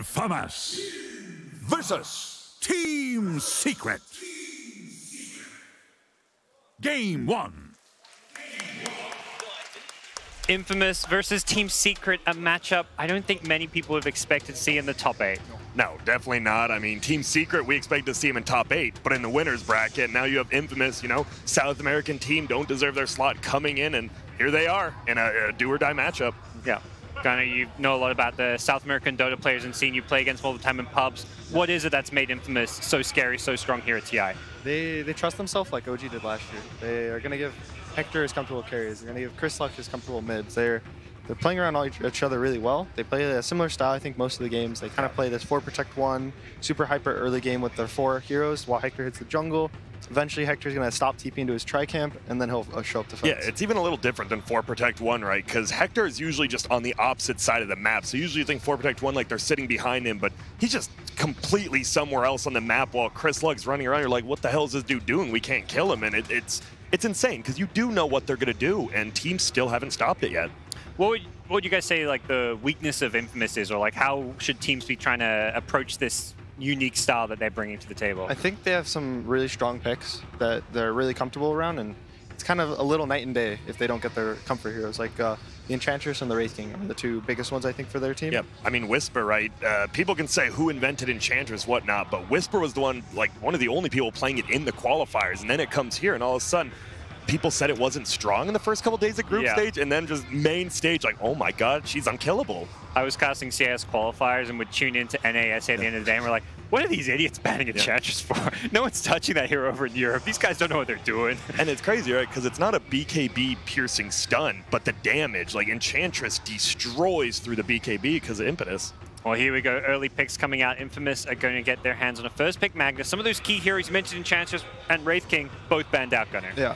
Infamous versus Team Secret. Game one. Infamous versus Team Secret, a matchup I don't think many people have expected to see in the top eight. No, definitely not. I mean, Team Secret, we expect to see him in top eight, but in the winner's bracket, now you have Infamous, you know, South American team don't deserve their slot coming in, and here they are in a, a do or die matchup. Yeah. Gunnar, you know a lot about the South American Dota players and seeing you play against all the time in pubs. What is it that's made Infamous so scary, so strong here at TI? They they trust themselves like OG did last year. They are going to give Hector his comfortable carries. They're going to give Chris Luck his comfortable mids. They're they're playing around each, other really well. They play a similar style, I think, most of the games. They kind of play this 4 protect 1, super hyper early game with their four heroes while Hector hits the jungle. Eventually, Hector's going to stop TPing into his tri-camp, and then he'll show up to fight. Yeah, it's even a little different than 4 Protect 1, right? Because Hector is usually just on the opposite side of the map. So usually you think 4 Protect 1 like they're sitting behind him, but he's just completely somewhere else on the map while Chris Luck's running around. You're like, what the hell is this dude doing? We can't kill him. And it, it's it's insane because you do know what they're going to do, and teams still haven't stopped it yet. What would, what would you guys say like the weakness of Infamous is, or like how should teams be trying to approach this unique style that they're bringing to the table? I think they have some really strong picks that they're really comfortable around, and it's kind of a little night and day if they don't get their comfort heroes. Like uh, the Enchantress and the Wraith King are the two biggest ones, I think, for their team. Yep. I mean, Wisper, right? Uh, people can say who invented Enchantress, whatnot, but Wisper was the one, like, one of the only people playing it in the qualifiers, and then it comes here, and all of a sudden, people said it wasn't strong in the first couple days of group Yeah. stage, and then just main stage, like, oh my god, she's unkillable. I was casting CS qualifiers and would tune into NASA at the end of the day and we're like, what are these idiots banning Enchantress for? No one's touching that hero over in Europe. These guys don't know what they're doing. And it's crazy, right? Because it's not a BKB piercing stun, but the damage, like Enchantress destroys through the BKB because of impetus. Well, here we go. Early picks coming out. Infamous are going to get their hands on a first pick Magnus. Some of those key heroes you mentioned, Enchantress and Wraith King, both banned out, Gunnar. Yeah.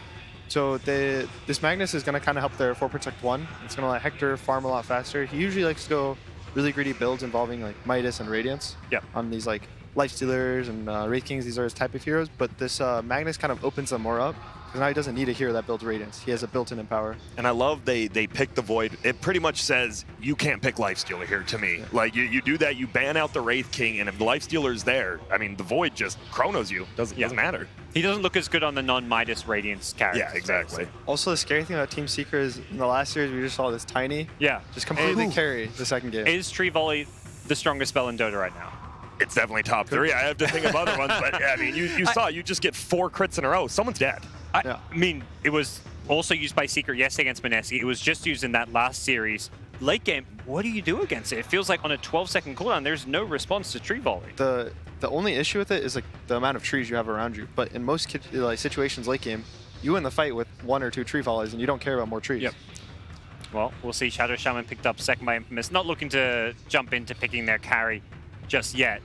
So they, this Magnus is going to kind of help their 4 Protect 1. It's going to let Hector farm a lot faster. He usually likes to go really greedy builds involving like Midas and Radiance Yeah. on these like Life Stealers and uh, Wraith Kings. These are his type of heroes, but this uh, Magnus kind of opens them more up because now he doesn't need a hero that builds Radiance. He has a built-in Empower. And I love they they pick the void. It pretty much says you can't pick Lifestealer here to me. Like you, you do that, you ban out the Wraith King, and if the Lifestealer's there, I mean the void just chronos you. Doesn't Yeah. doesn't matter. He doesn't look as good on the non-Midas Radiance character. Yeah, exactly. Also, the scary thing about Team Secret is in the last series we just saw this Tiny Yeah. just completely Is- carry the second game. Is Tree Volley the strongest spell in Dota right now? It's definitely top three. I have to think of other ones, but yeah, I mean you, you saw you just get four crits in a row. Someone's dead. I, Yeah. I mean, it was also used by Secret yesterday against Mineski. It was just used in that last series. Late game, what do you do against it? It feels like on a 12 second cooldown, there's no response to Tree Volley. the the only issue with it is like the amount of trees you have around you. But in most like situations late game, you win the fight with one or two tree volleys, and you don't care about more trees. Yep. Well, we'll see. Shadow Shaman picked up second by Infamous. Not looking to jump into picking their carry just yet.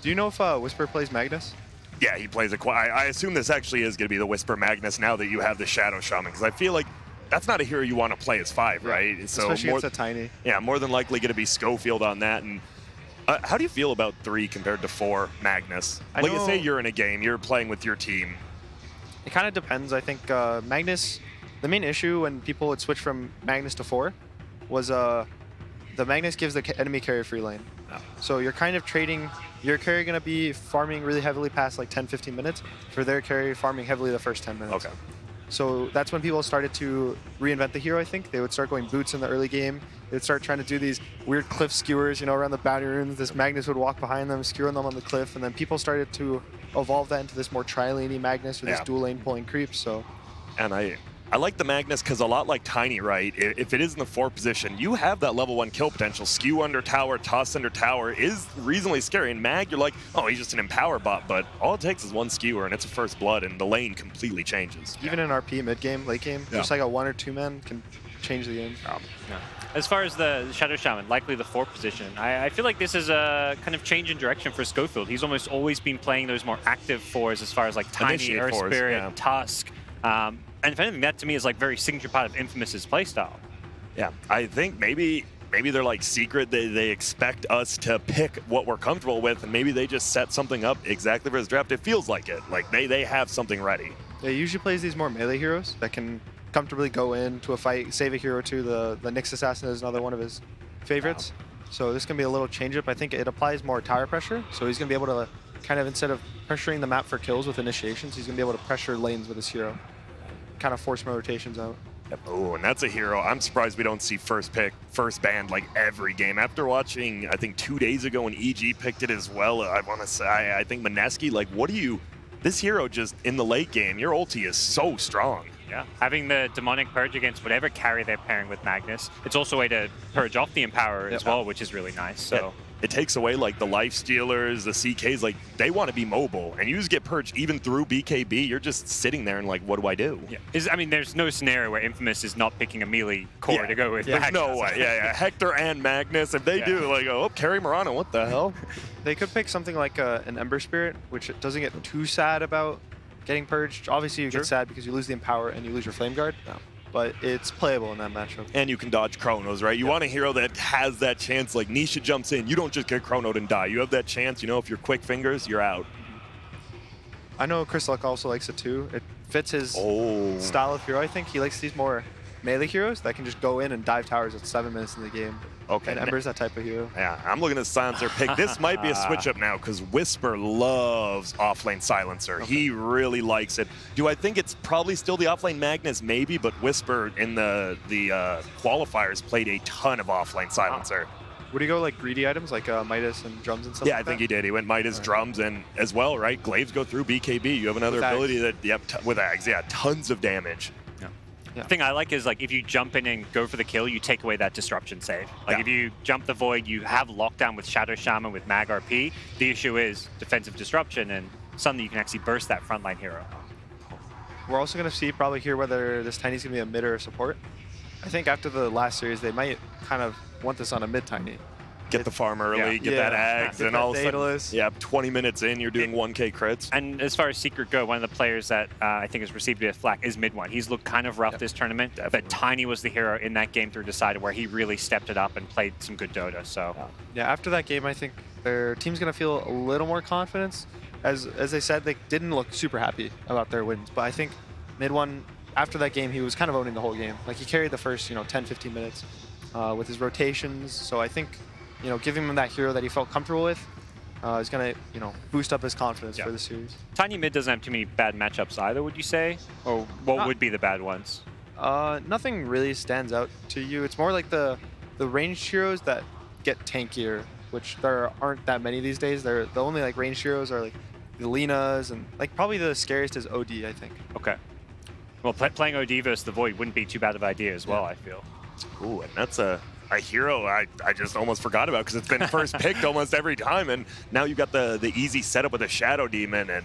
Do you know if uh, Wisper plays Magnus? Yeah, he plays a. qu- I, assume this actually is going to be the Wisper Magnus now that you have the Shadow Shaman, because I feel like that's not a hero you want to play as five, right? Especially more, against a Tiny. yeah, more than likely going to be Scofield on that. And uh, how do you feel about three compared to four Magnus? I like, know- say you're in a game, you're playing with your team. It kind of depends. I think uh, Magnus, the main issue when people would switch from Magnus to 4 was uh, the Magnus gives the enemy carry free lane. So you're kind of trading, your carry going to be farming really heavily past like 10, 15 minutes for their carry farming heavily the first 10 minutes. Okay. So that's when people started to reinvent the hero, I think. They would start going boots in the early game. They would start trying to do these weird cliff skewers, you know, around the boundary rooms. This Magnus would walk behind them, skewering them on the cliff, and then people started to evolve that into this more tri-laney Magnus with Yeah. this dual lane pulling creeps. So And I I like the Magnus because a lot like Tiny, right? If it is in the four position, you have that level one kill potential. Skew under tower, toss under tower is reasonably scary. And Mag, you're like, oh, he's just an empower bot, but all it takes is one skewer and it's a first blood, and the lane completely changes. even in RP mid game, late game, Yeah. just like a one or two man can change the game. As far as the Shadow Shaman, likely the fourth position, I, I feel like this is a kind of change in direction for Scofield. He's almost always been playing those more active fours as far as like Tiny, Initiate Earth fours, Spirit, yeah. Tusk. Um, and if anything, that to me is like very signature part of Infamous's playstyle. Yeah, I think maybe maybe they're like secret. They, they expect us to pick what we're comfortable with, and maybe they just set something up exactly for this draft. It feels like it. Like they, they have something ready. Yeah, he usually plays these more melee heroes that can comfortably go into a fight, save a hero or two. The the Nyx Assassin is another one of his favorites. So this is going to be a little change-up. I think it applies more tower pressure. So he's going to be able to kind of, instead of pressuring the map for kills with initiations, he's going to be able to pressure lanes with his hero. Kind of force my rotations out. Oh, and that's a hero. I'm surprised we don't see first pick, first band like every game. After watching, I think two days ago when EG picked it as well, I want to say, I, I think Mineski, like, what do you, this hero just in the late game, your ulti is so strong. Yeah, having the demonic purge against whatever carry they're pairing with Magnus, it's also a way to purge off the Empower as well, which is really nice. So. It, it takes away like the life stealers, the CKs, like they want to be mobile, and you just get purged even through BKB. You're just sitting there and like, what do I do? Yeah, is, I mean, there's no scenario where Infamous is not picking a melee core Yeah. to go with. There's no way. Yeah, yeah. Hector and Magnus, if they Yeah. do, like, oh, carry Mirana, what the hell? They could pick something like uh, an Ember Spirit, which doesn't get too sad about getting purged. Obviously, you Sure. get sad because you lose the Empower and you lose your Flame Guard, but it's playable in that matchup. and you can dodge chronos, right? You want a hero that has that chance. Like Nisha jumps in, you don't just get chronoed and die. You have that chance. You know, if you're quick fingers, you're out. I know Chris Luck also likes it too. It fits his Oh, style of hero. I think he likes these more melee heroes that can just go in and dive towers at seven minutes in the game. Okay. And Ember's that type of hero. Yeah, I'm looking at Silencer pick. This might be a switch up now because Wisper loves offlane Silencer. He really likes it. Do I think it's probably still the offlane Magnus? Maybe, but Wisper in the the uh, qualifiers played a ton of offlane Silencer. Would he go like greedy items like uh, Midas and drums and stuff? Yeah, I think that? he did. He went Midas drums and as well, right? Glaives go through BKB. You have another With Ags. ability that, yep, t- with Ags, yeah, tons of damage. The thing I like is like if you jump in and go for the kill, you take away that disruption save. Like Yeah. if you jump the void, you have lockdown with Shadow Shaman with Mag RP. The issue is defensive disruption and suddenly you can actually burst that frontline hero. We're also going to see probably here whether this Tiny's going to be a mid or a support. I think after the last series, they might kind of want this on a mid Tiny. Get the farm early, Yeah. get Yeah. that Ags, Get and that all of a sudden, Daedalus. yeah, 20 minutes in, you're doing 1k crits. And as far as Secret go, one of the players that uh, I think has received a bit of flack is MidOne. He's looked kind of rough Yep. this tournament, Definitely. but Tiny was the hero in that game through Decided where he really stepped it up and played some good Dota. So Yeah, after that game, I think their team's going to feel a little more confidence. As as they said, they didn't look super happy about their wins, but I think MidOne after that game, he was kind of owning the whole game. Like he carried the first, you know, 10, 15 minutes uh, with his rotations. So I think, you know, giving him that hero that he felt comfortable with uh, is going to, you know, boost up his confidence Yeah. for the series. Tiny mid doesn't have too many bad matchups either, would you say? Or what Not- would be the bad ones? Uh, nothing really stands out to you. It's more like the the ranged heroes that get tankier, which there aren't that many these days. They're the only like ranged heroes are like the Linas and like probably the scariest is OD, I think. Okay. Well, pl- playing OD versus the Void wouldn't be too bad of an idea as well, Yeah. I feel. Ooh, and that's a, a hero I, I just almost forgot about because it's been first picked almost every time, and now you've got the, the easy setup with a Shadow Demon, and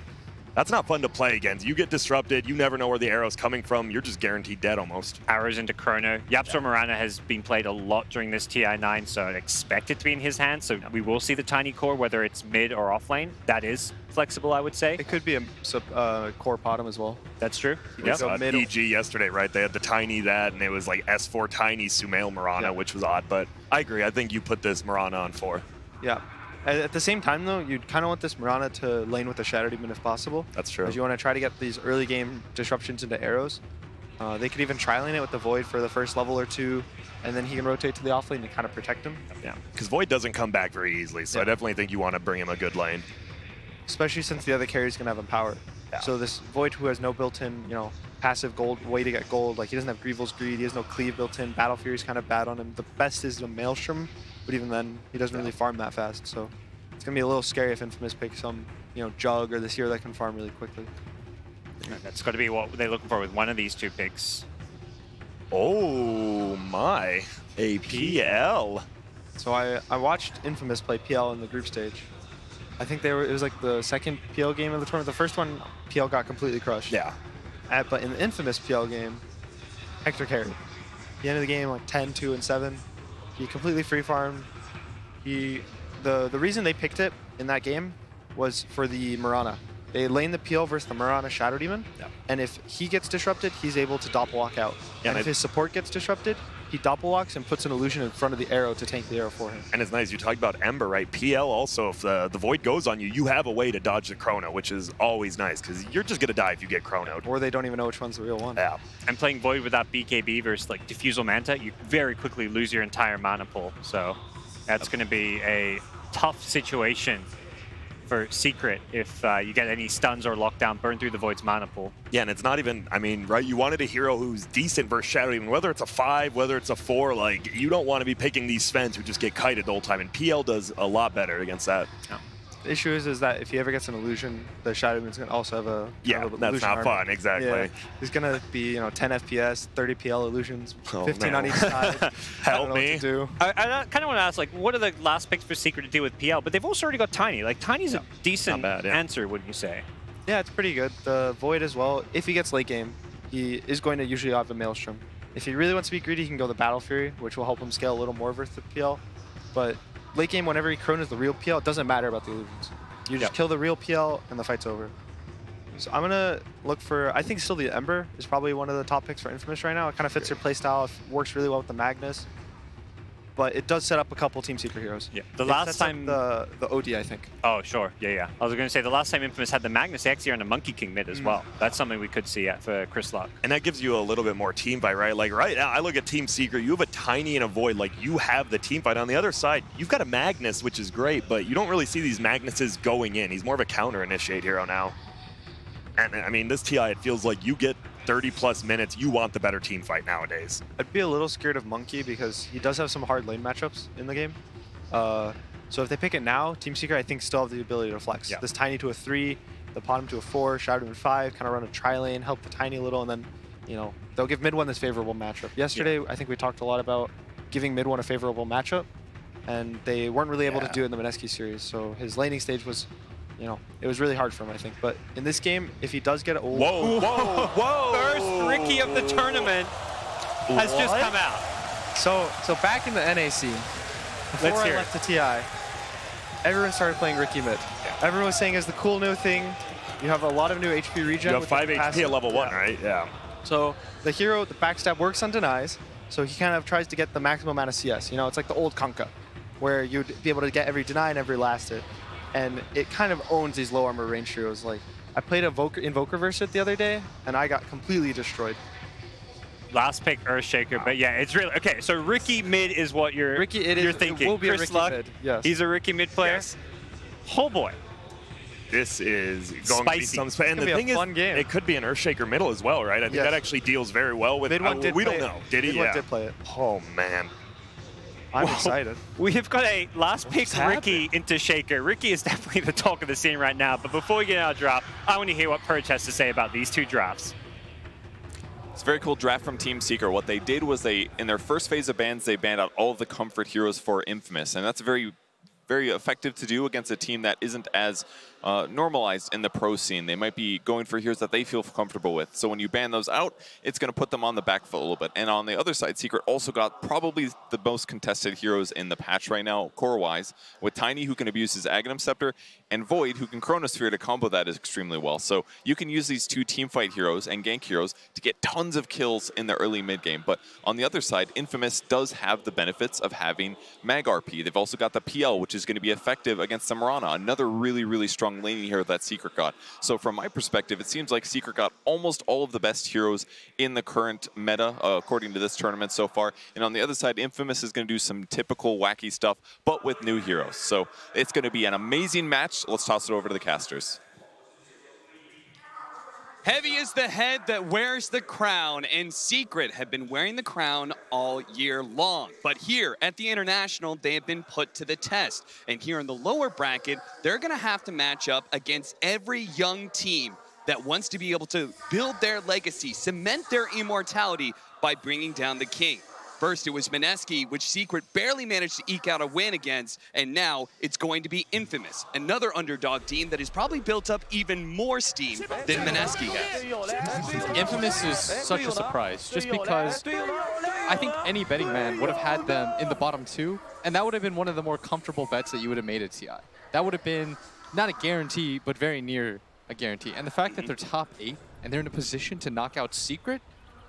that's not fun to play against. You get disrupted, you never know where the arrow's coming from, you're just guaranteed dead almost. Arrows into Chrono. Yapzor Mirana has been played a lot during this TI9, so I'd expect it to be in his hands. So we will see the Tiny Core, whether it's mid or off lane. That is flexible, I would say. It could be a sub, uh, core bottom as well. That's true. We Yep. saw So middle. EG yesterday, right? They had the tiny that, and it was like S4 tiny Sumail Mirana, Yeah. which was odd, but I agree. I think you put this Mirana on four. Yeah. At, the same time though, you'd kind of want this Mirana to lane with the Shadow Demon if possible. That's true. Because you want to try to get these early game disruptions into arrows. Uh, they could even tri lane it with the Void for the first level or two, and then he can rotate to the off lane to kind of protect him. Yeah, because Void doesn't come back very easily, so I definitely think you want to bring him a good lane. especially since the other carry is going to have empower. Yeah. So this Void who has no built-in, you know, passive gold way to get gold, like he doesn't have Greevil's Greed, he has no cleave built in, Battle Fury's kind of bad on him. The best is the Maelstrom, but even then, he doesn't really farm that fast. So it's gonna be a little scary if Infamous picks some, you know, Jug or this hero that can farm really quickly. That's got to be what they're looking for with one of these two picks. Oh my, a PL. So I, I watched Infamous play PL in the group stage. I think they were it was like the second PL game of the tournament. The first one PL got completely crushed. Yeah, Uh, but in the infamous PL game, Hector carried. end of the game like 10, 2, and 7. He completely free farmed. He the the reason they picked it in that game was for the Mirana. They lane the PL versus the Mirana Shadow Demon, Yeah. and if he gets disrupted, he's able to doppel walk out. Yeah, and if they- his support gets disrupted, he doppel walks and puts an illusion in front of the arrow to tank the arrow for him. and it's nice you talked about Ember, right? PL also, if the, the Void goes on you, you have a way to dodge the Chrono, which is always nice because you're just gonna die if you get Chronoed. Or they don't even know which one's the real one. Yeah, And playing Void without BKB versus like Diffusal Manta, you very quickly lose your entire mana pool. So That's going to be a tough situation for Secret if uh, you get any stuns or lockdown, burn through the Void's mana pool. Yeah, and it's not even, I mean, right, you wanted a hero who's decent versus Shadow Demon, whether it's a five, whether it's a four, like, you don't want to be picking these Svens who just get kited the whole time, and PL does a lot better against that. The issue is, is that if he ever gets an illusion, the Shadow Demon's gonna also have a Yeah, kind of that's not armor. fun, exactly. Yeah, he's gonna be you know 10 FPS, 30 PL illusions, Oh, 15 on each side. I Help don't know what me. to do. I, I kind of want to ask, like, what are the last picks for Secret to deal with PL? But they've also already got Tiny. Like, Tiny's a decent bad, yeah. answer, wouldn't you say? Yeah, it's pretty good. The Void as well. If he gets late game, he is going to usually have a Maelstrom. If he really wants to be greedy, he can go the Battle Fury, which will help him scale a little more versus the PL. But late game, whenever he chronos the real PL, it doesn't matter about the illusions. You just kill the real PL and the fight's over. So I'm gonna look for. I think still the Ember is probably one of the top picks for Infamous right now. It kind of fits your playstyle. It works really well with the Magnus. But it does set up a couple Team Secret heroes. Yeah. The It last sets up time- the the OD, I think. Oh, sure. Yeah, yeah. I was going to say the last time Infamous had the Magnus, they actually earned a Monkey King mid as mm. well. That's something we could see at, for Chris Luck. And that gives you a little bit more team fight, right? Like right now, I look at Team Secret, you have a Tiny and a Void, like you have the team fight. On the other side, you've got a Magnus, which is great, but you don't really see these Magnuses going in. He's more of a counter initiate hero now. And I mean, this TI, it feels like you get 30 plus minutes, you want the better team fight nowadays. I'd be a little scared of Monkey because he does have some hard lane matchups in the game. Uh, so if they pick it now, Team Secret I think still have the ability to flex. Yeah. This Tiny to a three, the bottom to a four, Shadow to a five, kind of run a tri lane, help the Tiny a little, and then you know they'll give MidOne this favorable matchup. Yesterday I think we talked a lot about giving MidOne a favorable matchup, and they weren't really able Yeah. to do it in the Mineski series. So his laning stage was. You know, it was really hard for him, I think. But in this game, if he does get an old, oh. Whoa, whoa, whoa! First Riki of the tournament has just come out. So, so back in the NAC, before Let's I hear left the TI, everyone started playing Riki mid. Everyone was saying it's the cool new thing. You have a lot of new HP regen. You have 5 HP at level 1, Yeah. right? Yeah. So the hero, the backstab works on denies, so he kind of tries to get the maximum amount of CS. You know, it's like the old Kunkka, where you'd be able to get every deny and every last hit. And it kind of owns these low armor range heroes. Like, I played a Invoker, Invoker verse it the other day, and I got completely destroyed. Last pick Earthshaker, but yeah, it's really okay. So Riki mid is what you're Riki, it you're is- It will be a Chris Riki Luck, mid, yes. he's a Riki mid player. Yes. Oh boy. This is going to be Spicy. some sp- And the be a thing fun is, game. it could be an Earthshaker middle as well, right? I think Yes. that actually deals very well with MidOne uh, did We don't it. know. Did he? MidOne yeah. did play it. Oh, man. I'm Whoa. excited. We have got a last pick What's Riki into Shaker. Riki is definitely the talk of the scene right now. But before we get our draft, I want to hear what Purge has to say about these two drafts. It's a very cool draft from Team Secret. What they did was they, in their first phase of bans, they banned out all of the comfort heroes for Infamous, and that's very, very effective to do against a team that isn't as uh, normalized in the pro scene. They might be going for heroes that they feel comfortable with. So when you ban those out, it's going to put them on the back foot a little bit. And on the other side, Secret also got probably the most contested heroes in the patch right now, core-wise, with Tiny who can abuse his Aghanim Scepter, and Void who can Chronosphere to combo that extremely well. So you can use these two team fight heroes and gank heroes to get tons of kills in the early mid game. But on the other side, Infamous does have the benefits of having Mag RP. They've also got the PL, which is going to be effective against Samurana, another really, really strong laning hero that Secret got. So from my perspective, it seems like Secret got almost all of the best heroes in the current meta, uh, according to this tournament so far. And on the other side, Infamous is going to do some typical wacky stuff, but with new heroes. So it's going to be an amazing match. Let's toss it over to the casters. Heavy is the head that wears the crown, and Secret have been wearing the crown all year long. But here at the International, they have been put to the test. And here in the lower bracket, they're going to have to match up against every young team that wants to be able to build their legacy, cement their immortality by bringing down the king. First, it was Mineski, which Secret barely managed to eke out a win against, and now it's going to be Infamous, another underdog team that has probably built up even more steam than Mineski has. Infamous is such a surprise, just because I think any betting man would have had them in the bottom two, and that would have been one of the more comfortable bets that you would have made at TI. That would have been not a guarantee, but very near a guarantee. And the fact that they're top eight and they're in a position to knock out Secret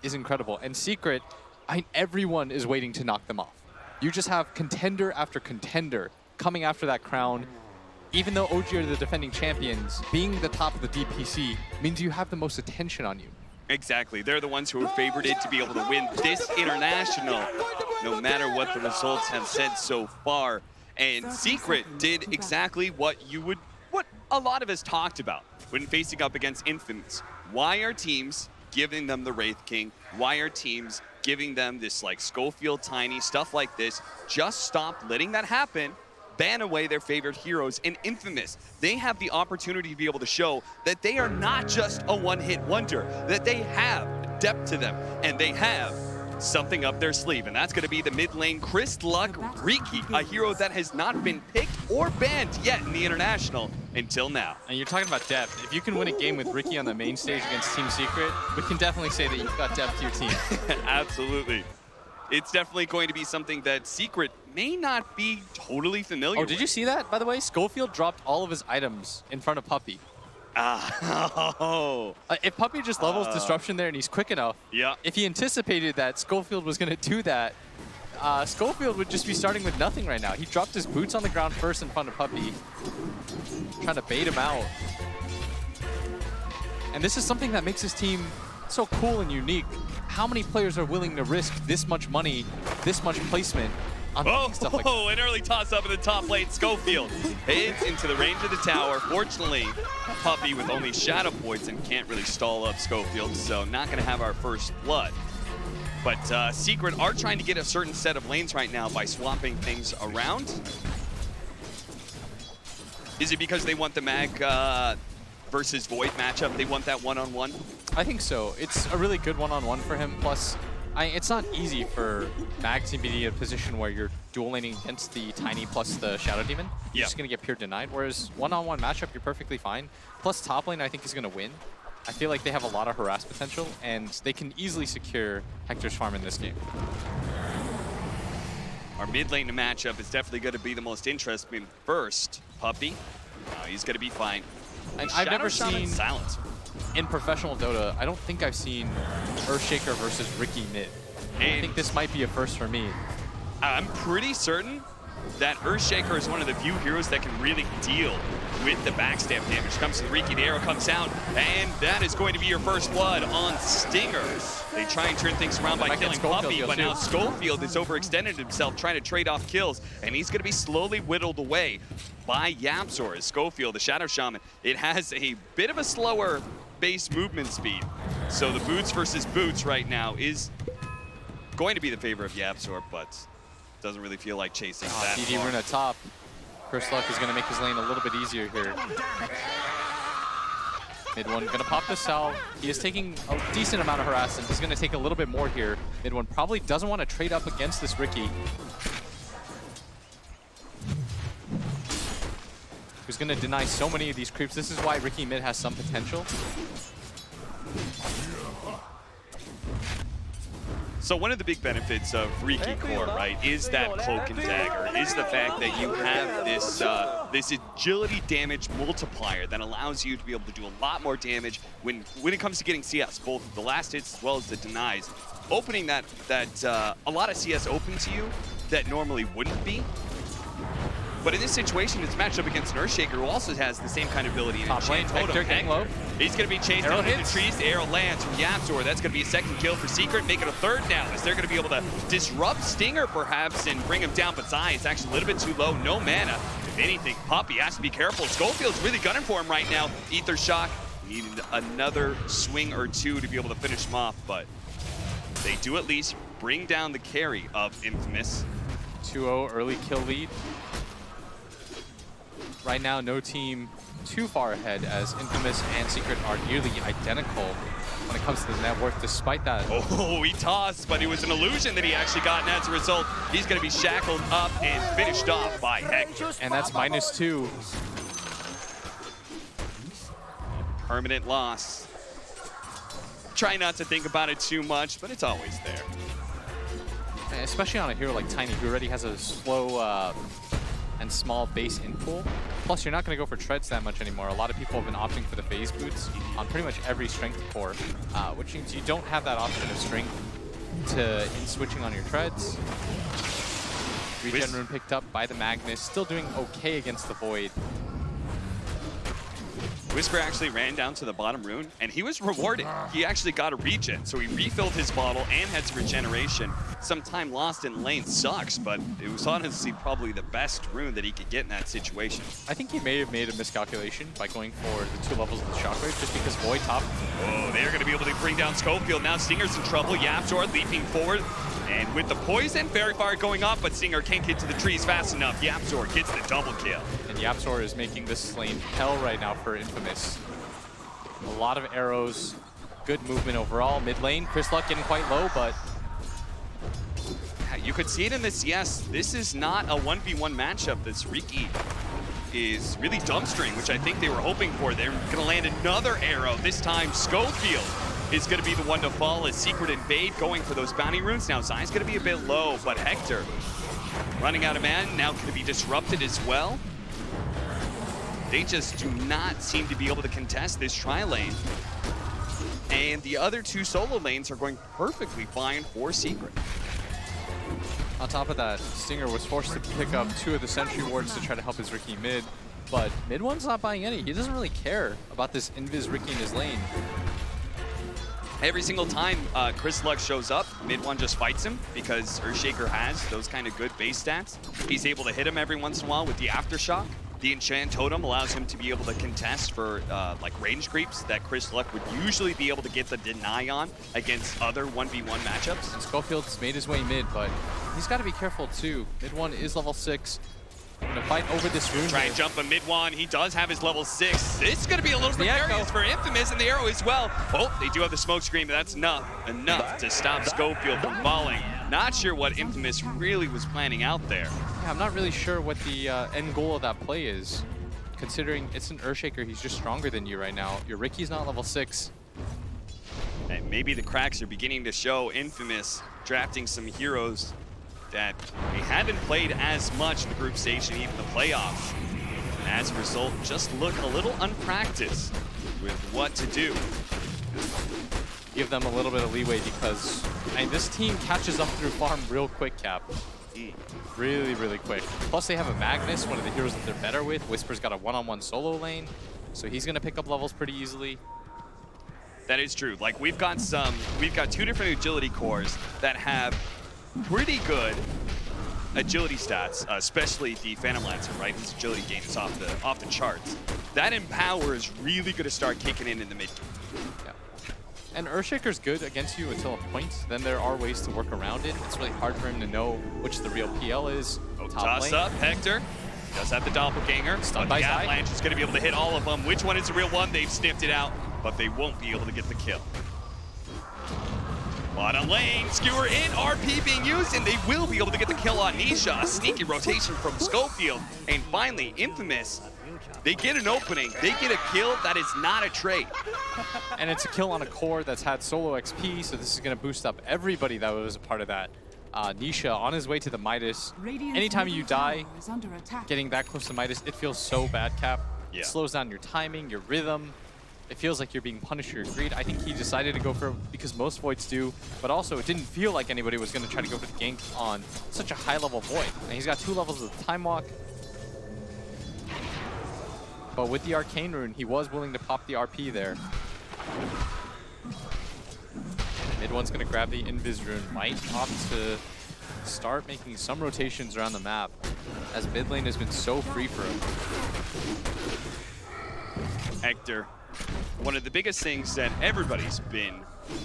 is incredible. And Secret, I everyone is waiting to knock them off. You just have contender after contender coming after that crown. Even though OG are the defending champions, being the top of the DPC means you have the most attention on you. Exactly. They're the ones who are favorited to be able to win this international, no matter what the results have said so far. And Secret did exactly what you would, what a lot of us talked about when facing up against Infamous. Why are teams giving them the Wraith King? Why are teams giving them this like Scofield Tiny stuff like this? Just stop letting that happen ban away their favorite heroes And Infamous. They have the opportunity to be able to show that they are not just a one-hit wonder, that they have depth to them, and they have something up their sleeve, and that's going to be the mid lane Chris Luck Riki, a hero that has not been picked or banned yet in the International until now. And you're talking about depth. If you can win a game with Riki on the main stage against Team Secret, we can definitely say that you've got depth to your team. Absolutely. It's definitely going to be something that Secret may not be totally familiar Oh, did you see that, by the way? Scofield dropped all of his items in front of Puppey. Ah, oh, Uh, if Puppey just levels Uh, Disruption there and he's quick enough, yeah. if he anticipated that Scofield was going to do that, uh, Scofield would just be starting with nothing right now. He dropped his boots on the ground first in front of Puppey, trying to bait him out. And this is something that makes his team so cool and unique. How many players are willing to risk this much money, this much placement on Oh, stuff like that? an early toss up in the top lane. Scofield hits into the range of the tower. Fortunately, Puppey with only shadow poison can't really stall up Scofield, so not going to have our first blood. But uh, Secret are trying to get a certain set of lanes right now by swapping things around. Is it because they want the Mag uh, versus Void matchup? They want that one-on-one? I think so. It's a really good one-on-one for him. Plus, I, it's not easy for Mag to be in a position where you're dual laning against the Tiny plus the Shadow Demon. You're just going to get pure denied. Whereas one-on-one matchup, you're perfectly fine. Plus, top lane, I think, is going to win. I feel like they have a lot of harass potential, and they can easily secure Hector's farm in this game. Our mid lane matchup is definitely going to be the most interesting first. Puppey, uh, he's going to be fine. And I've never seen- Silence. In professional Dota, I don't think I've seen Earthshaker versus Riki mid. I think this might be a first for me. I'm pretty certain that Earthshaker is one of the few heroes that can really deal with the backstab damage. Comes to the Riki, the arrow comes out, and that is going to be your first blood on Stinger. They try and turn things around by killing Puppey, but too. now Scofield has overextended himself trying to trade off kills, and he's going to be slowly whittled away by Yapzor as Scofield, the Shadow Shaman. It has a bit of a slower base movement speed, so the boots versus boots right now is going to be the favor of Yapzor, but doesn't really feel like chasing Oh, that DD far. Runa top. Chris Luck is going to make his lane a little bit easier here. MidOne going to pop this out. He is taking a decent amount of harassment. He's going to take a little bit more here. MidOne probably doesn't want to trade up against this Riki. Who's going to deny so many of these creeps. This is why Riki mid has some potential. So one of the big benefits of Riki Core, right, is that cloak and dagger, is the fact that you have this uh, this agility damage multiplier that allows you to be able to do a lot more damage when when it comes to getting CS, both the last hits as well as the denies. Opening that that uh, a lot of CS open to you that normally wouldn't be. But in this situation, it's matched up against an Earthshaker who also has the same kind of ability. in Top lane. Hector getting low. He's going to be chased down into the trees. The arrow lands from Yapzor. That's going to be a second kill for Secret, make it a third now. Is they're going to be able to disrupt Stinger perhaps and bring him down, but Zai is actually a little bit too low. No mana. If anything, Puppey has to be careful. Scofield's really gunning for him right now. Ether Shock needed another swing or two to be able to finish him off, but they do at least bring down the carry of Infamous. 2-0 early kill lead. Right now, no team too far ahead as Infamous and Secret are nearly identical when it comes to the net worth, despite that. Oh, he tossed, but it was an illusion that he actually got, and as a result, he's going to be shackled up and finished off by Hector. And that's minus two. Permanent loss. Try not to think about it too much, but it's always there. Especially on a hero like Tiny, who already has a slow uh, and small base in pool. Plus, you're not going to go for treads that much anymore. A lot of people have been opting for the phase boots on pretty much every strength core, uh, which means you don't have that option of strength to in switching on your treads. Regen rune picked up by the Magnus, still doing okay against the Void. Wisper actually ran down to the bottom rune, and he was rewarded. He actually got a regen, so he refilled his bottle and had some regeneration. Some time lost in lane sucks, but it was honestly probably the best rune that he could get in that situation. I think he may have made a miscalculation by going for the two levels of the shockwave just because Void top. Oh, they're going to be able to bring down Scofield. Now Stinger's in trouble. Yapzor leaping forward. And with the poison, Faerie Fire going off, but Stinger can't get to the trees fast enough. Yapzor gets the double kill. And Yapzor is making this lane hell right now for Infamous. A lot of arrows, good movement overall. Mid lane, Chris Luck getting quite low, but You could see it in the yes. This is not a 1v1 matchup. This Riki is really dumpstering, which I think they were hoping for. They're going to land another arrow. This time, Scofield is going to be the one to fall as Secret Invade going for those bounty runes. Now, Zion's going to be a bit low, but Hector running out of man, now going to be disrupted as well. They just do not seem to be able to contest this tri-lane. And the other two solo lanes are going perfectly fine for Secret. on top of that, Stinger was forced to pick up two of the sentry wards to try to help his Riki mid. But MidOne's not buying any. He doesn't really care about this Invis Riki in his lane. Every single time uh, Chris Luck shows up, MidOne just fights him because Earthshaker has those kind of good base stats. He's able to hit him every once in a while with the Aftershock. The Enchant Totem allows him to be able to contest for uh, like range creeps that Chris Luck would usually be able to get the deny on against other 1v1 matchups. And Scofield's made his way mid, but he's got to be careful too. MidOne is level six. Gonna fight over this rune. Try and jump a MidOne. He does have his level six. It's going to be a little precarious for Infamous and the arrow as well. Oh, they do have the smoke screen, but that's enough, enough to stop Scofield from falling. Not sure what Infamous really was planning out there. Yeah, I'm not really sure what the uh, end goal of that play is. Considering it's an Earthshaker, he's just stronger than you right now. Your Riki's not level six. And maybe the cracks are beginning to show. Infamous drafting some heroes that they haven't played as much in the group stage and even the playoffs. And as a result, just look a little unpracticed with what to do. Give them a little bit of leeway because I mean, this team catches up through farm real quick, Cap. Really, really quick. Plus, they have a Magnus, one of the heroes that they're better with. Wisper's got a one-on-one solo lane, so he's going to pick up levels pretty easily. That is true. Like we've got some, we've got two different agility cores that have pretty good agility stats, uh, especially the Phantom Lancer, right? His agility gain is off the off the charts. That Empower is really going to start kicking in in the mid. Yeah. And Earthshaker's good against you until a point. Then there are ways to work around it. It's really hard for him to know which the real PL is. Oh, Top toss lane. up, Hector. Does have the doppelganger. Stunned by. Avalanche is going to be able to hit all of them. Which one is the real one? They've sniffed it out, but they won't be able to get the kill. Bottom lane, skewer in, RP being used, and they will be able to get the kill on Nisha. A sneaky rotation from Scofield. And finally, Infamous, they get an opening. They get a kill. That is not a trade. And it's a kill on a core that's had solo XP, so this is going to boost up everybody that was a part of that. Uh, Nisha on his way to the Midas. Anytime you die, getting that close to Midas, it feels so bad, Cap. Yeah. It slows down your timing, your rhythm. It feels like you're being punished for your greed. I think he decided to go for because most Voids do, but also it didn't feel like anybody was going to try to go for the gank on such a high-level Void. And he's got two levels of Time Walk. But with the Arcane Rune, he was willing to pop the RP there. MidOne's going to grab the Invis Rune. Might opt to start making some rotations around the map, as mid lane has been so free for him. Hector, one of the biggest things that everybody's been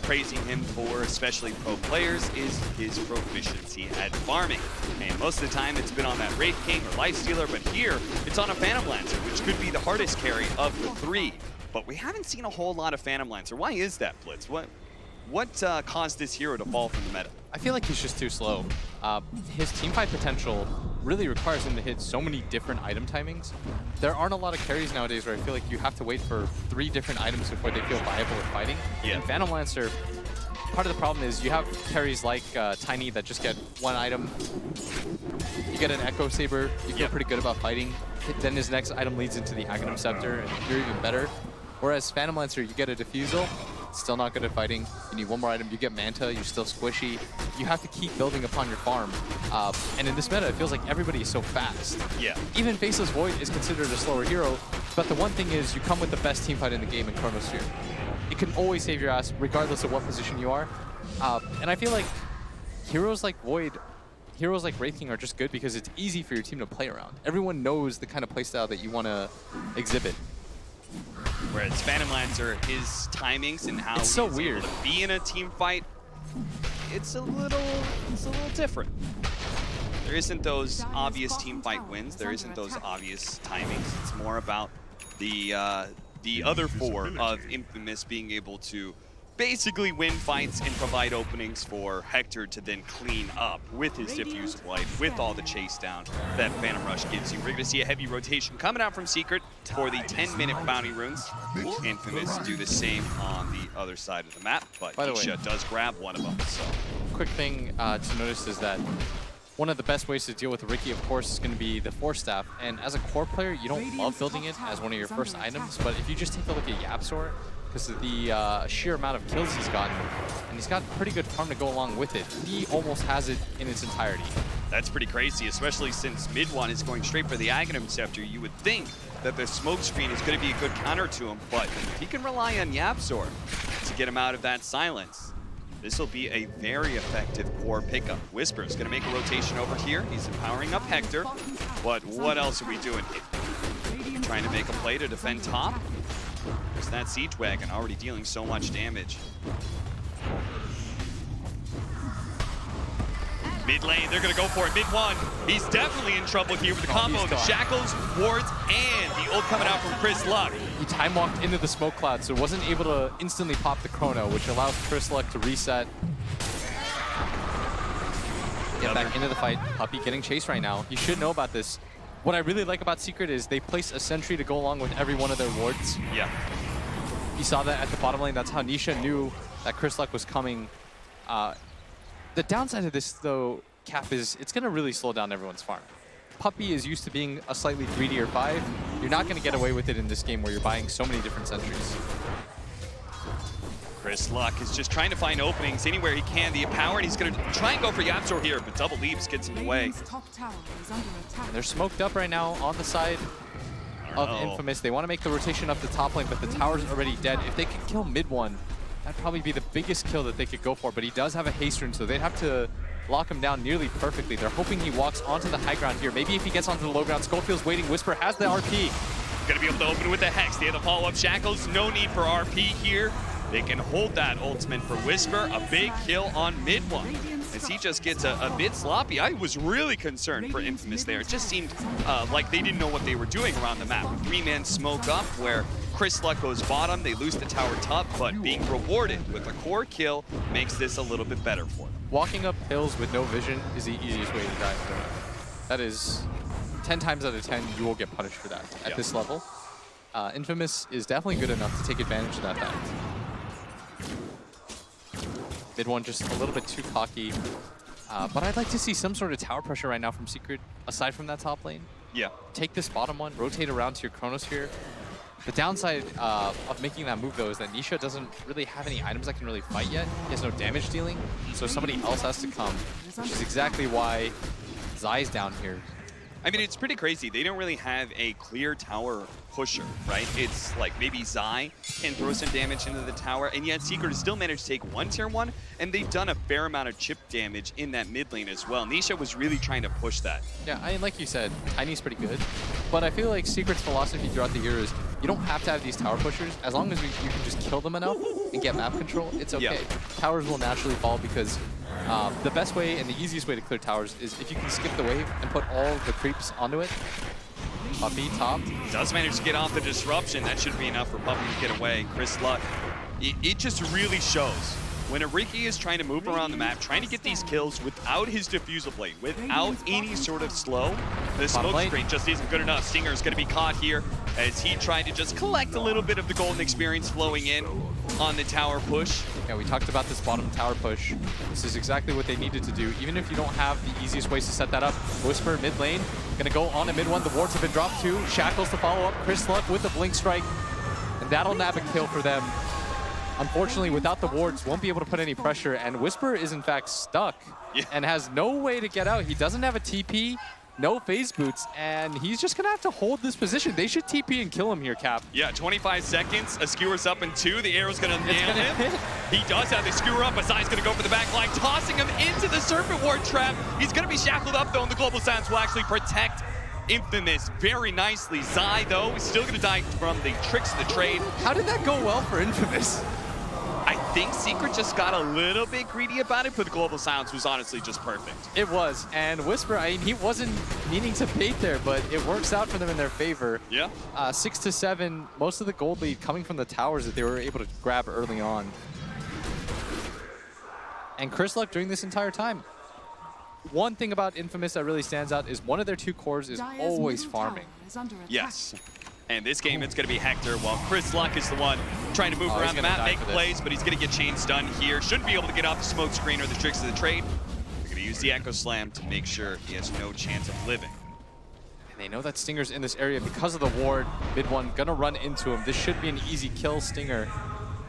praising him for, especially pro players, is his proficiency at farming. And most of the time it's been on that Wraith King or Life Stealer, but here it's on a Phantom Lancer, which could be the hardest carry of the three. But we haven't seen a whole lot of Phantom Lancer. Why is that, Blitz? What, what uh, caused this hero to fall from the meta? I feel like he's just too slow. Uh, his teamfight potential really requires him to hit so many different item timings. There aren't a lot of carries nowadays where I feel like you have to wait for three different items before they feel viable at fighting. Yeah. And Phantom Lancer, part of the problem is you have carries like uh, Tiny that just get one item. You get an Echo Saber, you feel Yep. pretty good about fighting. Then his next item leads into the Aghanim Scepter, and you're even better. Whereas Phantom Lancer, you get a Diffusal, still not good at fighting. You need one more item, you get Manta, you're still squishy. You have to keep building upon your farm. Uh, and in this meta, it feels like everybody is so fast. Yeah. Even Faceless Void is considered a slower hero But the one thing is, you come with the best team fight in the game in Chronosphere. It can always save your ass, regardless of what position you are. Uh, and I feel like heroes like Void, heroes like Wraith King are just good because it's easy for your team to play around. Everyone knows the kind of playstyle that you want to exhibit. Whereas Phantom Lancer, his timings and how It's so he's weird. able to be in a team fight, it's a little, it's a little different. There isn't those obvious team fight wins. There isn't those obvious timings. It's more about the uh, the other four of Infamous being able to basically win fights and provide openings for Hector to then clean up with his Diffusal Blade, with all the chase down that Phantom Rush gives you. We're going to see a heavy rotation coming out from Secret for the 10-minute bounty runes. Infamous do the same on the other side of the map, but By the way- does grab one of them. So quick thing uh, to notice is that one of the best ways to deal with Riki, of course, is going to be the Force Staff. And as a core player, you don't love building it as one of your first items. But if you just take a look at Yapzor, because of the uh, sheer amount of kills he's gotten, and he's got pretty good farm to go along with it, he almost has it in its entirety. That's pretty crazy, especially since MidOne is going straight for the Aghanim Scepter. You would think that the smoke screen is going to be a good counter to him, but he can rely on Yapzor to get him out of that silence. This will be a very effective core pickup. Wisper is going to make a rotation over here. He's empowering up Hector. But what else are we doing? Trying to make a play to defend top? There's that Siege Wagon already dealing so much damage. Mid lane, they're gonna go for it. MidOne, he's definitely in trouble here with the Oh, combo of the shackles, wards, and the ult coming out from Chris Luck. He time walked into the smoke cloud, so wasn't able to instantly pop the chrono, which allows Chris Luck to reset. Get back into the fight. Puppey getting chased right now. You should know about this. What I really like about Secret is they place a sentry to go along with every one of their wards. Yeah, You saw that at the bottom lane. That's how Nisha knew that Chris Luck was coming. Uh, the downside of this, though, Cap, is it's going to really slow down everyone's farm. Puppey is used to being a slightly greedier five. You're not going to get away with it in this game where you're buying so many different sentries. Chris Luck is just trying to find openings anywhere he can. The power, and he's gonna try and go for Yapzor here, but double leaps gets in the way. Top tower is under attack. They're smoked up right now on the side of know. Infamous. They want to make the rotation up the top lane, but the tower's already dead. If they could kill MidOne, that'd probably be the biggest kill that they could go for, but he does have a haste rune, so they'd have to lock him down nearly perfectly. They're hoping he walks onto the high ground here. Maybe if he gets onto the low ground, Scofield's waiting. Wisper has the RP. Gonna be able to open with the Hex. They have the follow-up shackles. No need for RP here. They can hold that ultimate for Wisper. A big kill on MidOne. As he just gets a, a bit sloppy. I was really concerned for Infamous there. It just seemed uh, like they didn't know what they were doing around the map. Three-man smoke up where Chris Luck goes bottom. They lose the tower top, but being rewarded with a core kill makes this a little bit better for them. Walking up hills with no vision is the easiest way to die. That is 10 times out of 10, you will get punished for that at Yeah. this level. Uh, Infamous is definitely good enough to take advantage of that fact. MidOne just a little bit too cocky. Uh, but I'd like to see some sort of tower pressure right now from Secret, aside from that top lane. Yeah. Take this bottom one, rotate around to your Chronosphere. The downside uh, of making that move, though, is that Nisha doesn't really have any items that can really fight yet. He has no damage dealing, so somebody else has to come, which is exactly why Zai's down here. I mean, it's pretty crazy. They don't really have a clear tower pusher, right? It's like maybe Zai can throw some damage into the tower, and yet Secret has still managed to take one tier one, and they've done a fair amount of chip damage in that mid lane as well. Nisha was really trying to push that. Yeah, I mean, like you said, Tiny's pretty good, but I feel like Secret's philosophy throughout the year is you don't have to have these tower pushers. As long as we, you can just kill them enough and get map control, it's okay. Yeah. Towers will naturally fall because um, the best way and the easiest way to clear towers is if you can skip the wave and put all the creeps onto it. Puppey, top. Does manage to get off the disruption. That should be enough for Puppey to get away. Chris Luck. It, it just really shows. When Ariki is trying to move around the map, trying to get these kills without his diffusal blade, without any sort of slow, the smoke screen just isn't good enough. Stinger is going to be caught here as he tried to just collect a little bit of the golden experience flowing in on the tower push. Yeah, we talked about this bottom tower push. This is exactly what they needed to do. Even if you don't have the easiest ways to set that up, Wisper mid lane, gonna go on a MidOne. The wards have been dropped too. Shackles to follow up. Chris Luck with a blink strike, and that'll nab a kill for them. Unfortunately, without the wards, won't be able to put any pressure, and Wisper is in fact stuck Yeah. and has no way to get out. He doesn't have a TP. no phase boots, and he's just gonna have to hold this position. They should TP and kill him here, Cap. Yeah, 25 seconds. A skewer's up in two. The arrow's gonna It's nail gonna him. hit. He does have the skewer up. Asai's gonna go for the back line, tossing him into the Serpent Ward trap. He's gonna be shackled up though, and the Global Silence will actually protect Infamous very nicely. Zai, though, is still gonna die from the tricks of the trade. How did that go well for Infamous? I think Secret just got a little bit greedy about it, but Global Silence was honestly just perfect. It was, and Wisper, I mean, he wasn't meaning to bait there, but it works out for them in their favor. Yeah. Uh, six to seven, most of the gold lead coming from the towers that they were able to grab early on. And Chris Luck during this entire time. One thing about Infamous that really stands out is one of their two cores is Dire's always farming. is under. Yes. And this game, it's going to be Hector, while Chris Luck is the one trying to move Oh, around the map, make plays, but he's going to get chains done here. Shouldn't be able to get off the smoke screen or the tricks of the trade. They're going to use the Echo Slam to make sure he has no chance of living. And they know that Stinger's in this area because of the ward. MidOne gonna run into him. This should be an easy kill. Stinger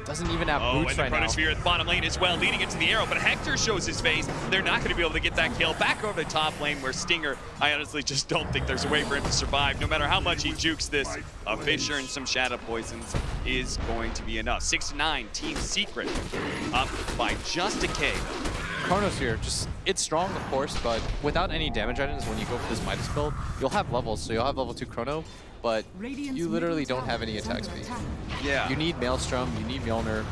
doesn't even have Oh, boots and the right now. Chronosphere at the bottom lane as well, leading into the arrow, but Hector shows his face. They're not going to be able to get that kill. Back over the top lane where Stinger, I honestly just don't think there's a way for him to survive. No matter how much he jukes this, a Fissure and some Shadow Poisons is going to be enough. 6 to 9, Team Secret up by just a K. Chronosphere, just it's strong, of course, but without any damage items, when you go for this Midas build, you'll have levels. So you'll have level two Chrono, but Radiant's you literally don't have any attack speed. attack. Yeah. You need Maelstrom, you need Mjolnir.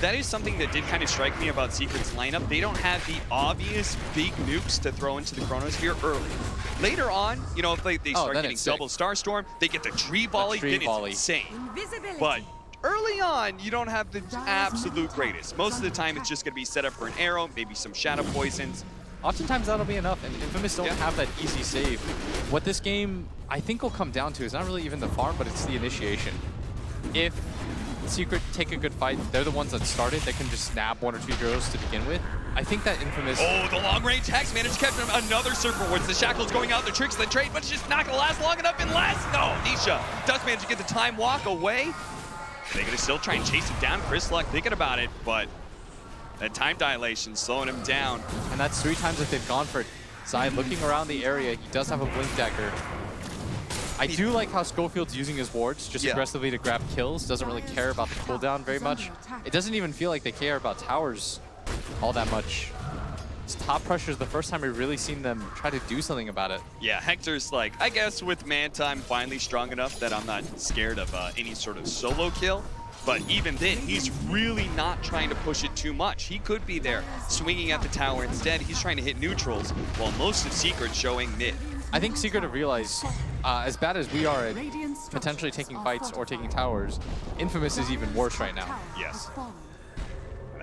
That is something that did kind of strike me about Secret's lineup. They don't have the obvious big nukes to throw into the Chronosphere early. Later on, you know, if they, they Oh, start then getting double Starstorm, they get the tree volley, tree then it's volley. insane. Invisibility. But early on, you don't have the absolute greatest. Most of the time, it's just going to be set up for an arrow, maybe some shadow poisons. Oftentimes that'll be enough, and Infamous don't Yeah. have that easy save. What this game, I think, will come down to is not really even the farm, but it's the initiation. If Secret take a good fight, they're the ones that started, they can just snap one or two heroes to begin with. I think that Infamous... Oh, the long range hex managed to catch him. Another Serpent Wards. The shackle's going out, the tricks of the trade, but it's just not going to last long enough. And last, no, Nisha does manage to get the time walk away. They're going to still try and chase him down. Chris Luck thinking about it, but that time dilation slowing him down. And that's three times that they've gone for it. Zai looking around the area, he does have a Blink Dagger. I do like how Scofield's using his wards just Yeah. aggressively to grab kills, doesn't really care about the cooldown very much. It doesn't even feel like they care about towers all that much. Top pressure is the first time we've really seen them try to do something about it. Yeah, Hector's like, I guess with Manta, I'm finally strong enough that I'm not scared of uh, any sort of solo kill. But even then, he's really not trying to push it too much. He could be there swinging at the tower. Instead, he's trying to hit neutrals, while most of Secret showing mid. I think Secret have realized, uh, as bad as we are at potentially taking fights or taking towers, Infamous is even worse right now. Yes.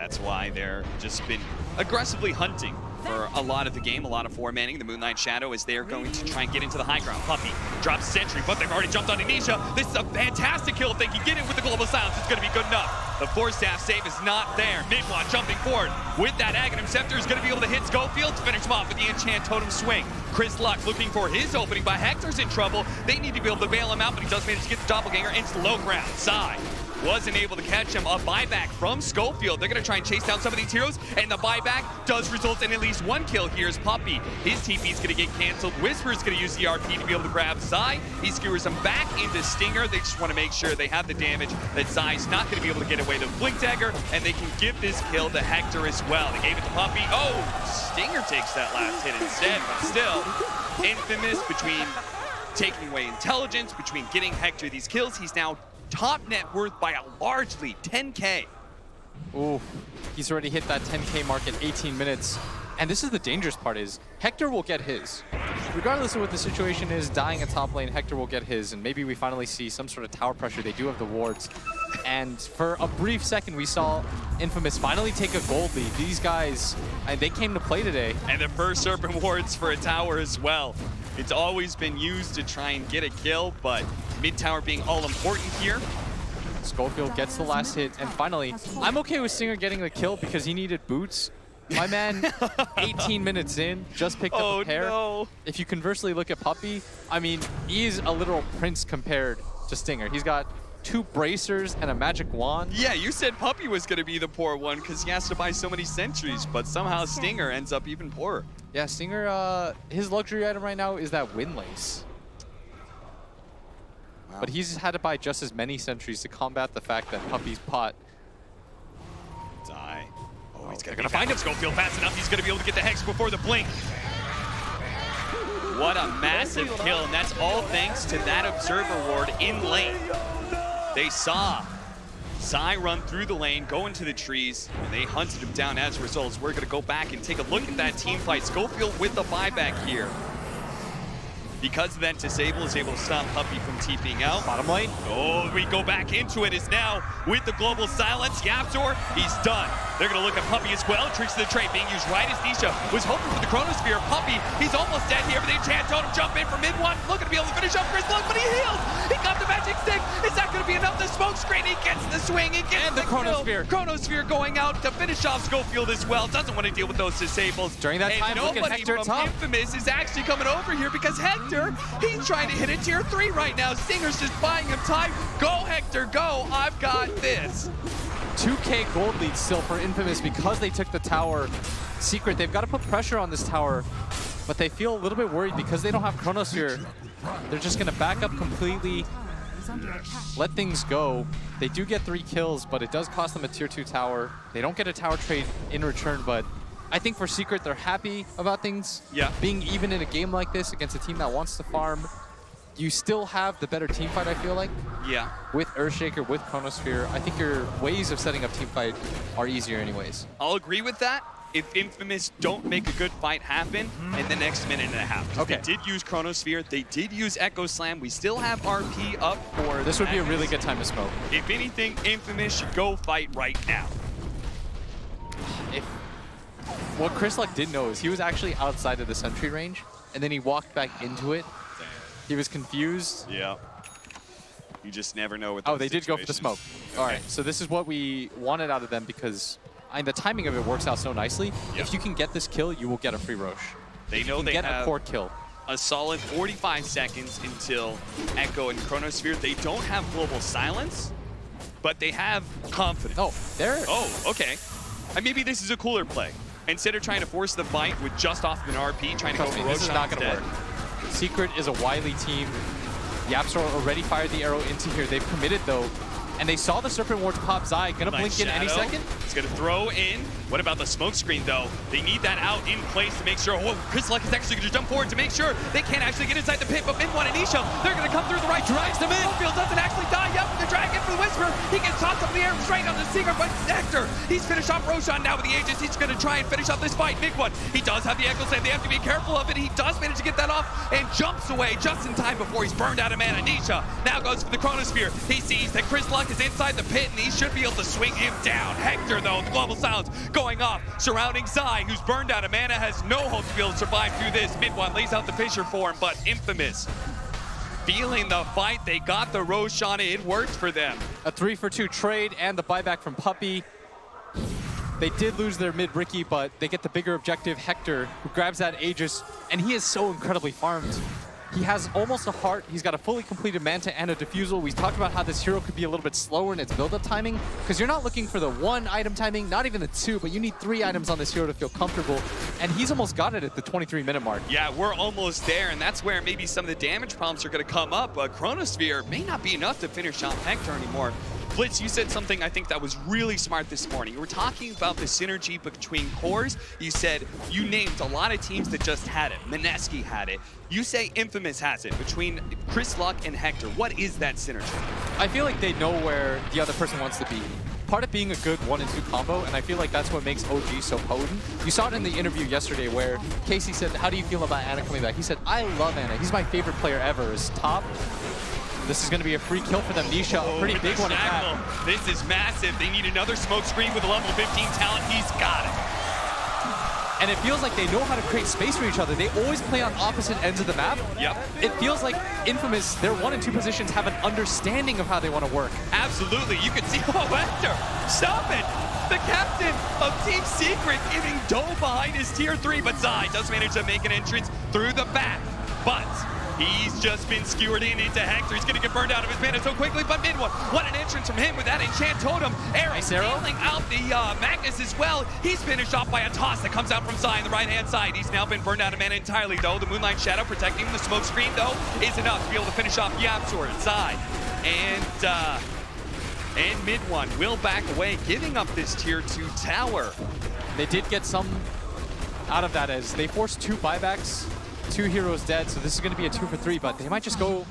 That's why they're just been aggressively hunting for a lot of the game, a lot of four-manning. The Moonlight Shadow is there going to try and get into the high ground. Puppey drops Sentry, but they've already jumped on Anisha. This is a fantastic kill. If they can get it with the Global Silence, it's going to be good enough. The Force Staff save is not there. MidOne jumping forward with that Aghanim Scepter is going to be able to hit Scofield to finish him off with the Enchant Totem swing. Chris Luck looking for his opening, but Hector's in trouble. They need to be able to bail him out, but he does manage to get the Doppelganger into the low ground. Zai wasn't able to catch him. A buyback from Scofield. They're going to try and chase down some of these heroes, and the buyback does result in at least one kill. Here's Puppey. His TP is going to get canceled. Wisper's going to use the RP to be able to grab Zai. He skewers him back into Stinger. They just want to make sure they have the damage, that Zai's not going to be able to get away to the Blink Dagger, and they can give this kill to Hector as well. They gave it to Puppey. Oh, Stinger takes that last hit instead, but still, infamous between taking away intelligence, between getting Hector these kills. He's now top net worth by a large lead, 10K. Ooh, he's already hit that 10k mark in 18 minutes. And this is the dangerous part is, Hector will get his. Regardless of what the situation is, dying at top lane, Hector will get his, and maybe we finally see some sort of tower pressure. They do have the wards. And for a brief second, we saw Infamous finally take a gold lead. These guys, they came to play today. And the first Serpent Wards for a tower as well. It's always been used to try and get a kill, but mid tower being all important here. Scofield gets the last hit, and finally, I'm okay with Stinger getting the kill because he needed boots. My man, 18 minutes in, just picked Oh, up a oh, pair. no. If you conversely look at Puppey, I mean, he's a literal prince compared to Stinger. He's got two bracers and a magic wand. Yeah, you said Puppey was going to be the poor one because he has to buy so many sentries, but somehow Stinger ends up even poorer. Yeah, Stinger, uh, his luxury item right now is that Windlace. But he's had to buy just as many sentries to combat the fact that Puppey's pot. Die. Oh, he's gonna, gonna find find him. Scofield fast enough. He's gonna be able to get the hex before the blink. What a massive kill, and that's all thanks to that observer ward in lane. They saw Zai run through the lane, go into the trees, and they hunted him down as a result. So we're gonna go back and take a look at that team fight. Scofield with the buyback here. Because that, Disable is able to stop Puppey from TPing out. Bottom lane. Oh, we go back into it is now with the global silence. Yapzor, he's done. They're going to look at Puppey as well. Tricks to the trade being used right as Nisha was hoping for the Chronosphere. Puppey, he's almost dead here, but they chance told him jump in for MidOne. Looking to be able to finish up Chris Luck, but he heals. He got the magic stick. Is that going to be enough? The smoke screen, he gets the swing. He gets And the kill. Chronosphere. Chronosphere going out to finish off Scofield as well. Doesn't want to deal with those disables. During that and time, look at nobody Hector from. Infamous is actually coming over here because Hector, he's trying to hit a tier three right now. Stinger's just buying him time. Go, Hector, go. I've got this. 2k gold lead still for Infamous because they took the tower. Secret, they've got to put pressure on this tower, but they feel a little bit worried because they don't have Chronosphere. They're just going to back up completely, let things go. They do get three kills, but it does cost them a tier two tower. They don't get a tower trade in return, but I think for Secret, they're happy about things. Yeah. Being even in a game like this against a team that wants to farm, you still have the better team fight, I feel like. Yeah. With Earthshaker, with Chronosphere, I think your ways of setting up team fight are easier anyways. I'll agree with that if Infamous don't make a good fight happen mm-hmm. in the next minute and a half. Okay. They did use Chronosphere. They did use Echo Slam. We still have RP up for This would be a really good time to smoke. If anything, Infamous should go fight right now. If what Chris Luck did know is he was actually outside of the sentry range, and then he walked back into it. He was confused. Yeah. You just never know what. Oh, they did go for the smoke. situations. All Okay. right, so this is what we wanted out of them because I mean, the timing of it works out so nicely. Yeah. If you can get this kill, you will get a free Roche. They know You can they get have a core kill. a solid 45 seconds until Echo and Chronosphere. They don't have Global Silence, but they have confidence. Oh, there. Oh, okay. And maybe this is a cooler play. Instead of trying to force the fight with just off of an RP, trying to go me, for this is Roshan not going to work. Secret is a wily team. Yapzor already fired the arrow into here. They've committed though, and they saw the Serpent Ward's pop Zai. Gonna Nice blink in any second. It's gonna throw in. What about the smoke screen though? They need that out in place to make sure. Oh, Chris Luck is actually gonna jump forward to make sure they can't actually get inside the pit. But MidOne and Isha, they're gonna come through the right. Drives them in. Scofield doesn't actually die. Yep, the dragon for the Wisper. He gets tossed up in the air straight on the Stinger, but Hector, he's finished off Roshan now with the Aegis. He's gonna try and finish off this fight. Big one. He does have the Echo Save. They have to be careful of it. He does manage to get that off and jumps away just in time before he's burned out of mana. Nisha now goes for the Chronosphere. He sees that Chris Luck is inside the pit and he should be able to swing him down. Hector, though, the global silence going off, surrounding Zai, who's burned out of mana, has no hope to be able to survive through this. MidOne lays out the Fissure for him, but infamous. Feeling the fight, they got the Roshan. It worked for them. A three for two trade and the buyback from Puppey. They did lose their mid Riki, but they get the bigger objective, Hector, who grabs that Aegis, and he is so incredibly farmed. He has almost a heart. He's got a fully completed Manta and a Diffusal. We talked about how this hero could be a little bit slower in its build-up timing, because you're not looking for the one item timing, not even the two, but you need three items on this hero to feel comfortable, and he's almost got it at the 23-minute mark. Yeah, we're almost there, and that's where maybe some of the damage problems are going to come up. But Chronosphere may not be enough to finish off Hector anymore. Blitz, you said something I think that was really smart this morning. You were talking about the synergy between cores. You said you named a lot of teams that just had it. Mineski had it. You say Infamous has it between Chris Luck and Hector. What is that synergy? I feel like they know where the other person wants to be. Part of being a good one and two combo, and I feel like that's what makes OG so potent. You saw it in the interview yesterday where Casey said, how do you feel about Ana coming back? He said, I love Ana. He's my favorite player ever. Is top. This is going to be a free kill for them. Nisha, a pretty big one Shackle. This is massive. They need another smoke screen with a level 15 talent. He's got it. And it feels like they know how to create space for each other. They always play on opposite ends of the map. Yep. It feels like Infamous, their one and two positions have an understanding of how they want to work. Absolutely. You can see, oh, Hector, stop it. The captain of Team Secret giving dough behind his tier three, but Zai does manage to make an entrance through the back. But He's just been skewered in into Hector. He's going to get burned out of his mana so quickly, but MidOne. What an entrance from him with that enchant totem. Arrow Nice out the uh, Magnus as well. He's finished off by a toss that comes out from Zai on the right-hand side. He's now been burned out of mana entirely, though. The Moonlight Shadow protecting him. The smoke screen, though, is enough to be able to finish off Yapzor and Zai. And, uh, and mid one will back away, giving up this tier two tower. They did get some out of that as they forced two buybacks, two heroes dead, so this is going to be a two for three, but they might just go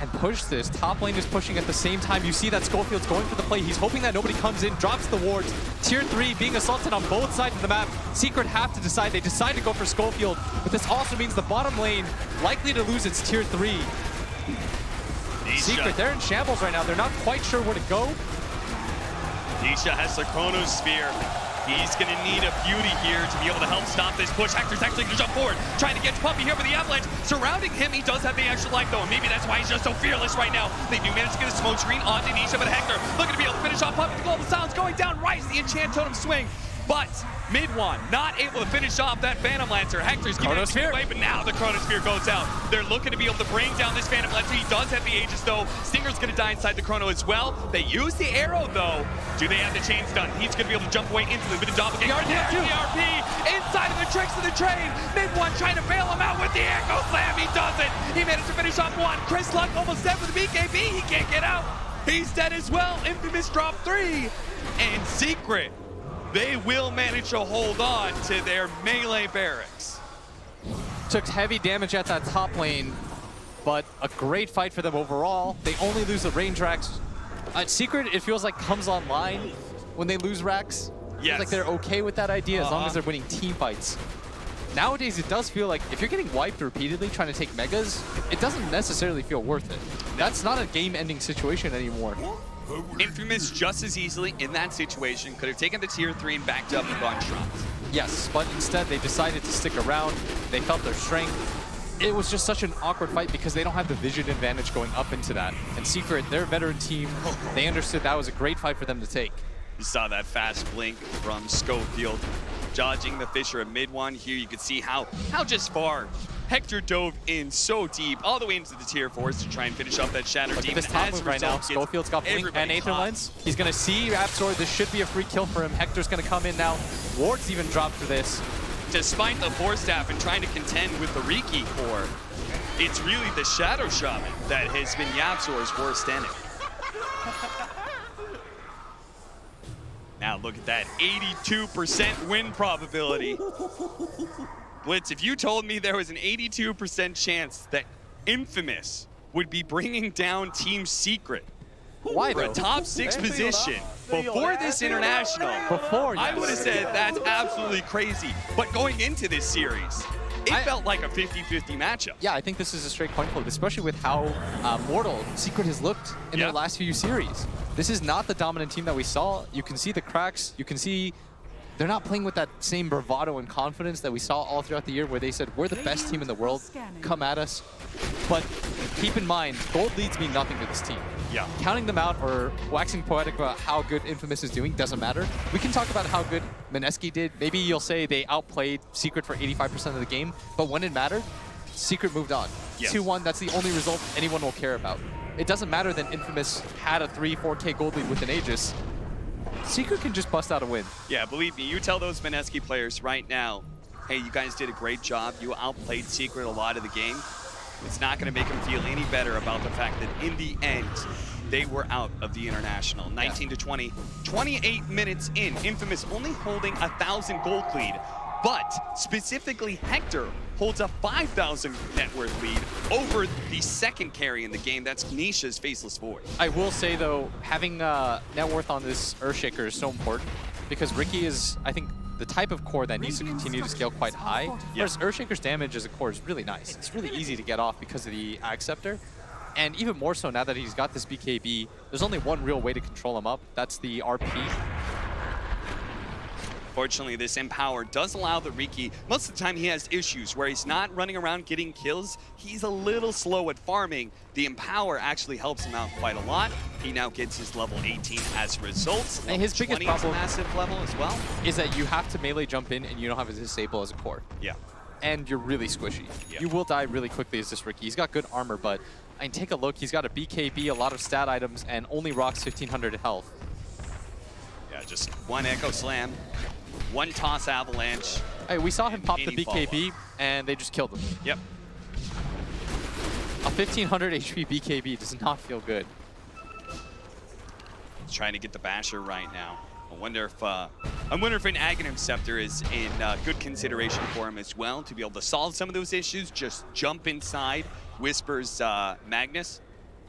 and push this. Top lane is pushing at the same time. You see that Scofield's going for the play. He's hoping that nobody comes in, drops the wards. Tier 3 being assaulted on both sides of the map. Secret have to decide. They decide to go for Scofield, but this also means the bottom lane likely to lose its Tier 3. Secret, they're in shambles right now. They're not quite sure where to go. Nisha has the Chronosphere. He's going to need a beauty here to be able to help stop this push. Hector's actually going to jump forward, trying to get Puppey here for the Avalanche. Surrounding him, he does have the extra life, though, and maybe that's why he's just so fearless right now. They do manage to get a smoke screen onto Nisha, but Hector looking to be able to finish off Puppey. The Global Sound's going down as the Enchant Totem swing. But MidOne, not able to finish off that Phantom Lancer. Hector's Chronosphere. away, but now the Chronosphere goes out. They're looking to be able to bring down this Phantom Lancer. He does have the Aegis, though. Stinger's going to die inside the Chrono as well. They use the arrow, though. Do they have the chain stun? He's going to be able to jump away instantly with the doppelganger. The RP the RP inside of the tricks of the train. MidOne trying to bail him out with the Echo Slam. He does it. He managed to finish off one. Chris Luck almost dead with the BKB. He can't get out. He's dead as well. Infamous drop three. And Secret, they will manage to hold on to their melee barracks. Took heavy damage at that top lane, but a great fight for them overall. They only lose the range racks. Uh, Secret, it feels like comes online when they lose racks. Feels Yes. like they're okay with that idea as long Uh-huh. as they're winning team fights. Nowadays, it does feel like if you're getting wiped repeatedly trying to take megas, it doesn't necessarily feel worth it. That's not a game-ending situation anymore. Infamous just as easily in that situation could have taken the tier three and backed up and gone shots. Yes, but instead they decided to stick around. They felt their strength. It was just such an awkward fight because they don't have the vision advantage going up into that. And Secret, their veteran team, they understood that was a great fight for them to take. You saw that fast blink from Scofield, dodging the Fissure at MidOne. Here you could see how how just far Hector dove in so deep, all the way into the tier fours to try and finish off that Shatter Look at Demon. this top move right now. Scofield's got Blink and Aether. Lens. He's going to see Yapzor. This should be a free kill for him. Hector's going to come in now. Ward's even dropped for this. Despite the Force Staff and trying to contend with the Riki core, it's really the Shadow Shaman that has been Yapzor's worst enemy. Now look at that 82% win probability. Blitz, if you told me there was an 82% chance that Infamous would be bringing down Team Secret Why for a top six position before this international, Before, I would have said that's absolutely crazy. But going into this series, it I- felt like a 50-50 matchup. Yeah, I think this is a straight coin flip, especially with how uh, mortal Secret has looked in Yeah. their last few series. This is not the dominant team that we saw. You can see the cracks. You can see they're not playing with that same bravado and confidence that we saw all throughout the year where they said, we're the best team in the world, come at us. But keep in mind, gold leads mean nothing to this team. Yeah. Counting them out or waxing poetic about how good Infamous is doing doesn't matter. We can talk about how good Mineski did. Maybe you'll say they outplayed Secret for 85% of the game, but when it mattered, Secret moved on. Yes. 2-1, that's the only result anyone will care about. It doesn't matter that Infamous had a 3, 4K gold lead with an Aegis. Secret can just bust out a win. Yeah, believe me, you tell those Mineski players right now, hey, you guys did a great job. You outplayed Secret a lot of the game. It's not going to make them feel any better about the fact that in the end, they were out of the international. 19 to 20, 28 minutes in. Infamous only holding a 1,000 gold lead. But specifically, Hector holds a 5,000 net worth lead over the second carry in the game. That's Nisha's Faceless Void. I will say though, having uh, net worth on this Earthshaker is so important because Riki is, I think, the type of core that needs to continue to scale quite high. Whereas Earthshaker's damage as a core is really nice. It's really easy to get off because of the Acceptor. And even more so now that he's got this BKB, there's only one real way to control him up. That's the RP. Fortunately, this Empower does allow the Riki, most of the time he has issues where he's not running around getting kills. He's a little slow at farming. The Empower actually helps him out quite a lot. He now gets his level 18 as a result. And his biggest 20 problem- massive level as well. Is that you have to melee jump in and you don't have a disable as a core. Yeah. and you're really squishy. You will die really quickly as this Riki. He's got good armor, but I mean, take a look. He's got a BKB, a lot of stat items, and only rocks 1500 health. Yeah, just one Echo Slam, one Toss Avalanche. Hey, we saw him pop the BKB, and they just killed him. Yep. A 1500 HP BKB does not feel good. He's trying to get the Basher right now. I wonder if uh, I wonder if an Aghanim Scepter is in uh, good consideration for him as well to be able to solve some of those issues. Just jump inside, whispers uh, Magnus.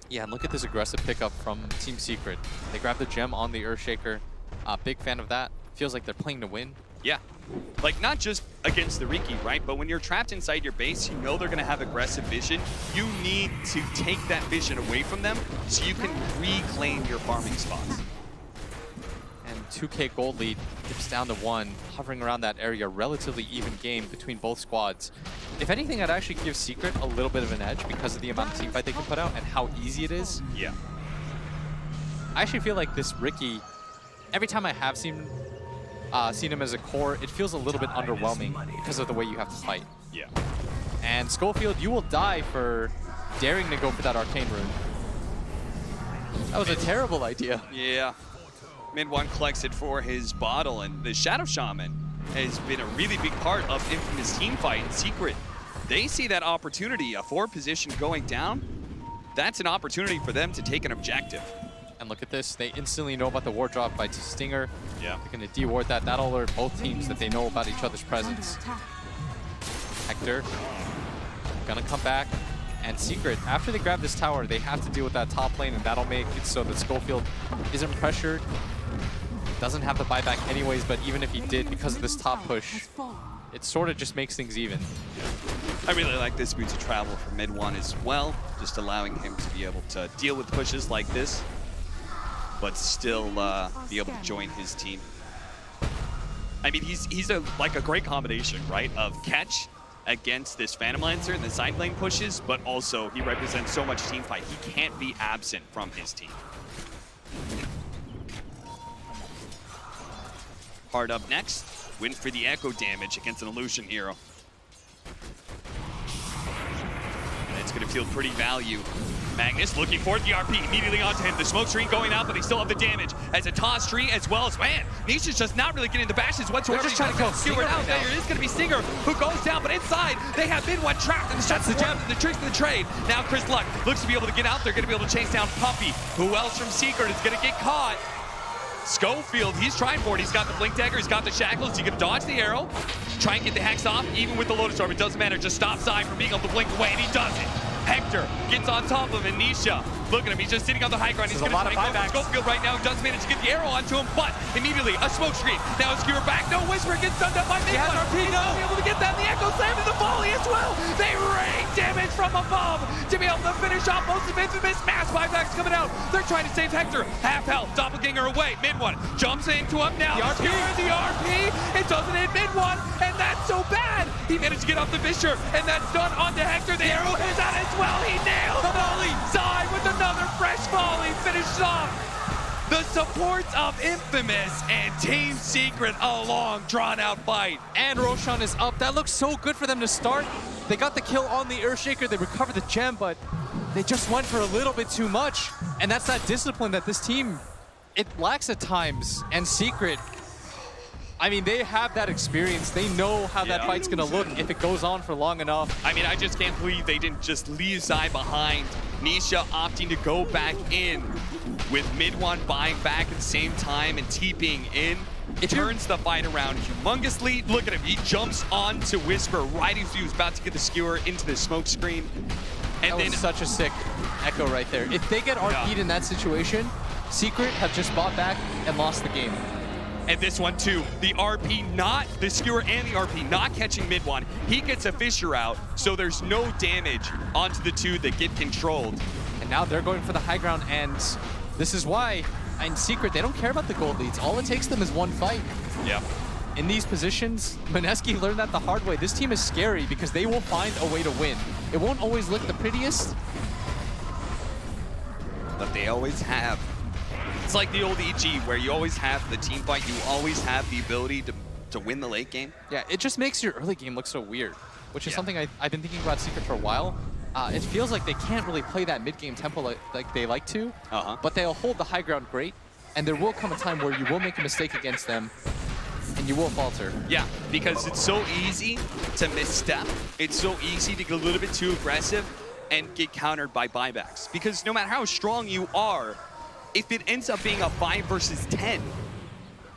Yeah, and look at this aggressive pickup from Team Secret. They grab the gem on the Earthshaker. Uh, big fan of that. Feels like they're playing to win. Yeah. Like, not just against the Riki, right? But when you're trapped inside your base, you know they're going to have aggressive vision. You need to take that vision away from them so you can reclaim your farming spots. And 2k gold lead dips down to one, hovering around that area. Relatively even game between both squads. If anything, I'd actually give Secret a little bit of an edge because of the amount of team fight they can put out and how easy it is. Yeah. I actually feel like this Riki, every time I have seen uh, seen him as a core, it feels a little bit underwhelming because of the way you have to fight. Yeah. And Scofield, you will die for daring to go for that Arcane Rune. That was a terrible idea. Yeah. MidOne collects it for his bottle, and the Shadow Shaman has been a really big part of Infamous team fight in secret. They see that opportunity, a four position going down. That's an opportunity for them to take an objective. And look at this, they instantly know about the ward drop by Stinger. Yeah. They're going to deward that. That'll alert both teams that they know about each other's presence. Hector gonna come back. And Secret, after they grab this tower, they have to deal with that top lane, and that'll make it so that Scofield isn't pressured. Doesn't have the buyback anyways, but even if he did, because of this top push, it sort of just makes things even. I really like this boots to travel for MidOne as well, just allowing him to be able to deal with pushes like this, but still uh, be able to join his team. I mean, he's he's a like a great combination, right, of catch against this Phantom Lancer and the side lane pushes, but also he represents so much team fight. He can't be absent from his team. Hard up next, win for the echo damage against an illusion hero. And it's going to feel pretty value. Magnus looking for the RP immediately onto him. The smoke screen going out, but they still have the damage. As a toss tree as well as, man, Nisha's just not really getting the bashes whatsoever. They're just trying to Stinger out right there. now. It is going to be Stinger who goes down, but inside they have been one trapped. And the shots, the jab, the tricks, and the trade. Now Chris Luck looks to be able to get out there, going to be able to chase down Puppey. Who else from Secret is going to get caught? Scofield, he's trying for it. He's got the Blink Dagger, he's got the Shackles. He can dodge the arrow, try and get the Hex off, even with the Lotus Orb. It doesn't matter. Just stop Zai from being able to blink away, and he does it. Hector gets on top of him. Look at him. He's just sitting on the high ground. He's going to try and go. Scofield right now. Does manage to get the arrow onto him, but immediately a smoke screen. Now it's Skewer back. No Wisper gets stunned up by Midnight. has RP, He's no. gonna be able to get that. The Echo Slam and the volley as well. They rain damage from above to be able to finish off most of Infamous. Mass buybacks coming out. They're trying to save Hector. Half health. Doppelganger away. MidOne. Jumps into him now. The RP. The RP. It doesn't hit MidOne, and that's so bad. He managed to get off the Fissure, and that's done onto Hector. The arrow is out as well. He nailed the volley. Volley. Finished off. The support of Infamous and Team Secret, a long, drawn-out fight. And Roshan is up. That looks so good for them to start. They got the kill on the Earthshaker. They recovered the gem, but they just went for a little bit too much. And that's that discipline that this team, it lacks at times. And Secret, I mean, they have that experience. They know how that fight's going to look if it goes on for long enough. I mean, I just can't believe they didn't just leave Zai behind. Nisha opting to go back in with MidOne buying back at the same time and TPing in. It turns the fight around humongously. Look at him. He jumps on to Wisper right as he was about to get the skewer into the smoke screen. And That then such a sick echo right there. If they get RP'd in that situation, Secret have just bought back and lost the game. And this one too, the RP not, the skewer and the RP not catching MidOne. He gets a Fissure out, so there's no damage onto the two that get controlled. And now they're going for the high ground, and this is why, in Secret, they don't care about the gold leads. All it takes them is one fight. Yeah. In these positions, Mineski learned that the hard way. This team is scary because they will find a way to win. It won't always look the prettiest. But they always have. It's like the old EG where you always have the team fight, you always have the ability to, to win the late game. Yeah, it just makes your early game look so weird. which is Yeah. something I, I've been thinking about Secret for a while. Uh, it feels like they can't really play that mid-game tempo like, like they like to, Uh-huh. but they'll hold the high ground great, and there will come a time where you will make a mistake against them, and you will falter. Yeah, because it's so easy to misstep. It's so easy to get a little bit too aggressive and get countered by buybacks. Because no matter how strong you are, if it ends up being a 5 versus 10,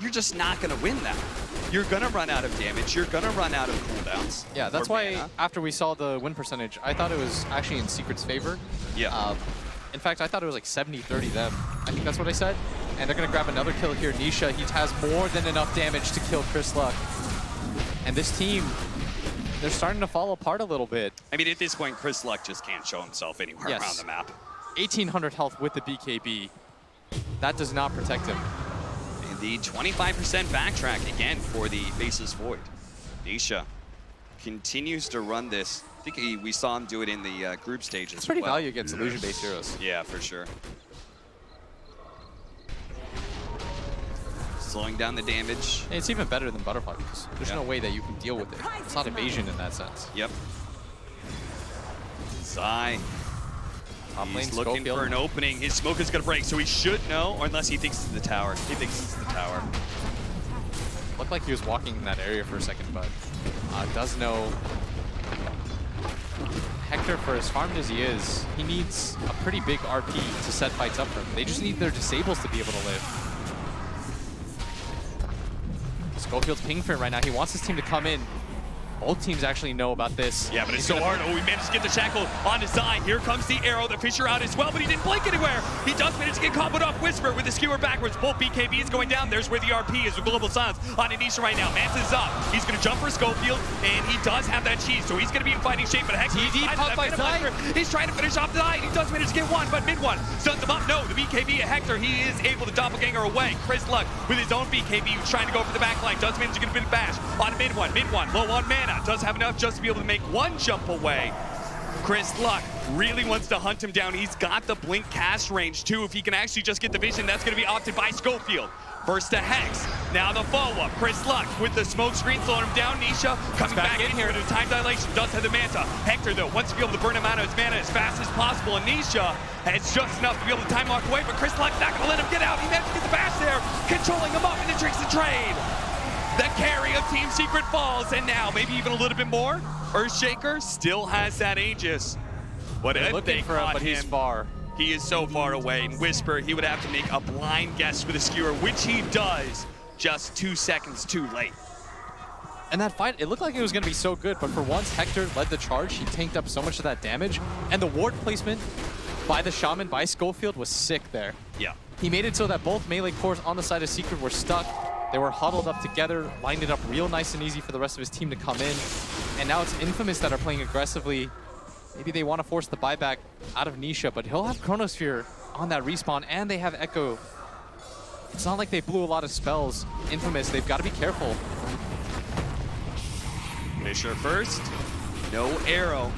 you're just not going to win that. You're going to run out of damage. You're going to run out of cooldowns. Yeah, that's why mana. after we saw the win percentage, I thought it was actually in Secret's favor. Yeah. Uh, in fact, I thought it was like 70-30 them. I think that's what I said. And they're going to grab another kill here. Nisha, he has more than enough damage to kill Chris Luck. And this team, they're starting to fall apart a little bit. I mean, at this point, Chris Luck just can't show himself anywhere Yes. around the map. 1800 health with the BKB. That does not protect him. The 25% backtrack again for the Faceless Void. Nisha continues to run this. I think he, we saw him do it in the uh, group stages. It's pretty well. value against illusion-based heroes. Yeah, for sure. Slowing down the damage. It's even better than Butterfly because there's Yeah. no way that you can deal with it. It's not evasion in that sense. Yep. Zai. Top lane, He's looking Scofield. for an opening. His smoke is going to break, so he should know, or unless he thinks it's the tower. He thinks it's the tower. Looked like he was walking in that area for a second, but uh, does know Hector, for as farmed as he is, he needs a pretty big RP to set fights up for him. They just need their disables to be able to live. Scofield's ping for him right now. He wants his team to come in. Both teams actually know about this. Yeah, but it's so hard. Oh, he managed to get the shackle on his eye. Here comes the arrow, the Fissure out as well, but he didn't blink anywhere. He does manage to get comboed off Wisper with the skewer backwards. Both BKBs going down. There's where the RP is with Global Silence on Anisha right now. Mantis up. He's going to jump for Scofield, and he does have that cheese, so he's going to be in fighting shape. But inside of by. Wisper. He's trying to finish off the eye. He does manage to get one, but MidOne stuns him up. No, the BKB Hector. He is able to doppelganger away. Chris Luck with his own BKB who's trying to go for the back line. Does manage to get a bit of bash on MidOne. Mid one, low on mana. Does have enough just to be able to make one jump away. Chris Luck really wants to hunt him down. He's got the blink cast range too. If he can actually just get the vision, that's going to be opted by Scofield. First to Hex, now the follow-up. Chris Luck with the smoke screen slowing him down. Nisha coming back, in here to time dilation. Does have the Manta. Hector though wants to be able to burn him out of his mana as fast as possible. And Nisha has just enough to be able to time walk away, but Chris Luck's not going to let him get out. He managed to get the bash there, controlling him up, and it tricks the trade. The carry of Team Secret falls, and now maybe even a little bit more. Earthshaker still has that Aegis. What They're if looking they for him, but he's him? far. He is so far away. And Wisper, he would have to make a blind guess with a skewer, which he does just two seconds too late. And that fight, it looked like it was going to be so good, but for once, Hector led the charge. He tanked up so much of that damage. And the ward placement by the Shaman, by Scofield, was sick there. Yeah. He made it so that both melee cores on the side of Secret were stuck. They were huddled up together, lined it up real nice and easy for the rest of his team to come in. And now it's Infamous that are playing aggressively. Maybe they want to force the buyback out of Nisha, but he'll have Chronosphere on that respawn, and they have Echo. It's not like they blew a lot of spells. Infamous, they've got to be careful. Fissure first. No arrow.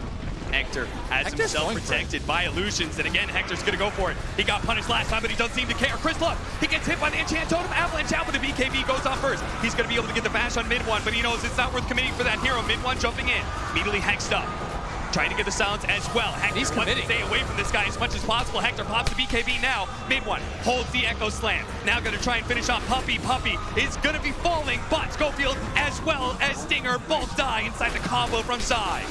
Hector has Hector's himself going protected by illusions, and again, Hector's gonna go for it. He got punished last time, but he doesn't seem to care. Chris Luck, he gets hit by the enchant totem, avalanche out, but the BKB goes off first. He's gonna be able to get the bash on MidOne, but he knows it's not worth committing for that hero. MidOne jumping in, immediately hexed up. Trying to get the silence as well. Hector He's wants to committing. stay away from this guy as much as possible. Hector pops the BKB now. MidOne holds the Echo Slam. Now going to try and finish off Puppey. Puppey is going to be falling, but Scofield as well as Stinger both die inside the combo from Zai.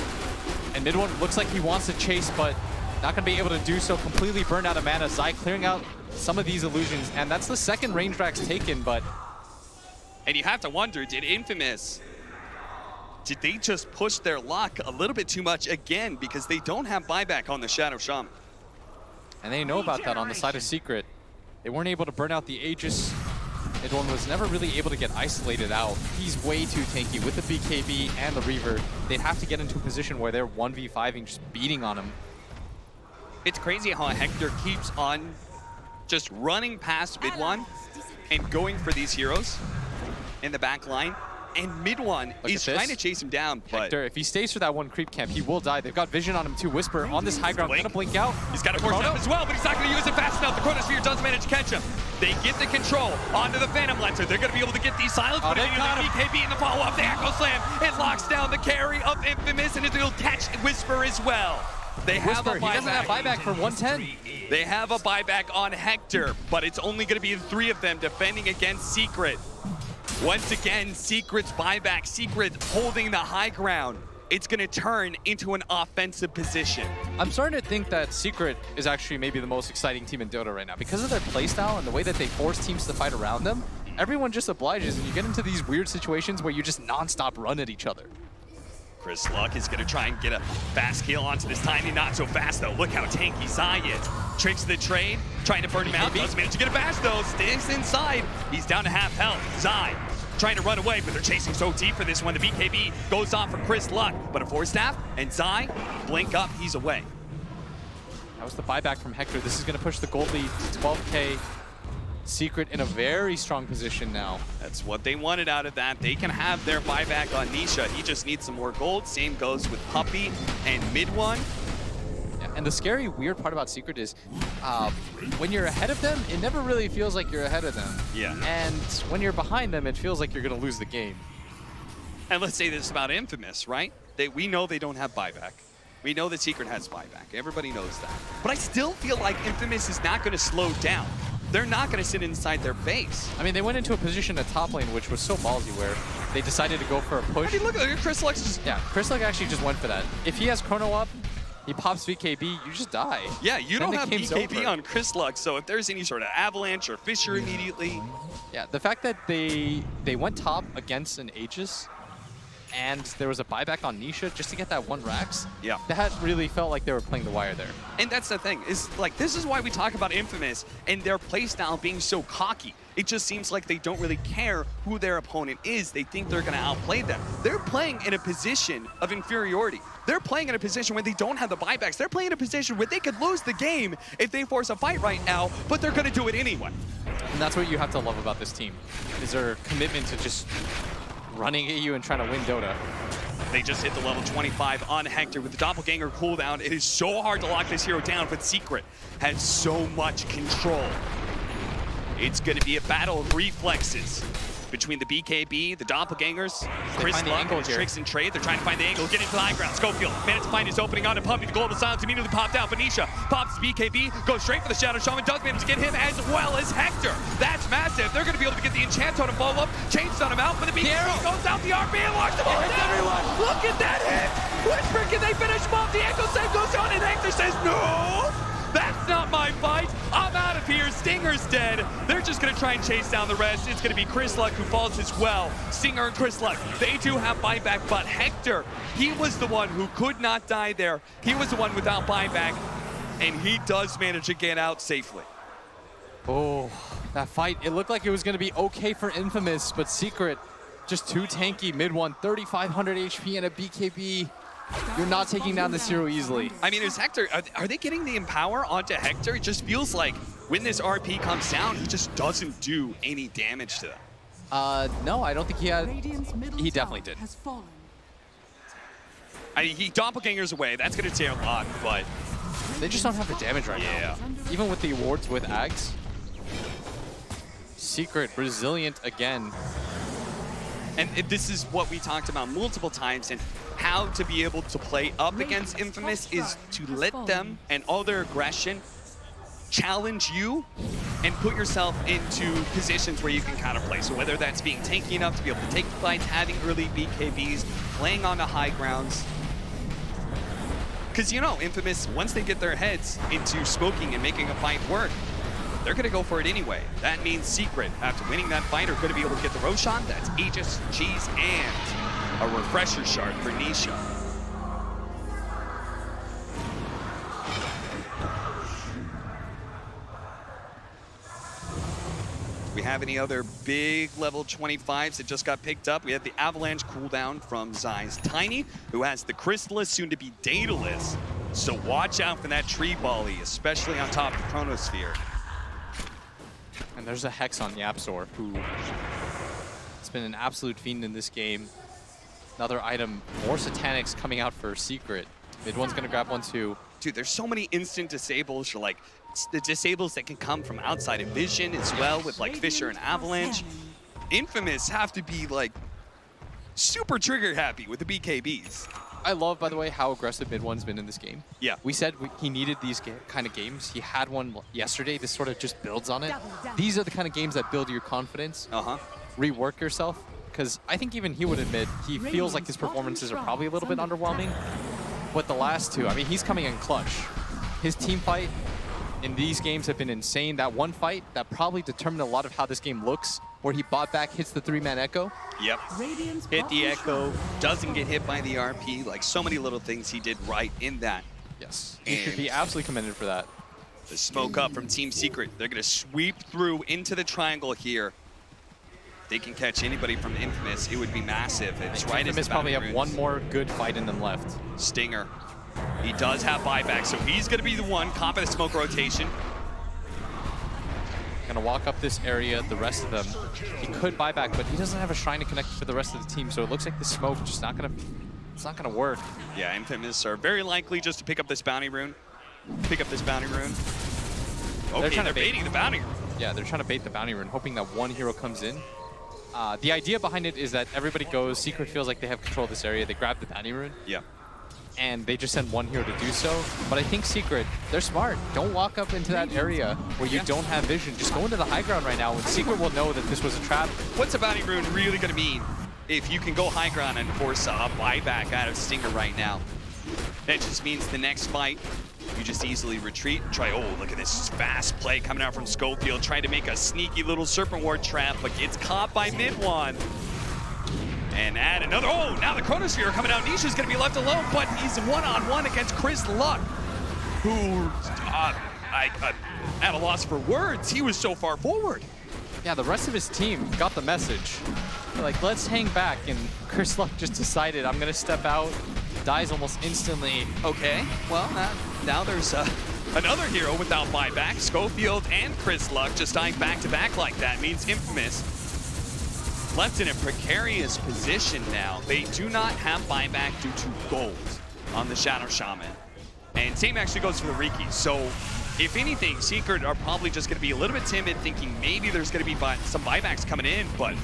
And MidOne looks like he wants to chase, but not going to be able to do so. Completely burned out of mana. Zai clearing out some of these illusions, and that's the second range racks taken, but And you have to wonder, did Infamous, did they just push their luck a little bit too much again because they don't have buyback on the Shadow Shaman? and they know about that on the side of Secret. They weren't able to burn out the Aegis. One was never really able to get isolated out. He's way too tanky with the BKB and the Reaver. They'd have to get into a position where they're 1v5ing, just beating on him. It's crazy how Hector keeps on just running past MidOne and going for these heroes in the back line. And MidOne Look is trying to chase him down, but Hector, if he stays for that one creep camp, he will die. They've got vision on him too. Wisper on this high ground, Blink. gonna blink out. He's got a force up as well, but he's not to use it fast enough. The Chronosphere does manage to catch him. They get the control onto the Phantom Lancer. They're going to be able to get these silence, Oh, but they got the BKB in the follow-up, the Echo Slam, it locks down the carry of Infamous, and it'll catch Wisper as well. They have Wisper, a he doesn't have buyback. buyback for 110. They have a buyback on Hector, but it's only going to be the three of them defending against Secret. Once again, Secret's buyback. Secret holding the high ground. It's going to turn into an offensive position. I'm starting to think that Secret is actually maybe the most exciting team in Dota right now. Because of their playstyle and the way that they force teams to fight around them, everyone just obliges and you get into these weird situations where you just non-stop run at each other. Chris Luck is going to try and get a fast kill onto this tiny, not so fast though. Look how tanky Zai is. Tricks the trade, trying to burn him out. Does manage to get a bash though. Stays inside. He's down to half health. Zai trying to run away, but they're chasing so deep for this one. The BKB goes on for Chris Luck, but a Force Staff and Zai blink up. He's away. That was the buyback from Hector. This is going to push the gold lead to 12k. Secret in a very strong position now. That's what they wanted out of that. They can have their buyback on Nisha. He just needs some more gold. Same goes with Puppey and MidOne. Yeah, And the scary, weird part about Secret is uh, when you're ahead of them, it never really feels like you're ahead of them. Yeah. And when you're behind them, it feels like you're going to lose the game. And let's say this about Infamous, right? They, we know they don't have buyback. We know that Secret has buyback. Everybody knows that. But I still feel like Infamous is not going to slow down. They're not going to sit inside their base. I mean, they went into a position at top lane, which was so ballsy, where they decided to go for a push. mean, look at Chris Lux just Yeah, Chris Luck actually just went for that. If he has Chrono up, he pops BKB, you just die. Yeah, you Then don't have over. on Chris Lux, so if there's any sort of avalanche or fissure immediately, Yeah, the fact that they they went top against an Aegis, and there was a buyback on Nisha just to get that one Rax. Yeah. That really felt like they were playing the wire there. And that's the thing, is like this is why we talk about Infamous and their playstyle being so cocky. It just seems like they don't really care who their opponent is. They think they're gonna outplay them. They're playing in a position of inferiority. They're playing in a position where they don't have the buybacks. They're playing in a position where they could lose the game if they force a fight right now, but they're gonna do it anyway. And that's what you have to love about this team, is their commitment to just running at you and trying to win Dota. They just hit the level 25 on Hector with the Doppelganger cooldown. It is so hard to lock this hero down, but Secret has so much control. It's going to be a battle of reflexes between the BKB, the Doppelgangers, Chris Luck, his tricks and trade. They're trying to find the angle, get into the high ground. Scofield managed to find his opening on the puppy. The global silence immediately popped out. Benicia pops the BKB, goes straight for the Shadow Shaman, does manage to get him as well as Hector. That's massive. They're going to be able to get the enchant totem follow up, chains on him out, but the BKB goes out the RB and locks them all down. Look at that hit. Wisper, can they finish him off? The ankle save goes on, and Hector says, no. That's not my fight. I'm out of here. Stinger's dead. They're just going to try and chase down the rest. It's going to be Chris Luck who falls as well. Stinger and Chris Luck, they do have buyback, but Hector, he was the one who could not die there. He was the one without buyback, and he does manage to get out safely. Oh, that fight, it looked like it was going to be okay for Infamous, but Secret, just too tanky, MidOne, 3,500 HP and a BKB. You're not taking down this hero easily. I mean, is Hector, are, are they getting the Empower onto Hector? It just feels like when this RP comes down, he just doesn't do any damage to them. Uh, no, I don't think he had. He definitely did. Has fallen. I mean, he doppelgangers away. That's going to tear a lot, but They just don't have the damage right yeah. now. Even with the awards with Ags. Secret, resilient again. And this is what we talked about multiple times and how to be able to play up against Infamous is to let them and all their aggression challenge you and put yourself into positions where you can kind of play. So whether that's being tanky enough to be able to take the fights, having early BKBs, playing on the high grounds. Because you know, Infamous, once they get their heads into smoking and making a fight work, they're going to go for it anyway. That means Secret, after winning that fight, are going to be able to get the Roshan. That's Aegis, Cheese, and a Refresher Shard for Nisha. we have any other big level 25s that just got picked up? We have the Avalanche cooldown from Zai's Tiny, who has the Crystalys, soon to be Daedalus. So watch out for that tree volley, especially on top of the Chronosphere. And there's a Hex on Yapzor who is been an absolute fiend in this game. Another item, more Satanics coming out for Secret. MidOne's gonna grab one too. Dude, there's so many instant disables for like the disables that can come from outside of vision as well with like Fissure and Avalanche. Infamous have to be like super trigger happy with the BKBs. I love, by the way, how aggressive MidOne's been in this game. Yeah. We said we, he needed these kind of games. He had one yesterday. This sort of just builds on it. These are the kind of games that build your confidence. Uh-huh. rework yourself because I think even he would admit he feels like his performances are probably a little bit underwhelming. But the last two, I mean, he's coming in clutch. His team fight in these games have been insane. That one fight that probably determined a lot of how this game looks, where he bought back, hits the three-man echo. Yep. Hit the echo, doesn't get hit by the RP. Like so many little things he did right in that. Yes, he should be absolutely commended for that. The smoke up from Team Secret. They're going to sweep through into the triangle here. They can catch anybody from Infamous. It would be massive. It's right as Infamous probably have one more good fight in them left. Stinger. He does have buyback, so he's going to be the one caught by the smoke rotation. Gonna walk up this area, the rest of them. He could buy back, but he doesn't have a shrine to connect to the rest of the team, so it looks like the smoke just not gonna, it's not gonna work. Yeah, Infamous are very likely just to pick up this bounty rune. Pick up this bounty rune. Okay, trying they're, to bait- baiting the bounty rune. Yeah, they're trying to bait the bounty rune, hoping that one hero comes in. Uh, the idea behind it is that everybody goes, Secret feels like they have control of this area, they grab the bounty rune, Yeah. And they just send one hero to do so. But I think Secret, they're smart. Don't walk up into that area where you don't have vision. Just go into the high ground right now, and Secret will know that this was a trap. What's a bounty rune really going to mean if you can go high ground and force a buyback out of Stinger right now? That just means the next fight, you just easily retreat and try, oh, look at this fast play coming out from Scofield, trying to make a sneaky little Serpent Ward trap, but gets caught by mid one. And add another, oh, now the Chronosphere coming out. Nisha's going to be left alone, but he's one-on-one against Chris Luck, who, uh, I, uh, at a loss for words, he was so far forward. Yeah, the rest of his team got the message. They're like, let's hang back. And Chris Luck just decided, I'm going to step out. Dies almost instantly. Okay, well, now, now there's uh, another hero without buyback. Scofield and Chris Luck just dying back-to-back like that means Infamous left in a precarious position now. They do not have buyback due to gold on the Shadow Shaman. And same actually goes for the Riki. So if anything, Secret are probably just going to be a little bit timid, thinking maybe there's going to be buy some buybacks coming in, but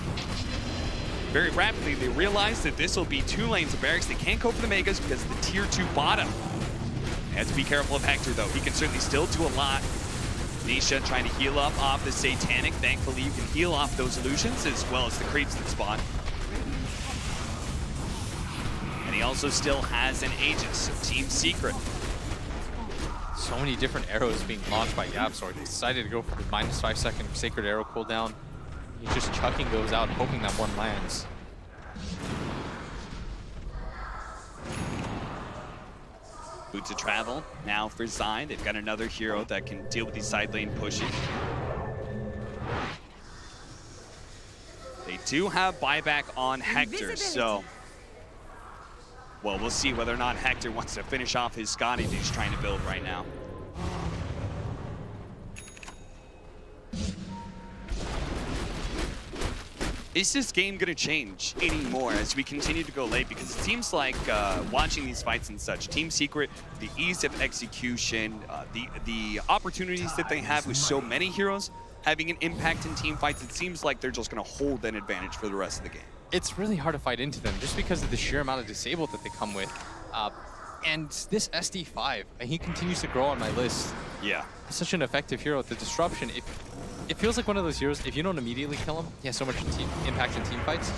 very rapidly they realize that this will be two lanes of barracks. They can't go for the Megas because of the tier two bottom. They have to be careful of Hector though. He can certainly still do a lot. Nisha trying to heal up off the Satanic. Thankfully you can heal off those illusions as well as the creeps that spawn. And he also still has an Aegis, so Team Secret. So many different arrows being launched by Yapzor. He decided to go for the minus five second Sacred Arrow cooldown. He's just chucking those out, hoping that one lands. Boots of Travel now for Zine. They've got another hero that can deal with these side lane pushes. They do have buyback on Hector, so... Well, we'll see whether or not Hector wants to finish off his Skadi that he's trying to build right now. Is this game going to change anymore as we continue to go late? Because it seems like uh, watching these fights and such, Team Secret, the ease of execution, uh, the the opportunities that they have with so many heroes having an impact in team fights, it seems like they're just going to hold an advantage for the rest of the game. It's really hard to fight into them just because of the sheer amount of disabled that they come with. Uh, and this SD5, and he continues to grow on my list. Yeah. Such an effective hero. The disruption, it, it feels like one of those heroes, if you don't immediately kill him, he has so much team, impact in team fights.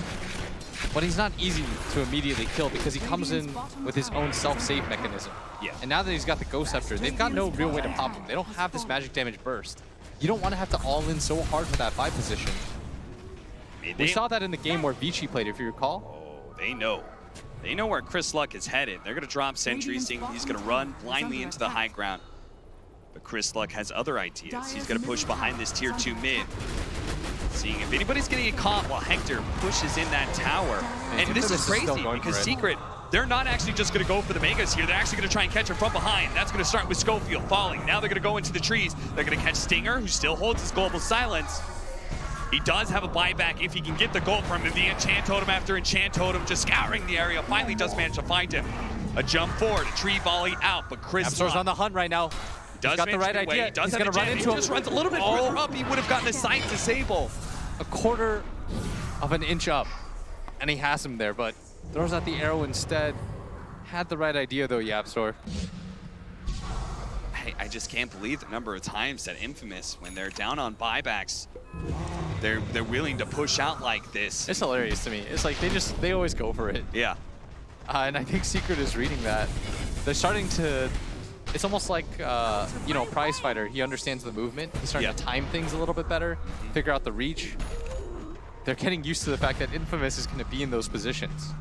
But he's not easy to immediately kill because he comes in with his own self-save mechanism. Yeah. And now that he's got the Ghost Scepter, they've got no real way to pop him. They don't have this magic damage burst. You don't want to have to all in so hard for that five position. They, We saw that in the game where Vici played, if you recall. Oh, they know. They know where Chris Luck is headed. They're going to drop sentries, seeing he's going to run blindly into the high ground. But Chris Luck has other ideas. He's going to push behind this tier 2 mid. Seeing if anybody's going to get caught while Hector pushes in that tower. And this is is crazy because. Secret, they're not actually just going to go for the Megas here. They're actually going to try and catch him from behind. That's going to start with Scofield falling. Now they're going to go into the trees. They're going to catch Stinger, who still holds his global silence. He does have a buyback if he can get the gold from him. The Enchant Totem after Enchant Totem just scouring the area. Finally does manage to find him. A jump forward, a tree volley out, but Chris Absol's Lock on the hunt right now. Does He's got the right away. idea. He does He's gonna run jam. into He him. just runs a little bit Oh. further up. He would have gotten the sight disable. A quarter of an inch up, and he has him there, but throws out the arrow instead. Had the right idea though, Yapzor. I, I just can't believe the number of times that Infamous, when they're down on buybacks, they're they're willing to push out like this. It's hilarious to me. It's like they just they always go for it. Yeah. Uh, and I think Secret is reading that. They're starting to. It's almost like uh, you know, prize fighter. He understands the movement. He's starting Yeah. to time things a little bit better, figure out the reach. They're getting used to the fact that Infamous is going to be in those positions.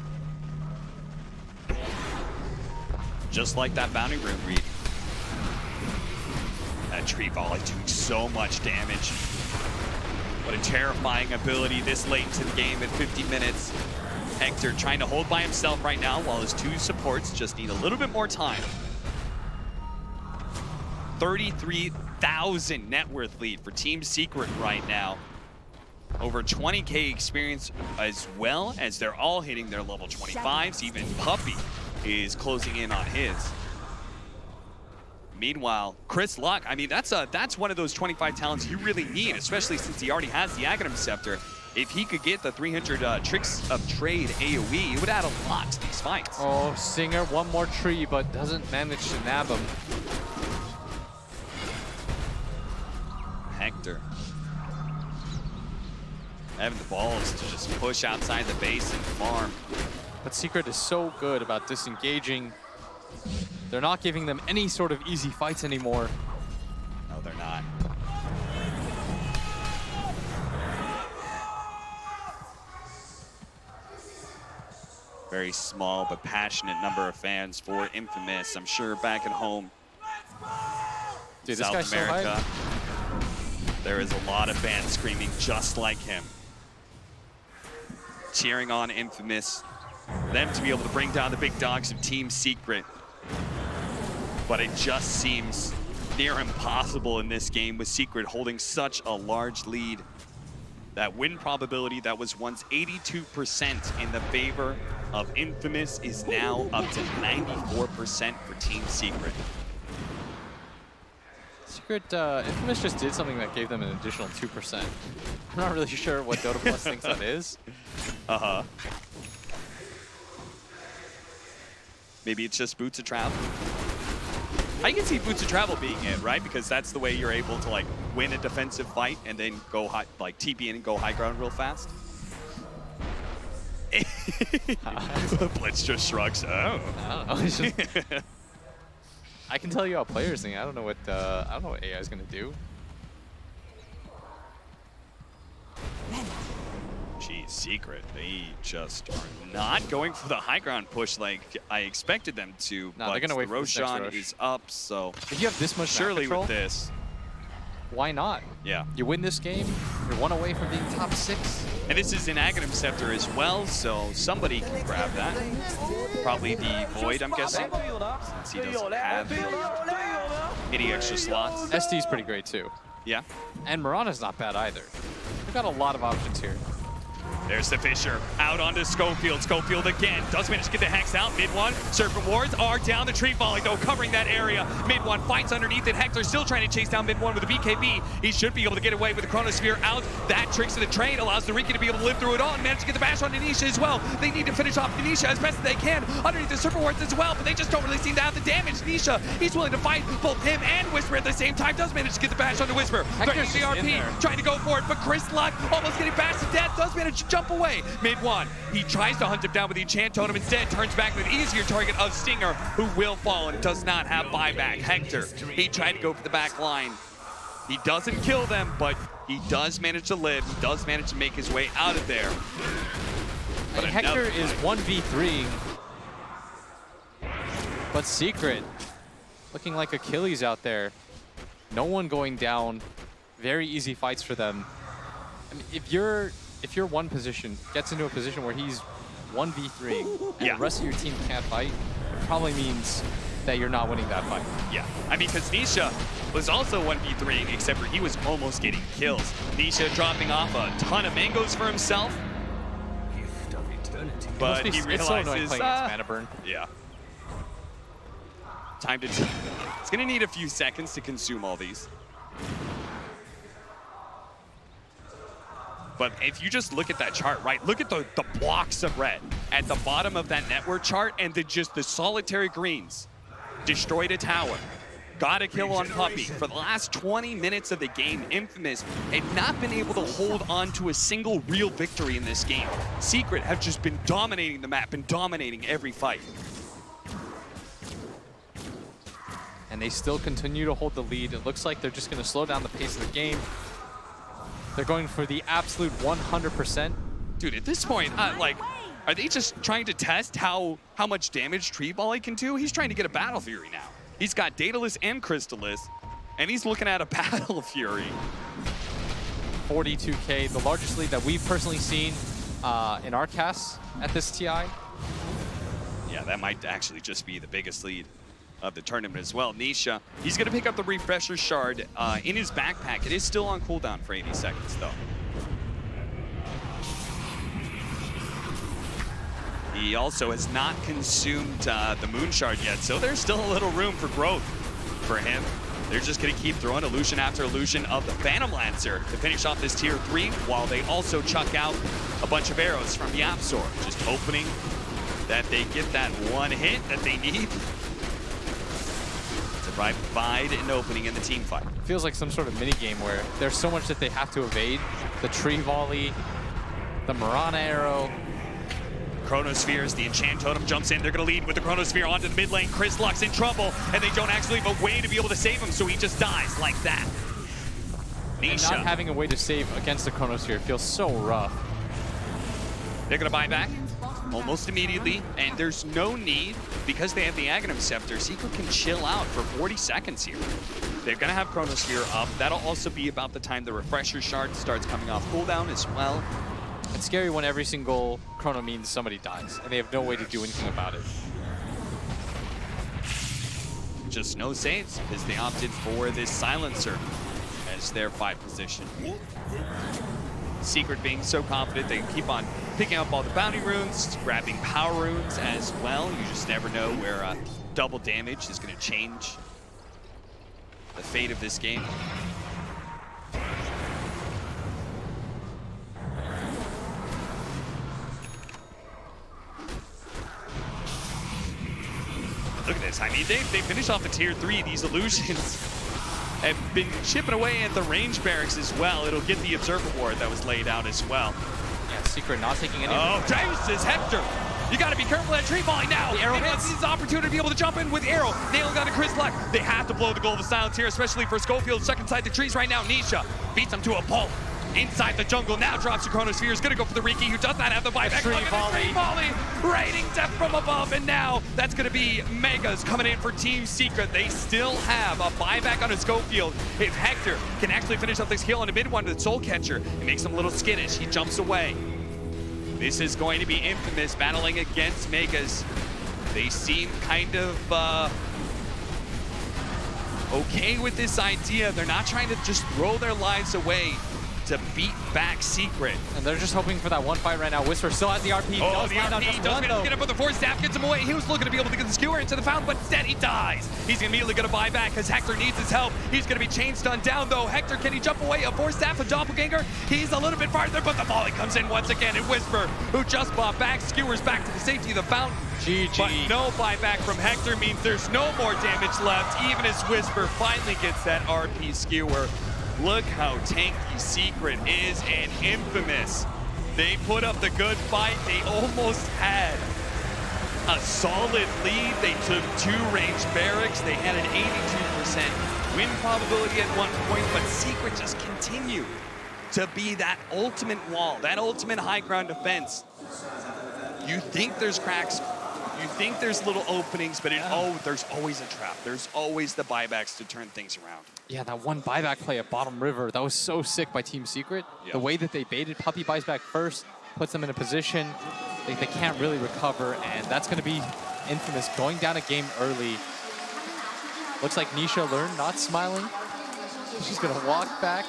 Just like that bounty rune read. That tree volley doing so much damage. What a terrifying ability this late into the game at 50 minutes. Hector trying to hold by himself right now while his two supports just need a little bit more time. 33,000 net worth lead for Team Secret right now. Over 20k experience as well as they're all hitting their level 25s. Even Puppey is closing in on his. Meanwhile, Chris Luck, I mean, that's a that's one of those 25 talents you really need, especially since he already has the Aghanim Scepter. If he could get the 300 uh, tricks of trade AoE, it would add a lot to these fights. Oh, Singer, one more tree, but doesn't manage to nab him. Hector. Having the balls to just push outside the base and farm. But Secret is so good about disengaging. They're not giving them any sort of easy fights anymore. No, they're not. Very small but passionate number of fans for Infamous. I'm sure back at home, Dude, this South so America, hyped. There is a lot of fans screaming just like him. Cheering on Infamous. Them to be able to bring down the big dogs of Team Secret. But it just seems near impossible in this game with Secret holding such a large lead. That win probability that was once 82% in the favor of Infamous is now up to 94% for Team Secret. Secret, uh, Infamous just did something that gave them an additional 2%. I'm not really sure what Dota Plus thinks that is. Uh-huh. Maybe it's just Boots of Travel. I can see Boots of Travel being it, right? Because that's the way you're able to like win a defensive fight and then go high, like TP in and go high ground real fast. Blitz just shrugs. Oh. I don't know. It's just, I can tell you how players think. I don't know what uh, I don't know what AI is gonna do. Geez, Secret. They just are not going for the high ground push like I expected them to. No, but they're gonna wait for this next Roshan is up, so If you have this much surely control, with this, why not? yeah. You win this game, you're one away from being top six. And this is an Aghanim Scepter as well, so somebody can grab that. Probably the Void, I'm guessing, since he doesn't have any extra slots. SD's pretty great too. Yeah. And Mirana's not bad either. We've got a lot of options here. There's the Fissure. Out onto Scofield. Scofield again. Does manage to get the Hex out. MidOne. Serpent Wards are down the tree volley, though, covering that area. MidOne fights underneath it. Hector still trying to chase down MidOne with a BKB. He should be able to get away with the Chronosphere out. That tricks to the trade allows the Riki to be able to live through it all and manage to get the bash on Denisha as well. They need to finish off Denisha as best as they can underneath the Serpent Wards as well, but they just don't really seem to have the damage. Denisha, he's willing to fight both him and Wisper at the same time. Does manage to get the bash onto Wisper. Hector's the RP, trying to go for it, but Chris Luck almost getting bashed to death. Does manage jump away. MidOne. He tries to hunt him down with the enchant totem. Instead, turns back with an easier target of Stinger, who will fall and does not have buyback. Hector, he tried to go for the back line. He doesn't kill them, but he does manage to live. He does manage to make his way out of there. But And Hector is 1v3. But Secret, looking like Achilles out there. No one going down. Very easy fights for them. I mean, if you're if you're one position, gets into a position where he's 1v3 and Yeah. the rest of your team can't fight, it probably means that you're not winning that fight. Yeah, I mean, because Nisha was also 1v3, except for he was almost getting kills. Nisha dropping off a ton of mangoes for himself. But Must be- he it's so annoying realizes, playing uh, against Mana Burn. yeah. Time to, it's gonna need a few seconds to consume all these. But if you just look at that chart, right, look at the, the blocks of red at the bottom of that network chart and the, just the solitary greens. Destroyed a tower. Got a kill on Puppey. For the last 20 minutes of the game, Infamous had not been able to hold on to a single real victory in this game. Secret have just been dominating the map and dominating every fight. and they still continue to hold the lead. It looks like they're just going to slow down the pace of the game. They're going for the absolute 100%. Dude, at this point, uh, like, are they just trying to test how how much damage Tree Volley can do? He's trying to get a Battle Fury now. He's got Daedalus and Crystalys, and he's looking at a Battle Fury. 42K, the largest lead that we've personally seen uh, in our casts at this TI. Yeah, that might actually just be the biggest lead of the tournament as well. Nisha, he's going to pick up the Refresher Shard uh, in his backpack. It is still on cooldown for 80 seconds, though. He also has not consumed uh, the Moon Shard yet, so there's still a little room for growth for him. They're just going to keep throwing illusion after illusion of the Phantom Lancer to finish off this tier 3, while they also chuck out a bunch of arrows from the Yapzor, just hoping that they get that one hit that they need to provide an opening in the team fight. Feels like some sort of mini game where there's so much that they have to evade. The tree volley, the Mirana arrow. Chronospheres, the Enchant Totem jumps in. They're going to lead with the Chronosphere onto the mid lane. Chris Luck's in trouble, and they don't actually have a way to be able to save him, so he just dies like that. And not having a way to save against the Chronosphere feels so rough. they're going to buy back almost immediately, and there's no need, because they have the Aghanim Scepter, Secret can chill out for 40 seconds here. They're going to have Chronosphere up. That'll also be about the time the Refresher Shard starts coming off cooldown as well. It's scary when every single chrono means somebody dies, and they have no way to do anything about it. Just no saves, because they opted for this Silencer as their fight position. Secret being so confident, they can keep on picking up all the bounty runes, grabbing power runes as well. You just never know where uh, double damage is going to change the fate of this game. Look at this. I mean, they, they finish off the tier three. These illusions have been chipping away at the range barracks as well. It'll get the observer ward that was laid out as well. Secret not taking any Oh, Jesus, Hector. You got to be careful that tree falling now. The arrow hits. the opportunity to be able to jump in with arrow. Nailing down to Chris Luck. They have to blow the goal of the silence here, especially for Scofield stuck inside the trees right now. Nisha beats him to a pulp. Inside the jungle, now drops the Chronosphere. Is going to go for the Riki, who does not have the buyback. tree the tree volley. Raining death from above, and now that's going to be Megas coming in for Team Secret. They still have a buyback on a Scofield. If Hector can actually finish up this kill on a MidOne with Soul Catcher, it makes him a little skittish. He jumps away. This is going to be infamous battling against Megas. They seem kind of uh, okay with this idea. They're not trying to just throw their lives away to beat back Secret. And they're just hoping for that one fight right now. Wisper still has the RP. Oh, does the RP does one, manage to though. get up with the force staff, gets him away. He was looking to be able to get the skewer into the fountain, but instead he dies. He's immediately going to buy back because Hector needs his help. He's going to be chain stunned down, though. Hector, can he jump away? A force staff, a doppelganger. He's a little bit farther, but the volley comes in once again. And Wisper, who just bought back, skewers back to the safety of the fountain. GG. But no buyback from Hector means there's no more damage left, even as Wisper finally gets that RP skewer. Look how tanky Secret is and infamous. They put up the good fight. They almost had a solid lead. They took two range barracks. They had an 82% win probability at one point, but Secret just continued to be that ultimate wall, that ultimate high ground defense. You think there's cracks, you think there's little openings, but it, oh, there's always a trap. There's always the buybacks to turn things around. Yeah, that one buyback play at Bottom River, that was so sick by Team Secret. Yeah. The way that they baited Puppey buys back first, puts them in a position they, they can't really recover, and that's going to be infamous. Going down a game early, Looks like Nisha learned not smiling. She's gonna walk back.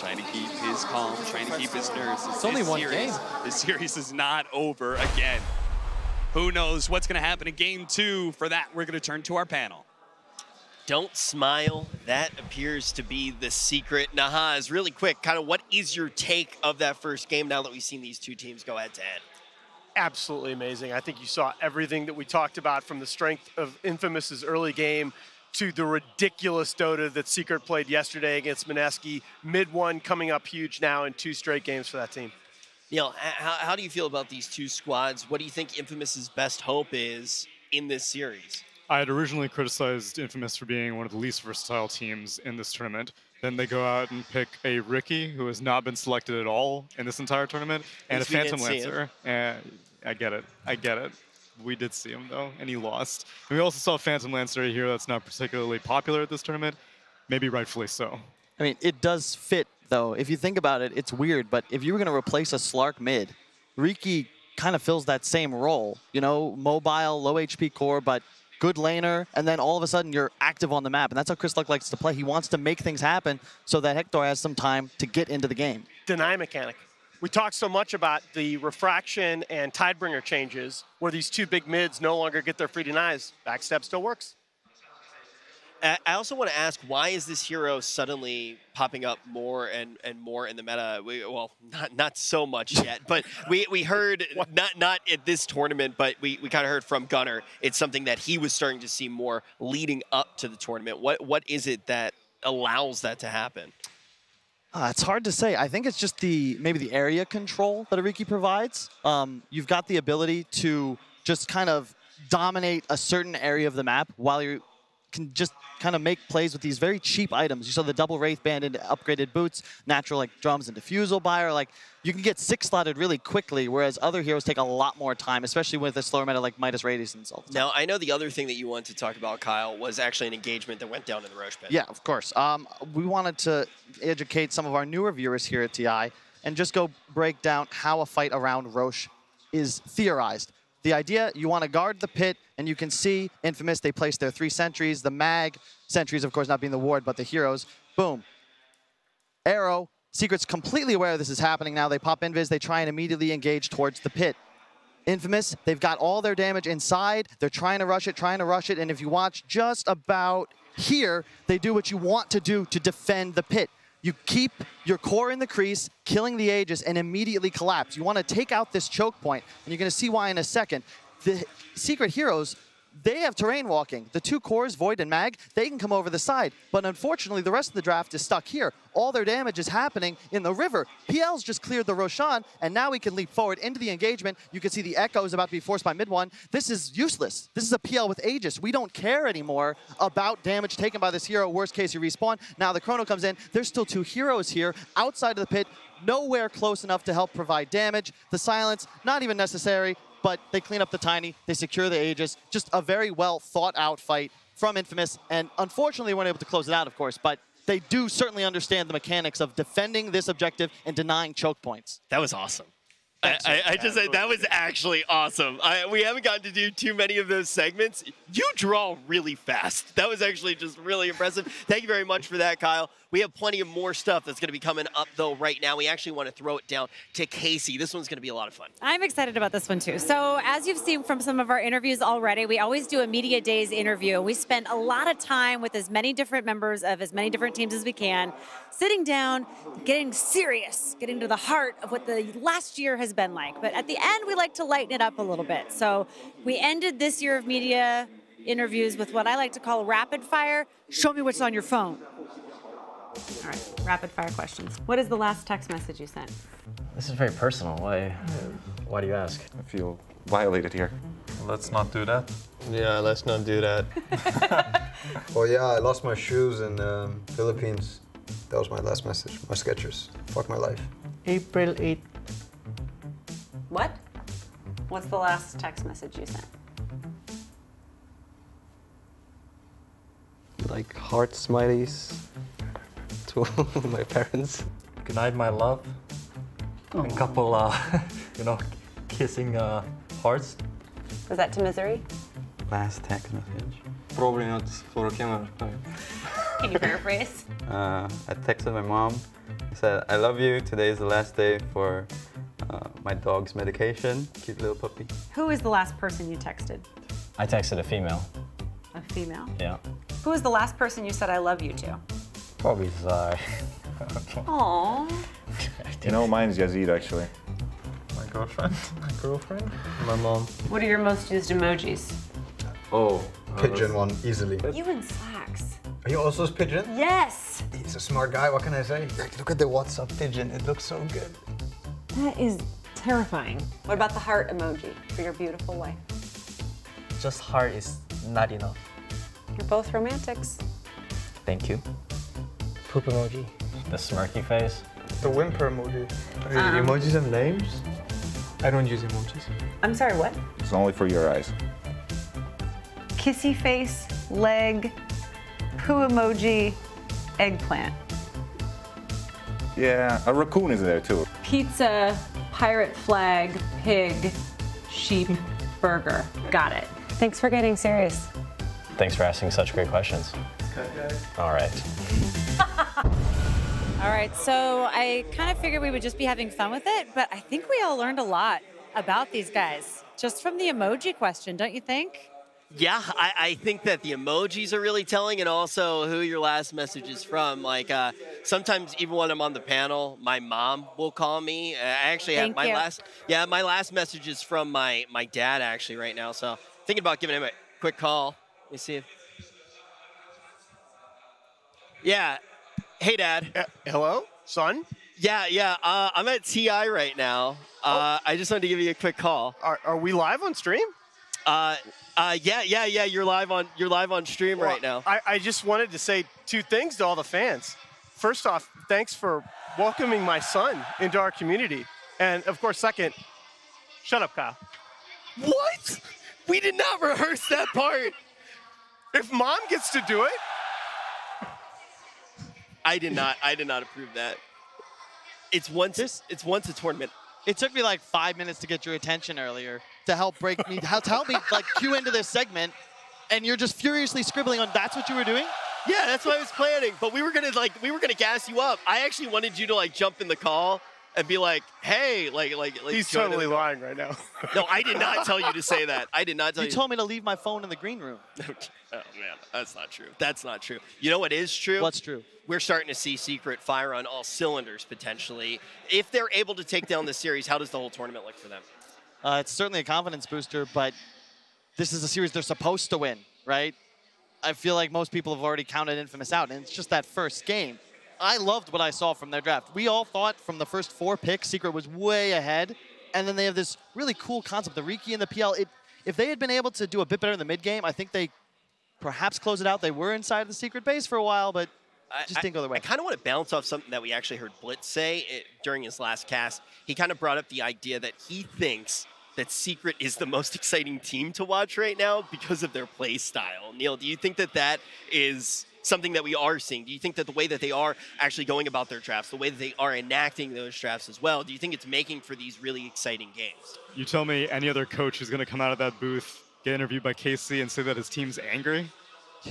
Trying to keep his calm, trying to keep his nerves. It's only one series, game. The series is not over again. Who knows what's going to happen in game two? For that, we're going to turn to our panel. Don't smile. That appears to be the secret. Nahaz, really quick, kind of what is your take of that first game now that we've seen these two teams go head to head? absolutely amazing. I think you saw everything that we talked about from the strength of Infamous's early game to the ridiculous Dota that Secret played yesterday against Mineski. MidOne coming up huge now in two straight games for that team. Neil, how, how do you feel about these two squads? What do you think Infamous's best hope is in this series? I had originally criticized Infamous for being one of the least versatile teams in this tournament. Then they go out and pick a Riki who has not been selected at all in this entire tournament, and a least we didn't Phantom. Lancer. And I get it. I get it. We did see him though, and he lost. And we also saw Phantom Lancer, here that's not particularly popular at this tournament, maybe rightfully so. I mean, it does fit, though. If you think about it, it's weird, but if you were going to replace a Slark mid, Riki kind of fills that same role. You know, mobile, low HP core, but good laner, and then all of a sudden you're active on the map. And that's how Chris Luck likes to play. He wants to make things happen so that Hector has some time to get into the game. Deny mechanic. We talked so much about the refraction and tidebringer changes where these two big mids no longer get their free denies. Backstep still works. I I also want to ask, why is this hero suddenly popping up more and, and more in the meta? We, well, not not so much yet, but we, we heard not not at this tournament, but we, we kind of heard from Gunnar. It's something that he was starting to see more leading up to the tournament. What what is it that allows that to happen? Uh, it's hard to say. I think it's just the maybe the area control that a Riki provides. Um, you've got the ability to just kind of dominate a certain area of the map while you can just kind of make plays with these very cheap items. You saw the double Wraith Band into upgraded boots, natural like drums and diffusal buyer. Like you can get six slotted really quickly, whereas other heroes take a lot more time, especially with a slower meta like Midas Radius and so. Now, I know the other thing that you wanted to talk about, Kyle, was actually an engagement that went down in the Rosh pit. Yeah, of course. Um, we wanted to educate some of our newer viewers here at TI and just go break down how a fight around Rosh is theorized. The idea, you want to guard the pit, and you can see Infamous, they place their three sentries, the mag, sentries, of course, not being the ward, but the heroes. Boom. Arrow, Secret's completely aware this is happening now. They pop invis, they try and immediately engage towards the pit. Infamous, they've got all their damage inside. They're trying to rush it, trying to rush it. And if you watch just about here, they do what you want to do to defend the pit. You keep your core in the crease, killing the Aegis, and immediately collapse. You want to take out this choke point, and you're going to see why in a second. The Secret Heroes, they have terrain walking. The two cores, Void and Mag, they can come over the side. But unfortunately, the rest of the draft is stuck here. All their damage is happening in the river. PL's just cleared the Roshan, and now we can leap forward into the engagement. You can see the Echo is about to be forced by MidOne. This is useless. This is a PL with Aegis. We don't care anymore about damage taken by this hero. Worst case, you respawn. Now the Chrono comes in. There's still two heroes here outside of the pit, nowhere close enough to help provide damage. The silence, not even necessary but they clean up the tiny, they secure the Aegis. Just a very well thought out fight from Infamous, and unfortunately weren't able to close it out, of course, but they do certainly understand the mechanics of defending this objective and denying choke points. That was awesome. I, I, I just said that was actually awesome. I, we haven't gotten to do too many of those segments. You draw really fast. That was actually just really impressive. Thank you very much for that, Kyle. We have plenty of more stuff that's going to be coming up, though, right now. We actually want to throw it down to Casey. This one's going to be a lot of fun. I'm excited about this one too. So, as you've seen from some of our interviews already, we always do a media days interview. We spend a lot of time with as many different members of as many different teams as we can, sitting down, getting serious, getting to the heart of what the last year has been like. But at the end, we like to lighten it up a little bit. So, we ended this year of media interviews with what I like to call rapid fire. Show me what's on your phone. All right, rapid fire questions. What is the last text message you sent? This is very personal. Why? Why do you ask? I feel violated here. Let's not do that. Yeah, let's not do that. Well, yeah, I lost my shoes in um, Philippines. That was my last message. My Skechers. Fuck my life. April 8th. What? What's the last text message you sent? Like heart smileys to my parents. Good night, my love. A couple, uh, you know, kissing uh, hearts. Was that to Misery? Last text message. probably not for a camera. Can you paraphrase? Uh, I texted my mom. I said, I love you. Today is the last day for uh, my dog's medication. Cute little puppy. Who is the last person you texted? I texted a female. A female. Yeah. Who was the last person you said I love you to? Probably Zai. Uh, Aww. You know, mine's Yazid actually. My girlfriend. My girlfriend. My mom. What are your most used emojis? Oh, uh, pigeon one easily. You in slacks. Are you also a pigeon? Yes. He's a smart guy. What can I say? Like, look at the WhatsApp pigeon. It looks so good. That is terrifying. What about the heart emoji for your beautiful wife? Just heart is not enough. You're both romantics. Thank you. Poop emoji. The smirky face. The whimper emoji. Um, emojis have names? I don't use emojis. I'm sorry, what? It's only for your eyes. Kissy face, leg, poo emoji, eggplant. Yeah, a raccoon is there too. Pizza, pirate flag, pig, sheep, burger. Got it. Thanks for getting serious. Thanks for asking such great questions. All right. All right, so I kind of figured we would just be having fun with it, but I think we all learned a lot about these guys just from the emoji question, don't you think? Yeah, I, I think that the emojis are really telling, and also who your last message is from. Like uh, sometimes, even when I'm on the panel, my mom will call me. I actually have Thank my you. last. Yeah, my last message is from my my dad actually right now. So thinking about giving him a quick call. Let me see. If... Yeah. Hey, Dad. hello, son. Yeah, yeah. Uh, I'm at TI right now. Uh, I just wanted to give you a quick call. Are, are we live on stream? Uh, uh, yeah, yeah, yeah. You're live on you're live on stream right now. I, I just wanted to say two things to all the fans. First off, thanks for welcoming my son into our community. And of course, second, shut up, Kyle. What? We did not rehearse that part. If mom gets to do it, I did not. I did not approve that. It's once. it's once a tournament. It took me like five minutes to get your attention earlier to help break me, how to help me like cue into this segment, and you're just furiously scribbling on. That's what you were doing. Yeah, that's what I was planning. But we were gonna like we were gonna gas you up. I actually wanted you to like jump in the call and be like, "Hey, like like like." he's join in totally the- lying right now. No, I did not tell you to say that. I did not tell You you. told me to leave my phone in the green room. oh man, that's not true. That's not true. You know what is true? What's true? We're starting to see Secret fire on all cylinders potentially. If they're able to take down the series, how does the whole tournament look for them? Uh, it's certainly a confidence booster, but this is a series they're supposed to win, right? I feel like most people have already counted Infamous out, and it's just that first game. I loved what I saw from their draft. We all thought from the first four picks, Secret was way ahead, and then they have this really cool concept, the Riki and the PL. It, if they had been able to do a bit better in the mid game, I think they perhaps close it out. They were inside the Secret base for a while, but just didn't go their way. I kind of want to bounce off something that we actually heard Blitz say it, during his last cast. He kind of brought up the idea that he thinks that Secret is the most exciting team to watch right now because of their play style. Neil, do you think that that is something that we are seeing? Do you think that the way that they are actually going about their drafts, the way that they are enacting those drafts as well, do you think it's making for these really exciting games? You tell me any other coach who's going to come out of that booth, get interviewed by Casey, and say that his team's angry?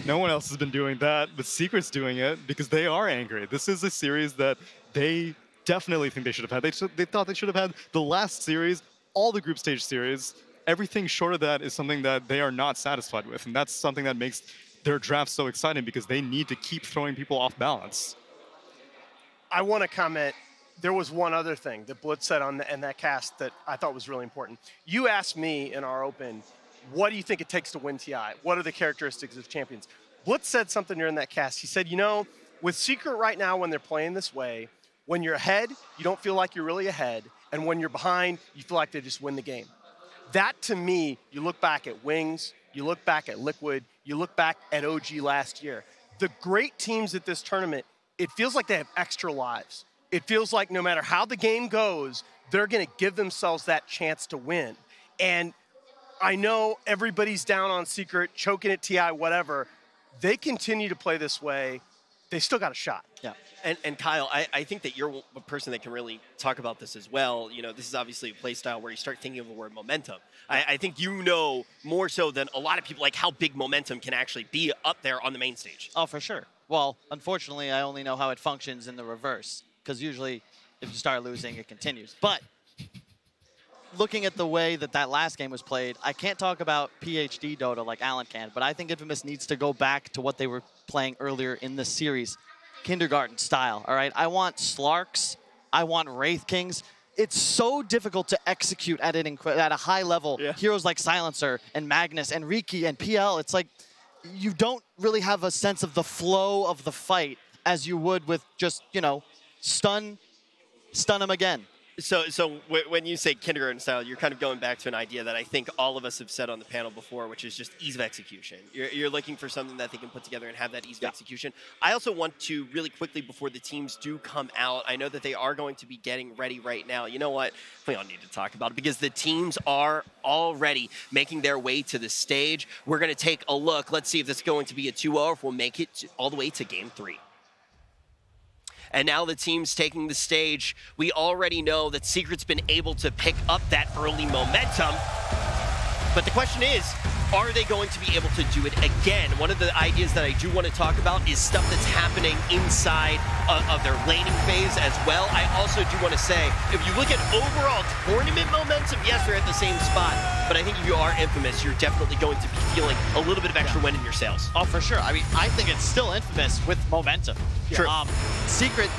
No one else has been doing that, but Secret's doing it because they are angry. This is a series that they definitely think they should have had. They, they thought they should have had the last series, all the group stage series. Everything short of that is something that they are not satisfied with, and that's something that makes their draft so exciting because they need to keep throwing people off balance. I want to comment. There was one other thing that Blitz said on the, that cast that I thought was really important. You asked me in our open, what do you think it takes to win TI? What are the characteristics of champions? Blitz said something during that cast. He said, you know, with Secret right now, when they're playing this way, when you're ahead, you don't feel like you're really ahead. And when you're behind, you feel like they just win the game. That to me, you look back at Wings, you look back at Liquid, you look back at OG last year. The great teams at this tournament, it feels like they have extra lives. It feels like no matter how the game goes, they're going to give themselves that chance to win. And I know everybody's down on Secret, choking at TI, whatever. They continue to play this way. They still got a shot. Yeah. And, and Kyle, I, I think that you're a person that can really talk about this as well. You know, this is obviously a play style where you start thinking of the word momentum. I, I think you know more so than a lot of people like how big momentum can actually be up there on the main stage. Oh, for sure. Well, unfortunately, I only know how it functions in the reverse because usually if you start losing, it continues. But looking at the way that that last game was played, I can't talk about PhD Dota like Alan can, but I think Infamous needs to go back to what they were playing earlier in the series, kindergarten style, all right? I want Slarks, I want Wraith Kings. It's so difficult to execute at, an at a high level. Heroes like Silencer and Magnus and Riki and PL, it's like you don't really have a sense of the flow of the fight as you would with just, you know, stun, stun him again. So, so w- when you say kindergarten style, you're kind of going back to an idea that I think all of us have said on the panel before, which is just ease of execution. You're, you're looking for something that they can put together and have that ease of execution. I also want to really quickly before the teams do come out. I know that they are going to be getting ready right now. You know what? We all need to talk about it because the teams are already making their way to the stage. We're going to take a look. Let's see if this is going to be a 2-0 or if we'll make it all the way to game three. And now the team's taking the stage. We already know that Secret's been able to pick up that early momentum. But the question is, are they going to be able to do it again? One of the ideas that I do want to talk about is stuff that's happening inside of, of their laning phase as well. I also do want to say, if you look at overall tournament momentum, yes, they're at the same spot. But I think if you are infamous, you're definitely going to be feeling a little bit of extra wind in your sails. Oh, for sure. I mean, I think it's still infamous with momentum. True. Um, Secret,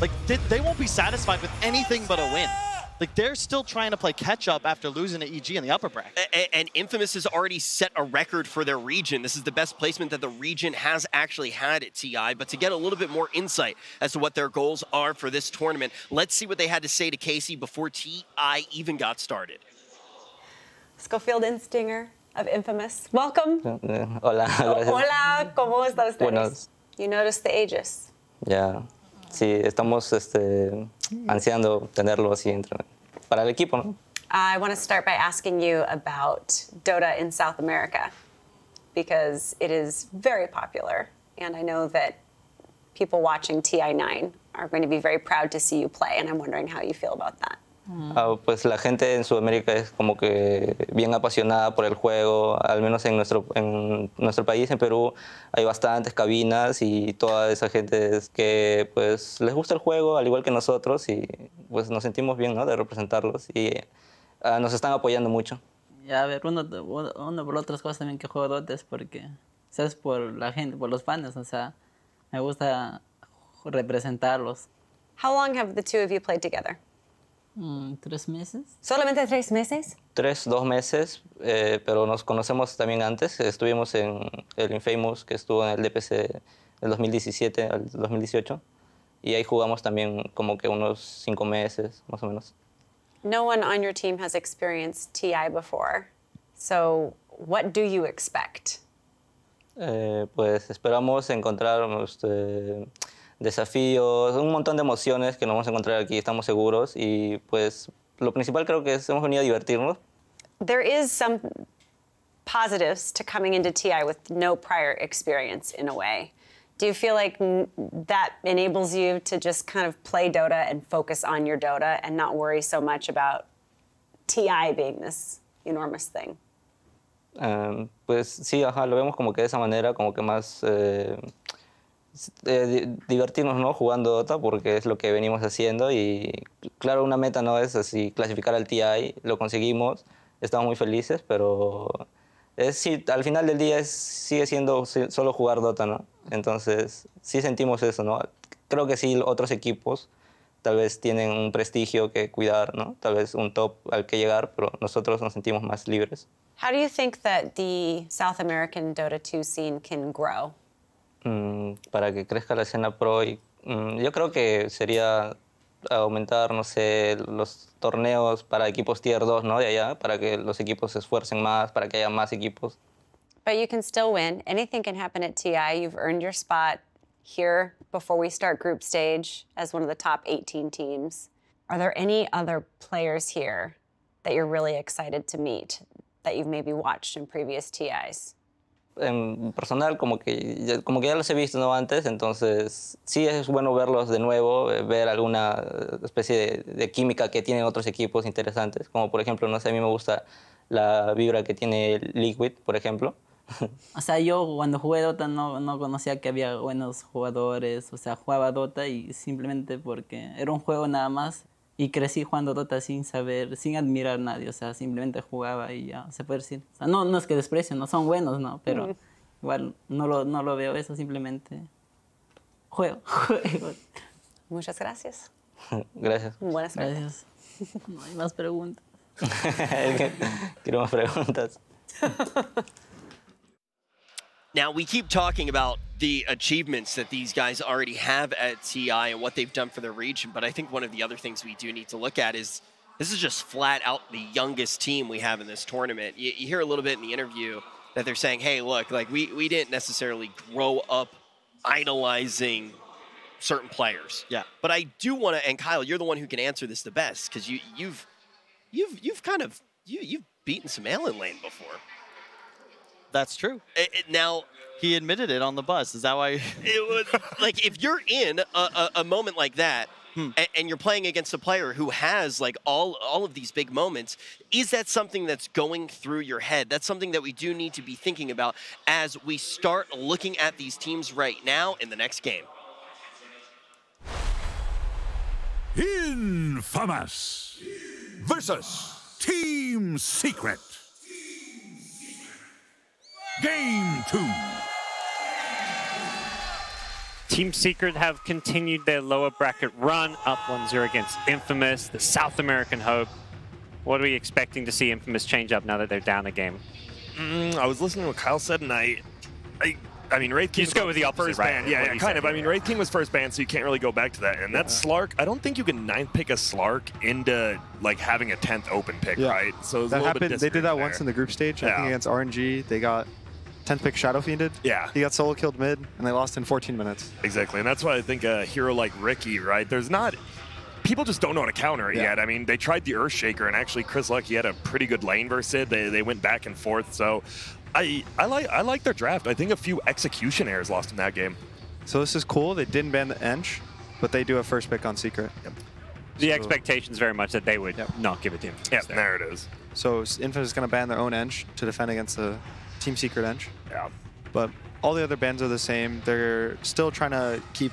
like, they, they won't be satisfied with anything but a win. Like, they're still trying to play catch up after losing to EG in the upper bracket. A- and Infamous has already set a record for their region. This is the best placement that the region has actually had at TI. But to get a little bit more insight as to what their goals are for this tournament, let's see what they had to say to Casey before TI even got started. Scofield and Stinger of Infamous. Welcome. Uh, uh, hola. Oh, hola, ¿cómo está ustedes? Buenos. You noticed the ages. Ya, sí, estamos este, ansiando tenerlo así para el equipo, ¿no? I want to start by asking you about Dota in South America because it is very popular, and I know that people watching TI9 are going to be very proud to see you play, and I'm wondering how you feel about that. Ah, pues la gente en Sudamérica es como que bien apasionada por el juego, al menos en nuestro, en nuestro país, en Perú, hay bastantes cabinas y toda esa gente es que pues les gusta el juego al igual que nosotros y pues nos sentimos bien ¿no? de representarlos y ah, nos están apoyando mucho. Y a ver, uno, uno por otras cosas también que juego Dota es porque, ¿sabes? Por la gente, por los fans, o sea, me gusta representarlos. How long have the two of you played together? Mm, ¿Tres meses? ¿Solamente tres meses? Tres, dos meses, eh, pero nos conocemos también antes. Estuvimos en el Infamous, que estuvo en el DPC del 2017 al 2018. Y ahí jugamos también como que unos cinco meses, más o menos. No one on your team has experienced TI before. So, what do you expect? Eh, pues esperamos encontrar este, desafíos, un montón de emociones que nos vamos a encontrar aquí, estamos seguros. Y pues lo principal creo que es hemos venido a divertirnos. There is some positives to coming into TI with no prior experience in a way. Do you feel like that enables you to just kind of play Dota and focus on your Dota and not worry so much about TI being this enormous thing? Eh, pues sí, ajá, lo vemos como que de esa manera, como que más eh, eh, di- divertirnos ¿no? jugando Dota, porque es lo que venimos haciendo. Y claro, una meta no es así clasificar al TI, lo conseguimos, estamos muy felices, pero es, sí, al final del día sigue siendo solo jugar Dota, ¿no? Entonces, sí sentimos eso, ¿no? Creo que sí, otros equipos tal vez tienen un prestigio que cuidar, ¿no? Tal vez un top al que llegar, pero nosotros nos sentimos más libres. How do you think that the South American Dota 2 scene can grow? Mm, para que crezca la escena pro. Y, mm, yo creo que sería aumentar, no sé, los torneos para equipos tier 2, ¿no? De allá, para que los equipos se esfuercen más, para que haya más equipos. But you can still win. Anything can happen at TI. You've earned your spot here before we start group stage as one of the top 18 teams. Are there any other players here that you're really excited to meet that you've maybe watched in previous TIs? En personal como que, ya- como que ya los he visto ¿no? antes, entonces sí es bueno verlos de nuevo, eh, ver alguna especie de, de química que tienen otros equipos interesantes, como por ejemplo, no sé, a mí me gusta la vibra que tiene Liquid, por ejemplo. O sea, yo cuando jugué Dota no, no conocía que había buenos jugadores, o sea, jugaba Dota y simplemente porque era un juego nada más y crecí jugando Dota sin saber, sin admirar a nadie, o sea, simplemente jugaba y ya, se puede decir. O sea, no, no es que desprecien, no son buenos, ¿no? Pero Mm. igual no lo, no lo veo eso, simplemente juego, juego. Muchas gracias. Gracias. Buena suerte. Gracias. No hay más preguntas. Quiero más preguntas. Now, we keep talking about the achievements that these guys already have at TI and what they've done for their region, but I think one of the other things we do need to look at is this is just flat out the youngest team we have in this tournament. You, you hear a little bit in the interview that they're saying, hey, look, like we, we didn't necessarily grow up idolizing certain players. Yeah. But I do want to, and Kyle, you're the one who can answer this the best because you, you've, you've, you've kind of, you, you've beaten some alien lane before. That's true. now he admitted it on the bus. Is that why? it was like if you're in a, a, a moment like that hmm. a- and, you're playing against a player who has like all all of these big moments is that something that's going through your head that's something that we do need to be thinking about as we start looking at these teams right now in the next game Infamous versus Team Secret. Game two. Team Secret have continued their lower bracket run, up 1-0 against Infamous, the South American hope. What are we expecting to see Infamous change up now that they're down a game? Mm, I was listening to what Kyle said, and I, I, I mean, Wraith King just was go with the opposite, first right, ban. of Yeah, yeah kind said, of. I mean, Wraith King was first ban, so you can't really go back to that. And that Slark, I don't think you can ninth pick a Slark into like having a tenth open pick, Yeah. right? So it's that a little happened. bit They did that disagreement once in the group stage. I Yeah. think against RNG, they got 10th pick Shadow Fiended. Yeah. He got solo killed mid, and they lost in 14 minutes. Exactly, and that's why I think a hero like Riki, right? There's not. People just don't know how to counter it Yeah. yet. I mean, they tried the Earthshaker, and actually Chris Lucky had a pretty good lane versus it. They, they went back and forth. So, I I like I like their draft. I think a few execution errors lost in that game. So this is cool. They didn't ban the Ench, but they do a first pick on Secret. The So- expectation's very much that they would not give it to Infamous. Yeah, there. there it is. So s- Infamous is going to ban their own Ench to defend against the Team Secret Ench. Yeah. But all the other bands are the same. They're still trying to keep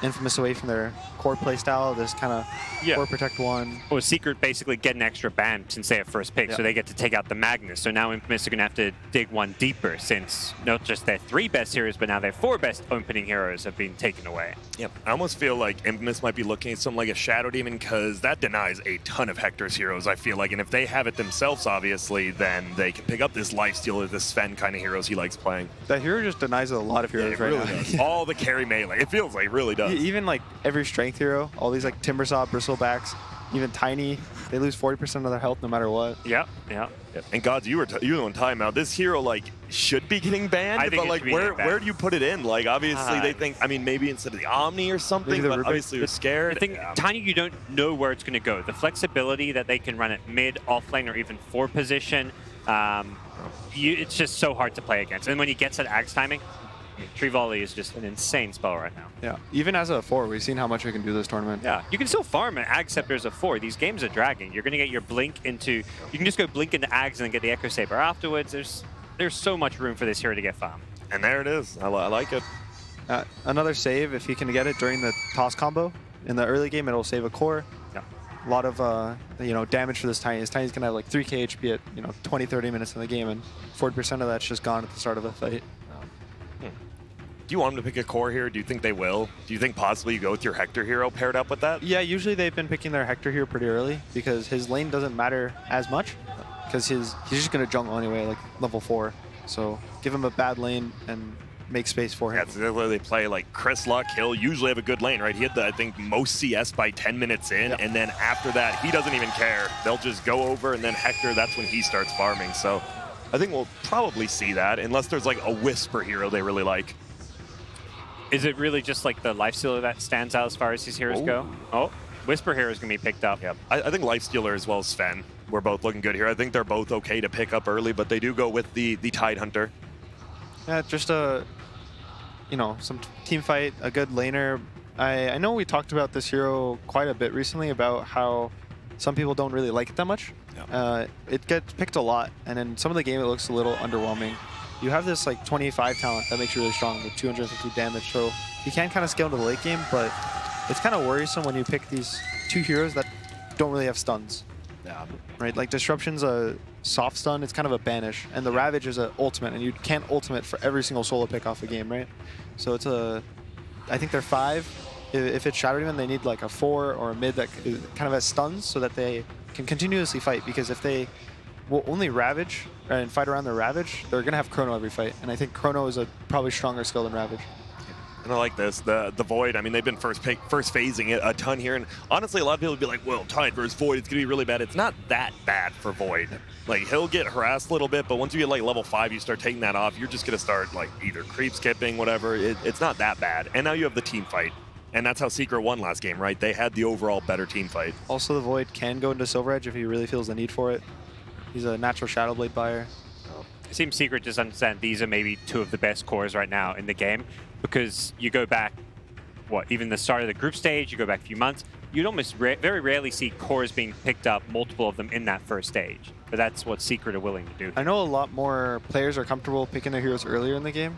Infamous away from their core playstyle, this kind of Yeah. core protect one. Oh, well, Secret basically get an extra ban since they have first pick, so they get to take out the Magnus. So now Infamous are going to have to dig one deeper since not just their three best heroes, but now their four best opening heroes have been taken away. Yep. I almost feel like Infamous might be looking at something like a Shadow Demon because that denies a ton of Hector's heroes, I feel like. And if they have it themselves, obviously, then they can pick up this Lifesteal or this Sven kind of heroes he likes playing. That hero just denies a lot of Yeah, heroes it right really now. does. All the carry melee. It feels like it really does. Even like every strength hero, all these like Timbersaw, Bristlebacks, even Tiny, they lose 40% of their health no matter what. Yeah, yeah. And gods, you were t- you were on timeout. This hero like should be getting banned, I think but like where where do you put it in? Like obviously Ah. they think I mean maybe instead of the Omni or something, but Rubik- obviously you're scared. The thing, Tiny, you don't know where it's going to go. The flexibility that they can run at mid, off lane, or even four position, um, you, it's just so hard to play against. And when he gets that Ags timing, I mean, Tree Volley is just an insane spell right now. Yeah, even as a four, we've seen how much we can do this tournament. Yeah, you can still farm an Ag Scepter as a four. These games are dragging. You're going to get your Blink into... You can just go Blink into Ags and then get the Echo Saber afterwards. There's there's so much room for this hero to get farm. And there it is. I, li- I like it. Uh, another save if he can get it during the toss combo. In the early game, it'll save a core. Yeah. A lot of uh, you know damage for this Tiny. This Tiny's gonna have like 3k HP at you know 20, 30 minutes in the game, and 40% of that's just gone at the start of the fight. Do you want them to pick a core here? Do you think they will? Do you think possibly you go with your Hector hero paired up with that? Yeah, usually they've been picking their Hector here pretty early because his lane doesn't matter as much because his he's just gonna jungle anyway, like level four. So give him a bad lane and make space for him. That's where they play like Chris Luck. He'll usually have a good lane, right? He had the I think most CS by 10 minutes in, and then after that he doesn't even care. They'll just go over, and then Hector, that's when he starts farming. So I think we'll probably see that unless there's like a Wisper hero they really like. Is it really just like the Life Stealer that stands out as far as these heroes go? Oh, Wisper Hero is going to be picked up. Yep. I, I think Lifestealer as well as Sven we're both looking good here. I think they're both okay to pick up early, but they do go with the the Tide Hunter. Yeah, just a, you know, some team fight, a good laner. I, I know we talked about this hero quite a bit recently about how some people don't really like it that much. Uh, it gets picked a lot, and in some of the game it looks a little underwhelming. You have this like 25 talent that makes you really strong with 250 damage, so you can kind of scale to the late game, but it's kind of worrisome when you pick these two heroes that don't really have stuns. Yeah. Right, like Disruption's a soft stun, it's kind of a banish, and the Ravage is an ultimate, and you can't ultimate for every single solo pick off a game, right? So it's a, I think they're five. If it's Shadow Demon, they need like a four or a mid that kind of has stuns so that they can continuously fight, because if they will only Ravage and fight around their Ravage, they're going to have Chrono every fight, and I think Chrono is a probably stronger skill than Ravage. And I like this, the the Void. I mean, they've been first pick, first phasing it a ton here, and honestly, a lot of people would be like, "Well, Tide versus Void, it's gonna be really bad." It's not that bad for Void. Like he'll get harassed a little bit, but once you get like level five, you start taking that off. You're just gonna start like either creep skipping, whatever. It, it's not that bad. And now you have the team fight, and that's how Secret won last game, right? They had the overall better team fight. Also, the Void can go into Silver Edge if he really feels the need for it. He's a natural Shadow Blade buyer. It seems Secret just understand these are maybe two of the best cores right now in the game because you go back, what, even the start of the group stage, you go back a few months, you'd almost ra very rarely see cores being picked up, multiple of them in that first stage. But that's what Secret are willing to do. I know a lot more players are comfortable picking their heroes earlier in the game.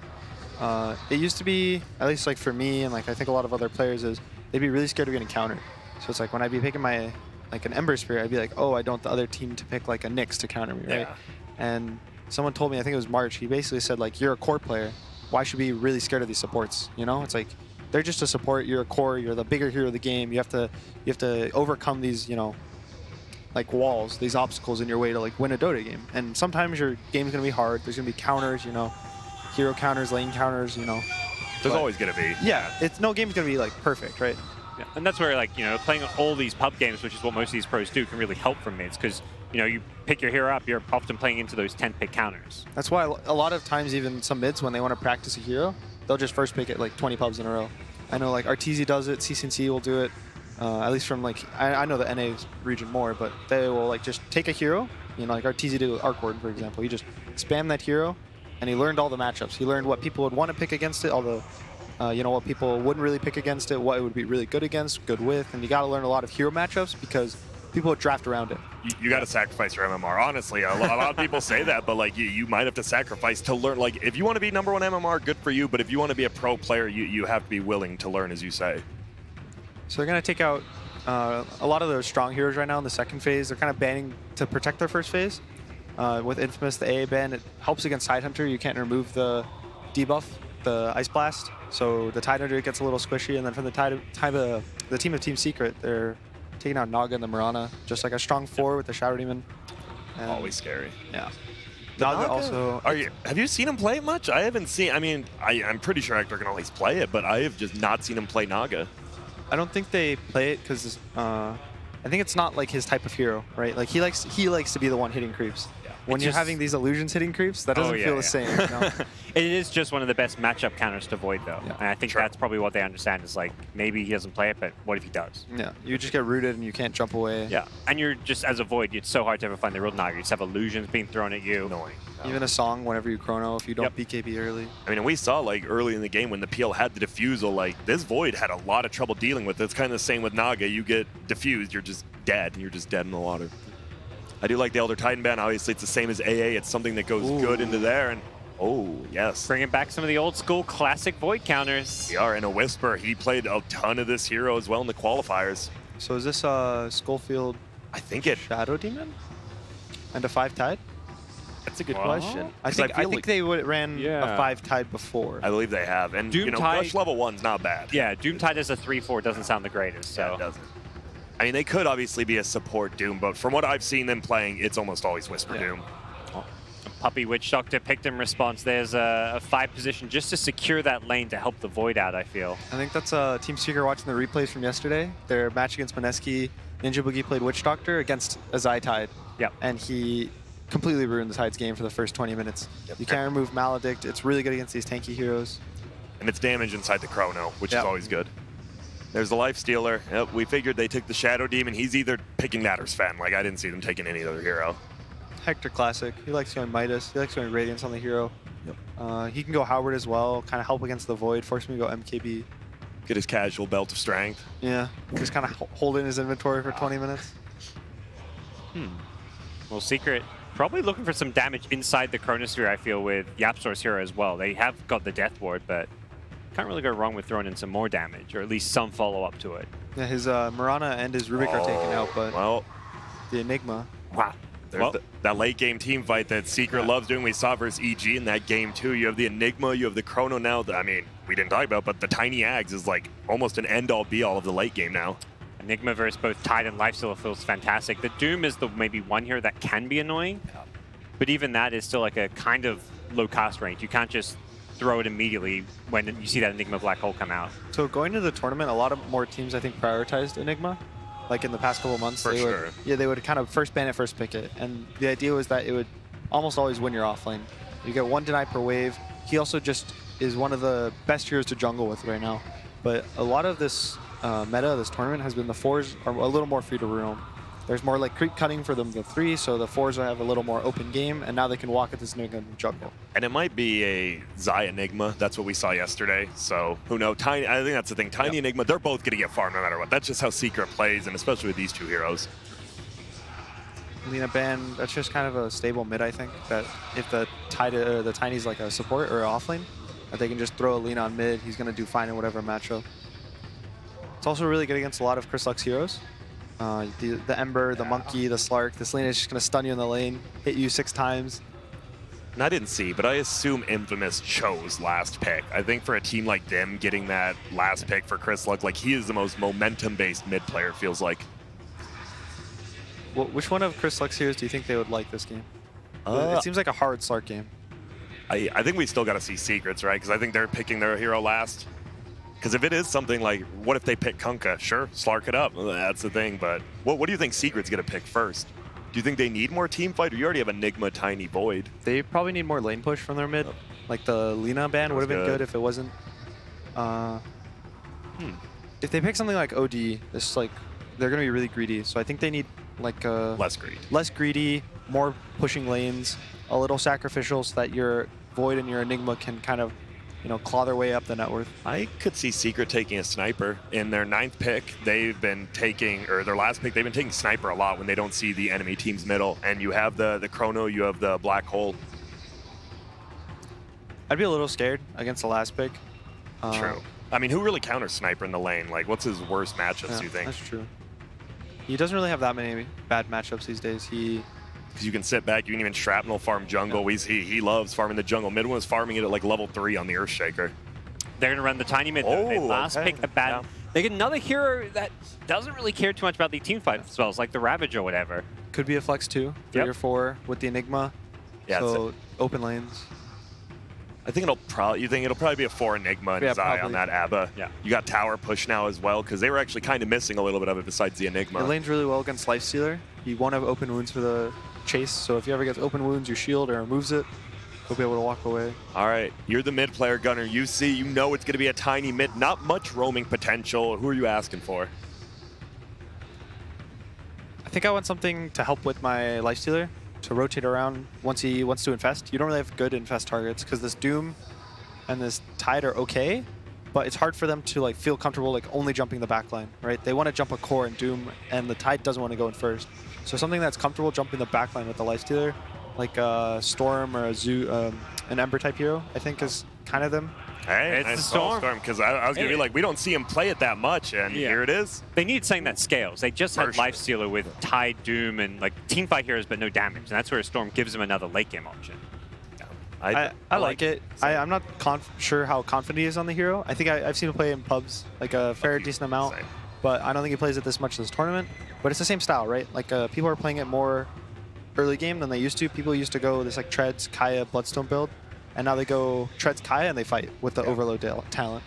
Uh, it used to be, at least like for me and like I think a lot of other players is, they'd be really scared of getting countered. So it's like when I'd be picking my, like an Ember Spirit, I'd be like, oh, I don't want the other team to pick like a Nyx to counter me, right? Yeah. And someone told me, I think it was March, he basically said like, you're a core player. Why should we be really scared of these supports? You know, it's like, they're just a support, you're a core, you're the bigger hero of the game. You have to, you have to overcome these, you know, like walls, these obstacles in your way to like win a Dota game. And sometimes your game's gonna be hard. There's gonna be counters, you know, hero counters, lane counters, you know. There's But- always gonna be. Yeah, it's no game's gonna be like perfect, right? Yeah, and that's where like you know playing all these pub games, which is what most of these pros do, can really help from mids because you know you pick your hero up, you're often playing into those 10 pick counters. That's why a lot of times even some mids when they want to practice a hero, they'll just first pick it like 20 pubs in a row. I know like Arteezy does it, CCNC will do it. Uh, at least from like I, I know the NA region more, but they will like just take a hero. You know, like Arteezy did with for example. He just spam that hero, and he learned all the matchups. He learned what people would want to pick against it, all the uh, you know what people wouldn't really pick against it, what it would be really good against, good with, and you got to learn a lot of hero matchups because people would draft around it. You, you got to sacrifice your MMR. Honestly, a, a lot of people say that, but like you, you might have to sacrifice to learn. Like if you want to be number one MMR, good for you. But if you want to be a pro player, you, you have to be willing to learn, as you say. So they're going to take out uh, a lot of those strong heroes right now in the second phase. They're kind of banning to protect their first phase. Uh, with Infamous, the AA ban, it helps against Tidehunter. You can't remove the debuff, the Ice Blast. So the Tidehunter gets a little squishy. And then from the Tide, Tide uh, the team of Team Secret, they're taking out Naga and the Mirana. Just like a strong four with the Shadow Demon. And- Always scary. Yeah. Naga Naga- also. Are you? Have you seen him play it much? I haven't seen. I mean, I, I'm pretty sure Hector can always play it, but I have just not seen him play Naga. I don't think they play it because uh, I think it's not like his type of hero, right? Like he likes he likes to be the one hitting creeps. When It's you're just- having these illusions hitting creeps, that oh, doesn't Oh, yeah, feel yeah. the same. You know? it is just one of the best matchup counters to Void, though. And I think that's probably what they understand is like, maybe he doesn't play it, but what if he does? yeah, you just get rooted and you can't jump away. Yeah, and you're just, as a Void, it's so hard to ever find the real Naga. You just have illusions being thrown at you. Annoying. Even a song whenever you chrono, if you don't BKB early. I mean, we saw like early in the game when the PL had the diffusal, like this Void had a lot of trouble dealing with it. It's kind of the same with Naga. You get diffused, you're just dead. and You're just dead in the water. I do like the Elder Titan ban. Obviously, it's the same as AA. It's something that goes good into there. And oh, yes. Bringing back some of the old school classic Void counters. We are in a Wisper. He played a ton of this hero as well in the qualifiers. So is this uh, Scofield? I think it. Shadow Demon, and a five tide. That's a good Well, question. I 'Cause think I, feel think like- they would ran Yeah. a five tide before. I believe they have. And, you know, Doomtide- Rush level one's not bad. Yeah, Doomtide as a 3-4 doesn't sound the greatest, so. it doesn't. I mean, they could obviously be a support Doom, but from what I've seen them playing, it's almost always Wisper Doom. Puppey Witch Doctor picked in response. There's a, a five position just to secure that lane to help the Void out, I feel. I think that's uh, Team Secret watching the replays from yesterday. Their match against Mineski, Ninjaboogie played Witch Doctor against a Zai Tide. Yep. And he completely ruined the Tide's game for the first 20 minutes. You can't remove Maledict. It's really good against these tanky heroes. And it's damage inside the Chrono, which Yep. is always good. There's the Life Stealer. Yep, we figured they took the Shadow Demon. He's either picking that or Sven. Like, I didn't see them taking any other hero. Hector Classic. He likes going Midas. He likes going Radiance on the hero. Uh, he can go Halberd as well, kind of help against the Void, force me to go MKB. Get his casual belt of strength. Yeah, just kind of hold in his inventory for 20 minutes. Hmm. Well, Secret probably looking for some damage inside the Chronosphere, I feel, with Yapzor's hero as well. They have got the Death Ward, but can't really go wrong with throwing in some more damage, or at least some follow-up to it. Yeah, his uh, Mirana and his Rubik are taken out, but well, the Enigma. Wow. There's Well- the, that late game team fight that Secret loves doing. We saw versus EG in that game too. You have the Enigma, you have the Chrono now. That, I mean, we didn't talk about, but the Tiny Ags is like almost an end-all be-all of the late game now. Enigma versus both Tide and Lifesteal feels fantastic. The Doom is the maybe one here that can be annoying, but even that is still like a kind of low cost range. You can't just throw it immediately when you see that Enigma Black Hole come out. So going to the tournament, a lot of more teams I think prioritized Enigma. Like in the past couple months, For they sure. would yeah they would kind of first ban it, first pick it, and the idea was that it would almost always win your offlane. You get one deny per wave. He also just is one of the best heroes to jungle with right now. But a lot of this uh, meta, this tournament, has been the fours are a little more free to roam. There's more like creep cutting for them, the three, so the fours will have a little more open game, and now they can walk at this and jungle. And it might be a Zai Enigma. That's what we saw yesterday. So who knows? Tiny. I think that's the thing. Tiny Enigma. They're both going to get farmed no matter what. That's just how Secret plays, and especially with these two heroes. Lina Ban, that's just kind of a stable mid, I think. That if the tide, uh, the Tiny's like a support or offlane, that they can just throw a lean on mid. He's going to do fine in whatever matchup. It's also really good against a lot of Chris Luck's heroes. Uh, the, the Ember, the Monkey, the Slark. This Lina is just going to stun you in the lane, hit you six times. And I didn't see, but I assume Infamous chose last pick. I think for a team like them, getting that last pick for Chris Luck, like he is the most momentum-based mid player. Feels like. Wh- which one of Chris Luck's heroes do you think they would like this game? Uh, it seems like a hard Slark game. I, I think we still got to see secrets, right? Because I think they're picking their hero last. Because if it is something like, what if they pick Kunkka? Sure, Slark it up. That's the thing. But what, what do you think Secret's going to pick first? Do you think they need more team fight, or you already have Enigma, Tiny, Void? They probably need more lane push from their mid. Like the Lina ban would have been good. good. if it wasn't. Uh, Hmm. If they pick something like OD, this like they're gonna be really greedy. So I think they need like uh, less greedy, less greedy, more pushing lanes, a little sacrificial, so that your Void and your Enigma can kind of, you know, claw their way up the net worth. I could see Secret taking a sniper. In their ninth pick, they've been taking, or their last pick, they've been taking sniper a lot when they don't see the enemy team's middle. And you have the, the Chrono, you have the Black Hole. I'd be a little scared against the last pick. Uh, True. I mean, who really counters sniper in the lane? Like, what's his worst matchups, yeah, do you think? That's true. He doesn't really have that many bad matchups these days. He Because you can sit back, you can even shrapnel farm jungle. He's, he, he loves farming the jungle. MidOne was farming it at like level three on the Earthshaker. They're going to run the tiny mid. though. They Oh, last okay. pick a bad. They get another hero that doesn't really care too much about the team fight spells, like the Ravage or whatever. could be a flex two, three Yep. or four with the Enigma. Yeah, so open lanes. I think it'll probably. You think it'll probably be a four Enigma and Yeah, Zai on that ABBA. Yeah. You got tower push now as well because they were actually kind of missing a little bit of it besides the Enigma. It lanes really well against Lifestealer. He won't have open wounds for the chase, so if he ever gets open wounds, you shield or removes it, he'll be able to walk away. All right, you're the mid player, Gunnar. You see, you know it's going to be a tiny mid, not much roaming potential. Who are you asking for? I think I want something to help with my Lifestealer to rotate around once he wants to infest. You don't really have good infest targets because this Doom and this Tide are okay, but it's hard for them to like feel comfortable like only jumping the backline, right? They want to jump a core and Doom, and the Tide doesn't want to go in first. So something that's comfortable jumping the backline with the Lifestealer, like a Storm or a Zoo, um, an Ember type hero, I think is kind of them. Hey, It's nice the Storm. Because I, I was going to Hey. be like, we don't see him play it that much, and Yeah. here it is. They need something that scales. They just had Life Stealer with Tide, Doom, and like team fight heroes, but no damage. And that's where Storm gives them another late game option. I, I, like it. I, I'm not conf sure how confident he is on the hero. I think I, I've seen him play in pubs like a fair decent amount, but I don't think he plays it this much in this tournament. But it's the same style, right? Like uh, people are playing it more early game than they used to. People used to go this like Treads, Kaya, Bloodstone build, and now they go Treads, Kaya, and they fight with the Overload tal- talent.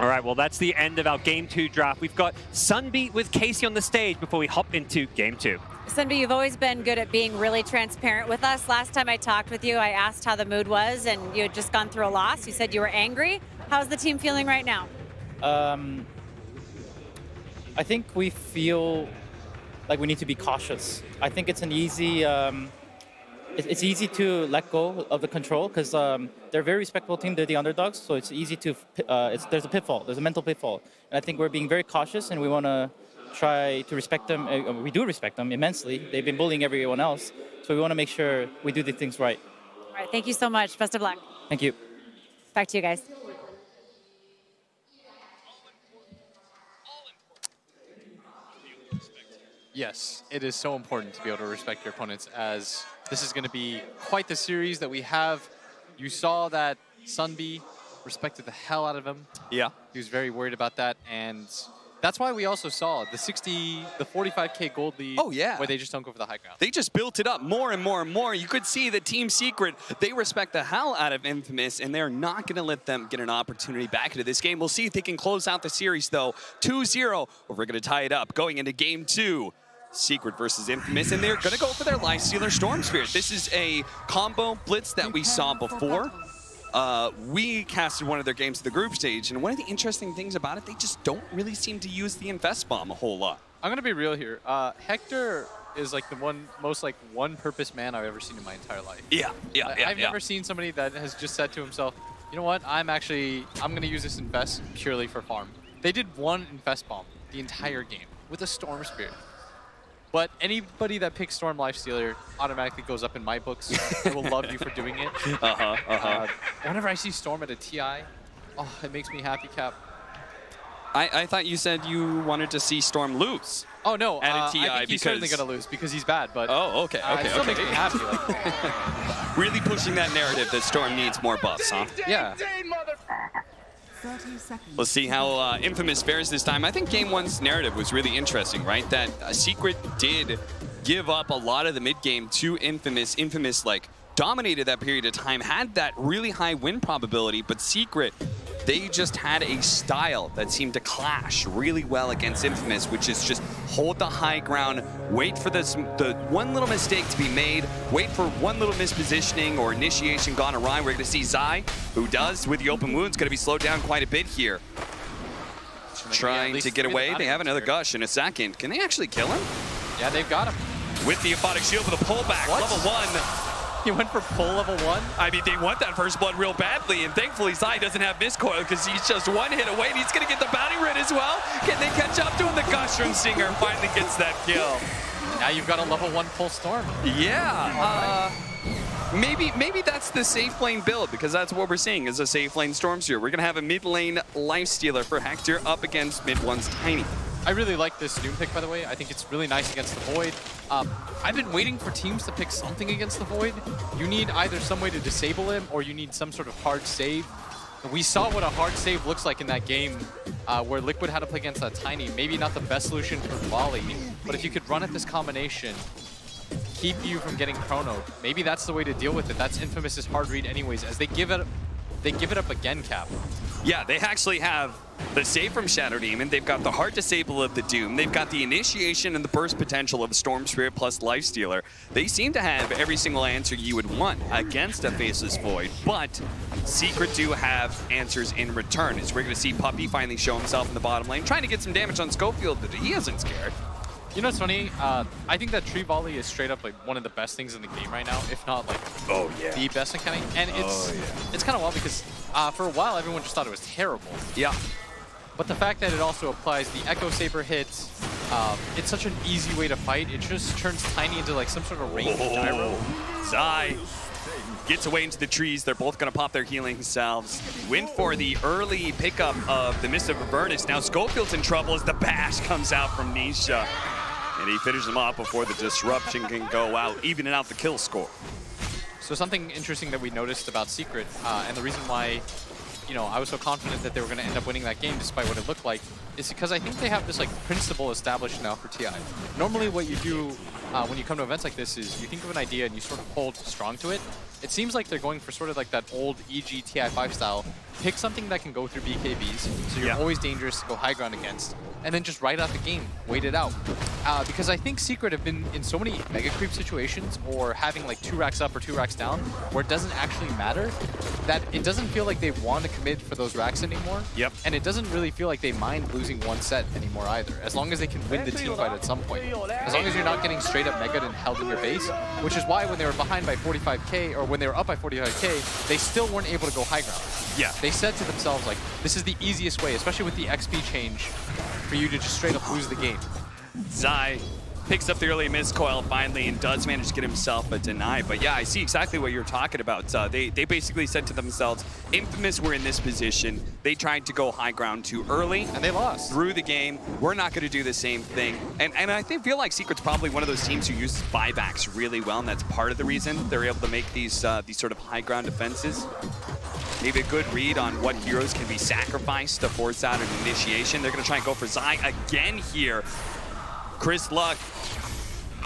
All right, well, that's the end of our game two draft. We've got Sunbhie with Kaci on the stage before we hop into game two. Sunbhie, you've always been good at being really transparent with us. Last time I talked with you, I asked how the mood was, and you had just gone through a loss. You said you were angry. How's the team feeling right now? Um, I think we feel like we need to be cautious. I think it's an easy, um, it- it's easy to let go of the control because um, they're a very respectable team. They're the underdogs, so it's easy to. Uh, it's, there's a pitfall. There's a mental pitfall, and I think we're being very cautious, and we want to try to respect them. Uh, we do respect them immensely. They've been bullying everyone else, so we want to make sure we do the things right. All right, thank you so much. Best of luck. Thank you. Back to you guys. Yes, it is so important to be able to respect your opponents as this is going to be quite the series that we have. You saw that Sunbhie respected the hell out of him. Yeah. He was very worried about that, and that's why we also saw the 60, the 45k gold lead. Oh, yeah. Where they just don't go for the high ground. They just built it up more and more and more. You could see the Team Secret, they respect the hell out of Infamous, and they're not going to let them get an opportunity back into this game. We'll see if they can close out the series, though. 2-0, we're going to tie it up going into game two. Secret versus Infamous, and they're to go for their Life Stealer Storm Spirit. This is a combo blitz that we saw before. Uh, we casted one of their games to the group stage, and one of the interesting things about it, they just don't really seem to use the Infest Bomb a whole lot. I'm gonna be real here. Uh, Hector is like the one most like one-purpose man I've ever seen in my entire life. Yeah, yeah, I- yeah, I've yeah. never seen somebody that has just said to himself, you know what, I'm actually, I'm gonna use this Infest purely for farm. They did one Infest Bomb the entire game with a Storm Spirit. But anybody that picks Storm Lifestealer automatically goes up in my books. I will love you for doing it. Uh-huh, uh-huh. Uh, whenever I see Storm at a TI, oh, it makes me happy, Cap. I, I thought you said you wanted to see Storm lose. Oh no, at uh, a TI I think he's certainly gonna lose because he's bad. But Oh, okay, uh, okay, it still okay. makes me happy. Like, Really pushing that narrative that Storm needs more buffs, huh? yeah. 30 seconds. Let's see how uh, Infamous fares this time. I think Game 1's narrative was really interesting, right? That uh, Secret did give up a lot of the mid-game to Infamous. Infamous, like, dominated that period of time, had that really high win probability, but Secret, they just had a style that seemed to clash really well against Infamous, which is just hold the high ground, wait for this, the one little mistake to be made, wait for one little mispositioning or initiation gone awry. We're going to see Zai, who does with the open wounds, going to be slowed down quite a bit here. Trying to get away. They have another gush in a second. Can they actually kill him? Yeah, they've got him. With the Aphotic Shield for the pullback. What? Level one. He went for pull level one? I mean, they want that first blood real badly, and thankfully Zai doesn't have Mist Coil because he's just one hit away, and he's going to get the bounty rune as well. Can they catch up to him? The Gush from Stinger finally gets that kill. Now you've got a level one pull storm. Yeah. Uh, maybe maybe that's the safe lane build because that's what we're seeing is a safe lane Storm Seer. We're going to have a mid lane Life Stealer for Hector up against MidOne's Tiny. I really like this Doom pick, by the way. I think it's really nice against the Void. Um, I've been waiting for teams to pick something against the Void. You need either some way to disable him or you need some sort of hard save. We saw what a hard save looks like in that game uh, where Liquid had to play against that Tiny. Maybe not the best solution for Volley, but if you could run at this combination, keep you from getting chrono. maybe that's the way to deal with it. That's Infamous's hard read anyways, as they give it, they give it up again, Cap. Yeah, they actually have the save from Shadow Demon. They've got the hard disable of the Doom. They've got the initiation and the burst potential of Storm Spirit plus Life Stealer. They seem to have every single answer you would want against a Faceless Void, but Secret do have answers in return. As we're going to see Puppey finally show himself in the bottom lane, trying to get some damage on Scofield, but he isn't scared. You know what's funny? Uh, I think that Tree Volley is straight up like one of the best things in the game right now, if not like oh yeah the best mechanic. And it's Oh, yeah. it's kind of wild because uh, for a while everyone just thought it was terrible. Yeah. But the fact that it also applies the Echo Saber hits, um, it's such an easy way to fight. It just turns Tiny into like some sort of range gyro. Zai gets away into the trees. They're both going to pop their healing salves. Win for the early pickup of the Mist of Avernus. Now Scofield's in trouble as the bash comes out from Nisha. And he finishes him off before the disruption can go out, evening out the kill score. So something interesting that we noticed about Secret, uh, and the reason why, you know, I was so confident that they were going to end up winning that game despite what it looked like, is because I think they have this like principle established now for TI. Normally, what you do uh, when you come to events like this is you think of an idea and you sort of hold strong to it. It seems like they're going for sort of like that old EG TI5 style. Pick something that can go through BKBs, so you're Yeah. always dangerous to go high ground against, and then just right out the game, wait it out. uh, because I think Secret have been in so many mega creep situations or having like two racks up or two racks down where it doesn't actually matter that it doesn't feel like they want to commit for those racks anymore. Yep. And it doesn't really feel like they mind losing one set anymore either, as long as they can win the team fight at some point. As long as you're not getting straight up mega and held in your base, which is why when they were behind by 45k or when they were up by 45k, they still weren't able to go high ground. Yeah. They said to themselves like, this is the easiest way, especially with the XP change, for you to just straight up lose the game. Zai picks up the early coil finally and does manage to get himself a deny. But yeah, I see exactly what you're talking about. Uh, they, they basically said to themselves, Infamous were in this position. They tried to go high ground too early. And they lost. Through the game. We're not going to do the same thing. And, and I think, feel like Secret's probably one of those teams who uses buybacks really well, and that's part of the reason they're able to make these, uh, these sort of high ground defenses. Maybe a good read on what heroes can be sacrificed to force out an initiation. They're going to try and go for Zai again here. Chris Luck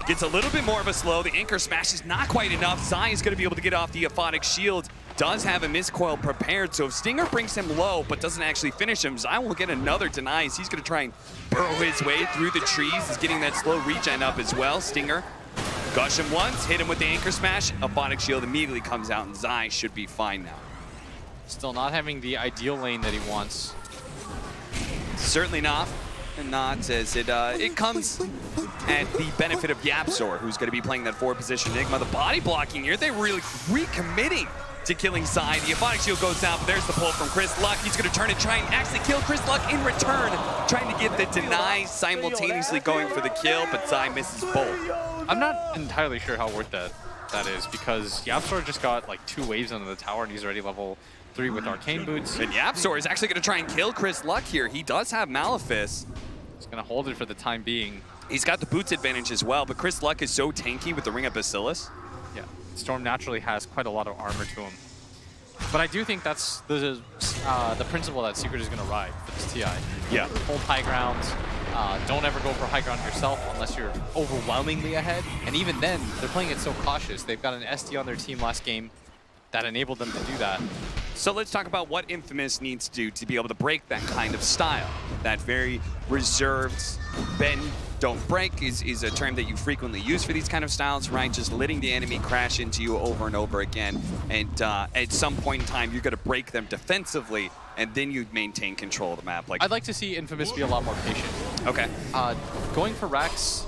gets a little bit more of a slow. The anchor smash is not quite enough. Zai is going to be able to get off the Aphotic Shield. Does have a Mist Coil prepared, so if Stinger brings him low but doesn't actually finish him, Zai will get another deny denies. He's going to try and burrow his way through the trees. He's getting that slow regen up as well. Stinger gush him once, hit him with the anchor smash. Aphotic Shield immediately comes out, and Zai should be fine now. Still not having the ideal lane that he wants. Certainly not. And not as it uh, it comes at the benefit of Yapzor, who's going to be playing that forward position Enigma. The body blocking here, they're really recommitting to killing Zai. The Aphotic Shield goes down, but there's the pull from Chris Luck. He's going to turn and try and actually kill Chris Luck in return, trying to get the deny, simultaneously going for the kill, but Zai misses both. I'm not entirely sure how worth that that is because Yapzor just got like two waves under the tower and he's already level three with arcane boots. And Yapzor is actually going to try and kill Chris Luck here. He does have Malefice. He's going to hold it for the time being. He's got the boots advantage as well, but Chris Luck is so tanky with the Ring of Basilius. Yeah, Storm naturally has quite a lot of armor to him. But I do think that's the uh, the principle that Secret is going to ride for this TI. Yeah. Hold high ground. Uh, don't ever go for high ground yourself unless you're overwhelmingly ahead. And even then, they're playing it so cautious. They've got an SD on their team last game that enabled them to do that. So let's talk about what Infamous needs to do to be able to break that kind of style. That very reserved, bend, don't break is, is a term that you frequently use for these kind of styles, right? Just letting the enemy crash into you over and over again. And uh, at some point in time, you're going to break them defensively, and then you maintain control of the map. Like I'd like to see Infamous be a lot more patient. Okay. Uh, going for Rax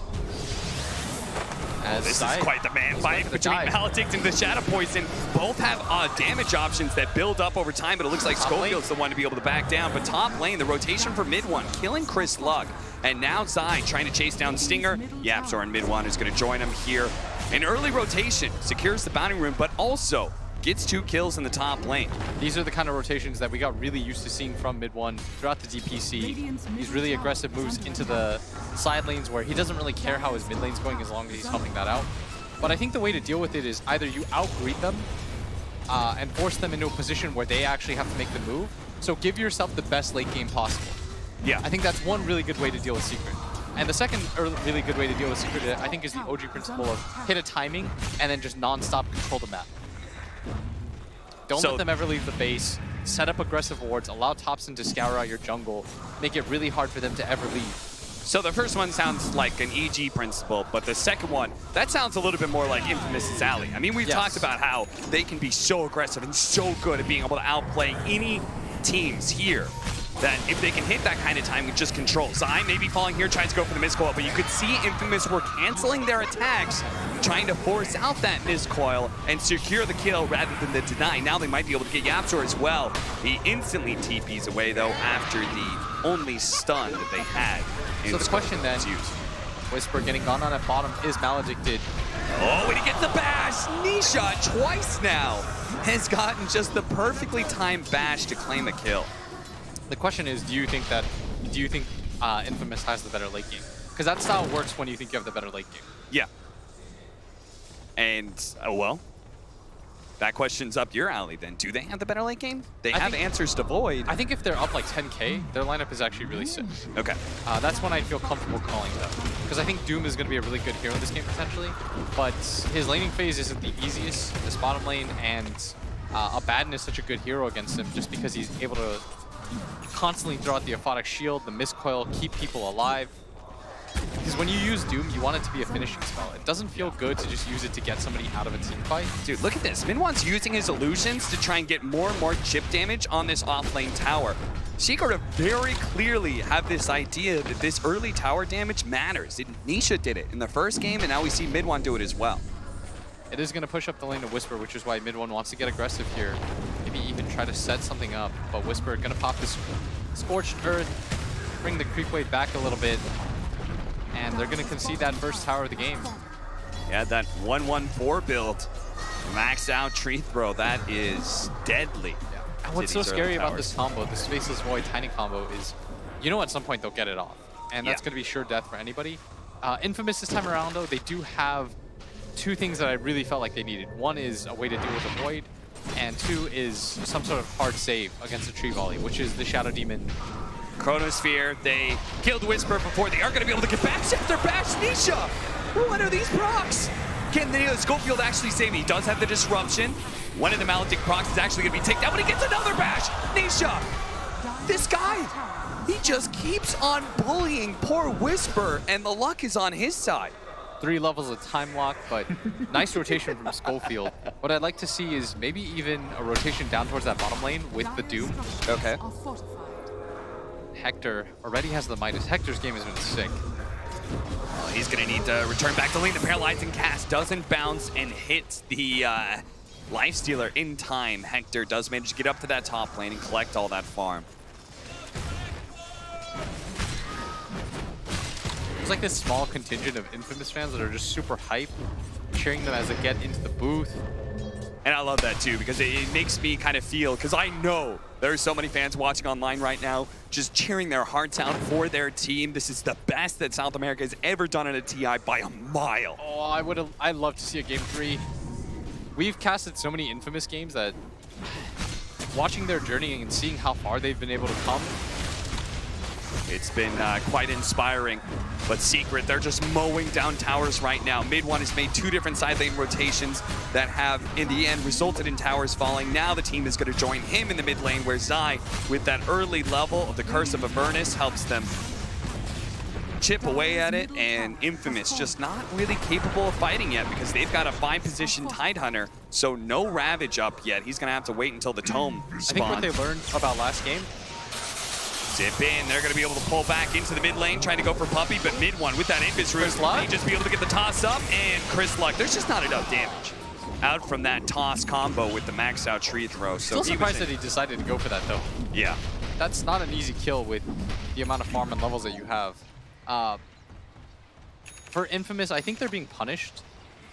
Oh, this is quite the man fight between Maledict and the Shadow Poison. Both have uh, damage options that build up over time, but it looks like Scofield's the one to be able to back down. But top lane, the rotation for MidOne, killing Chris Luck. And now Zai trying to chase down Stinger. Yapzor in MidOne is going to join him here. An early rotation secures the bounty rune, but also gets two kills in the top lane. These are the kind of rotations that we got really used to seeing from MidOne throughout the DPC. These really aggressive moves into the side lanes where he doesn't really care how his mid lane's going as long as he's helping that out. But I think the way to deal with it is either you outgreet them uh, and force them into a position where they actually have to make the move. So give yourself the best late game possible. Yeah. I think that's one really good way to deal with Secret. And the second really good way to deal with Secret, I think, is the OG principle of hit a timing and then just non-stop control the map. Don't So- let them ever leave the base. Set up aggressive wards. Allow Thompson to scour out your jungle. Make it really hard for them to ever leave. So the first one sounds like an EG principle, but the second one, that sounds a little bit more like Infamous's Alley. I mean, we've Yes. talked about how they can be so aggressive and so good at being able to outplay any teams here that if they can hit that kind of time with just control. Zai maybe falling here, trying to go for the Mist Coil, but you could see Infamous were canceling their attacks, trying to force out that Mist Coil and secure the kill rather than the deny. Now they might be able to get Yapzor as well. He instantly TPs away, though, after the only stun that they had. So the scope question then, used. Wisper getting gone on at bottom, is Maledicted. Oh, and he gets the bash! Nisha twice now has gotten just the perfectly timed bash to claim a kill. The question is, do you think that, do you think uh, Infamous has the better late game? Because that style works when you think you have the better late game. Yeah. And, oh well, that question's up your alley then. Do they have the better late game? They I have think- answers to Void. I think if they're up like 10k, their lineup is actually really sick. Okay. Uh, that's when I feel comfortable calling them. Because I think Doom is going to be a really good hero in this game potentially, but his laning phase isn't the easiest, this bottom lane, and uh, Abaddon is such a good hero against him just because he's able to constantly throw out the Aphotic Shield, the Mist Coil, keep people alive. Because when you use Doom, you want it to be a finishing spell. It doesn't feel good to just use it to get somebody out of a team fight. Dude, look at this. MidOne's using his illusions to try and get more and more chip damage on this offlane tower. Secret very clearly have this idea that this early tower damage matters. Nisha did it in the first game, and now we see MidOne do it as well. It is going to push up the lane to Wisper, which is why MidOne wants to get aggressive here. Maybe even try to set something up. But Wisper going to pop this Scorched Earth, bring the creep wave back a little bit. And they're going to concede that first tower of the game. Yeah, that 1-1-4 build. Max out tree throw. That is deadly. And what's so scary about this combo, the Faceless Void Tiny combo, is you know at some point they'll get it off. And that's Yeah. going to be sure death for anybody. Uh, Infamous this time around, though, they do have two things that I really felt like they needed. One is a way to deal with the Void, and two is some sort of hard save against the Tree Volley, which is the Shadow Demon. Chronosphere, they killed Wisper before they are going to be able to get back after Bash Nisha. What are these procs? Can the uh, Scofield actually save me? He does have the disruption. One of the Maledict procs is actually going to be taken down, but he gets another Bash. Nisha, this guy, he just keeps on bullying poor Wisper, and the luck is on his side. Three levels of time lock, but nice rotation from Scofield. What I'd like to see is maybe even a rotation down towards that bottom lane with the Doom. Okay. Hector already has the Midas. Hector's game has been sick. Well, he's going to need to return back to lane. The paralyzing cask doesn't bounce and hits the uh, life stealer in time. Hector does manage to get up to that top lane and collect all that farm. There's like this small contingent of Infamous fans that are just super hype, cheering them as they get into the booth. And I love that too because it, it makes me kind of feel, because I know there are so many fans watching online right now just cheering their hearts out for their team. This is the best that South America has ever done in a TI by a mile. Oh, I would have. I'd love to see a game three. We've casted so many infamous games that watching their journey and seeing how far they've been able to come. It's been uh, quite inspiring. But Secret, they're just mowing down towers right now. MidOne has made two different side lane rotations that have, in the end, resulted in towers falling. Now the team is going to join him in the mid lane, where Zai, with that early level of the Curse of Avernus, helps them chip away at it. And Infamous just not really capable of fighting yet because they've got a five position Tidehunter. So no Ravage up yet. He's going to have to wait until the Tome I think what they learned about last game Zip in. They're going to be able to pull back into the mid lane, trying to go for Puppey, but MidOne with that Invis Root, may just be able to get the toss up, and Chris Luck, there's just not enough damage out from that toss combo with the max out tree throw. So Still surprised that he decided to go for that though. Yeah. That's not an easy kill with the amount of farm and levels that you have. Uh, for Infamous, I think they're being punished.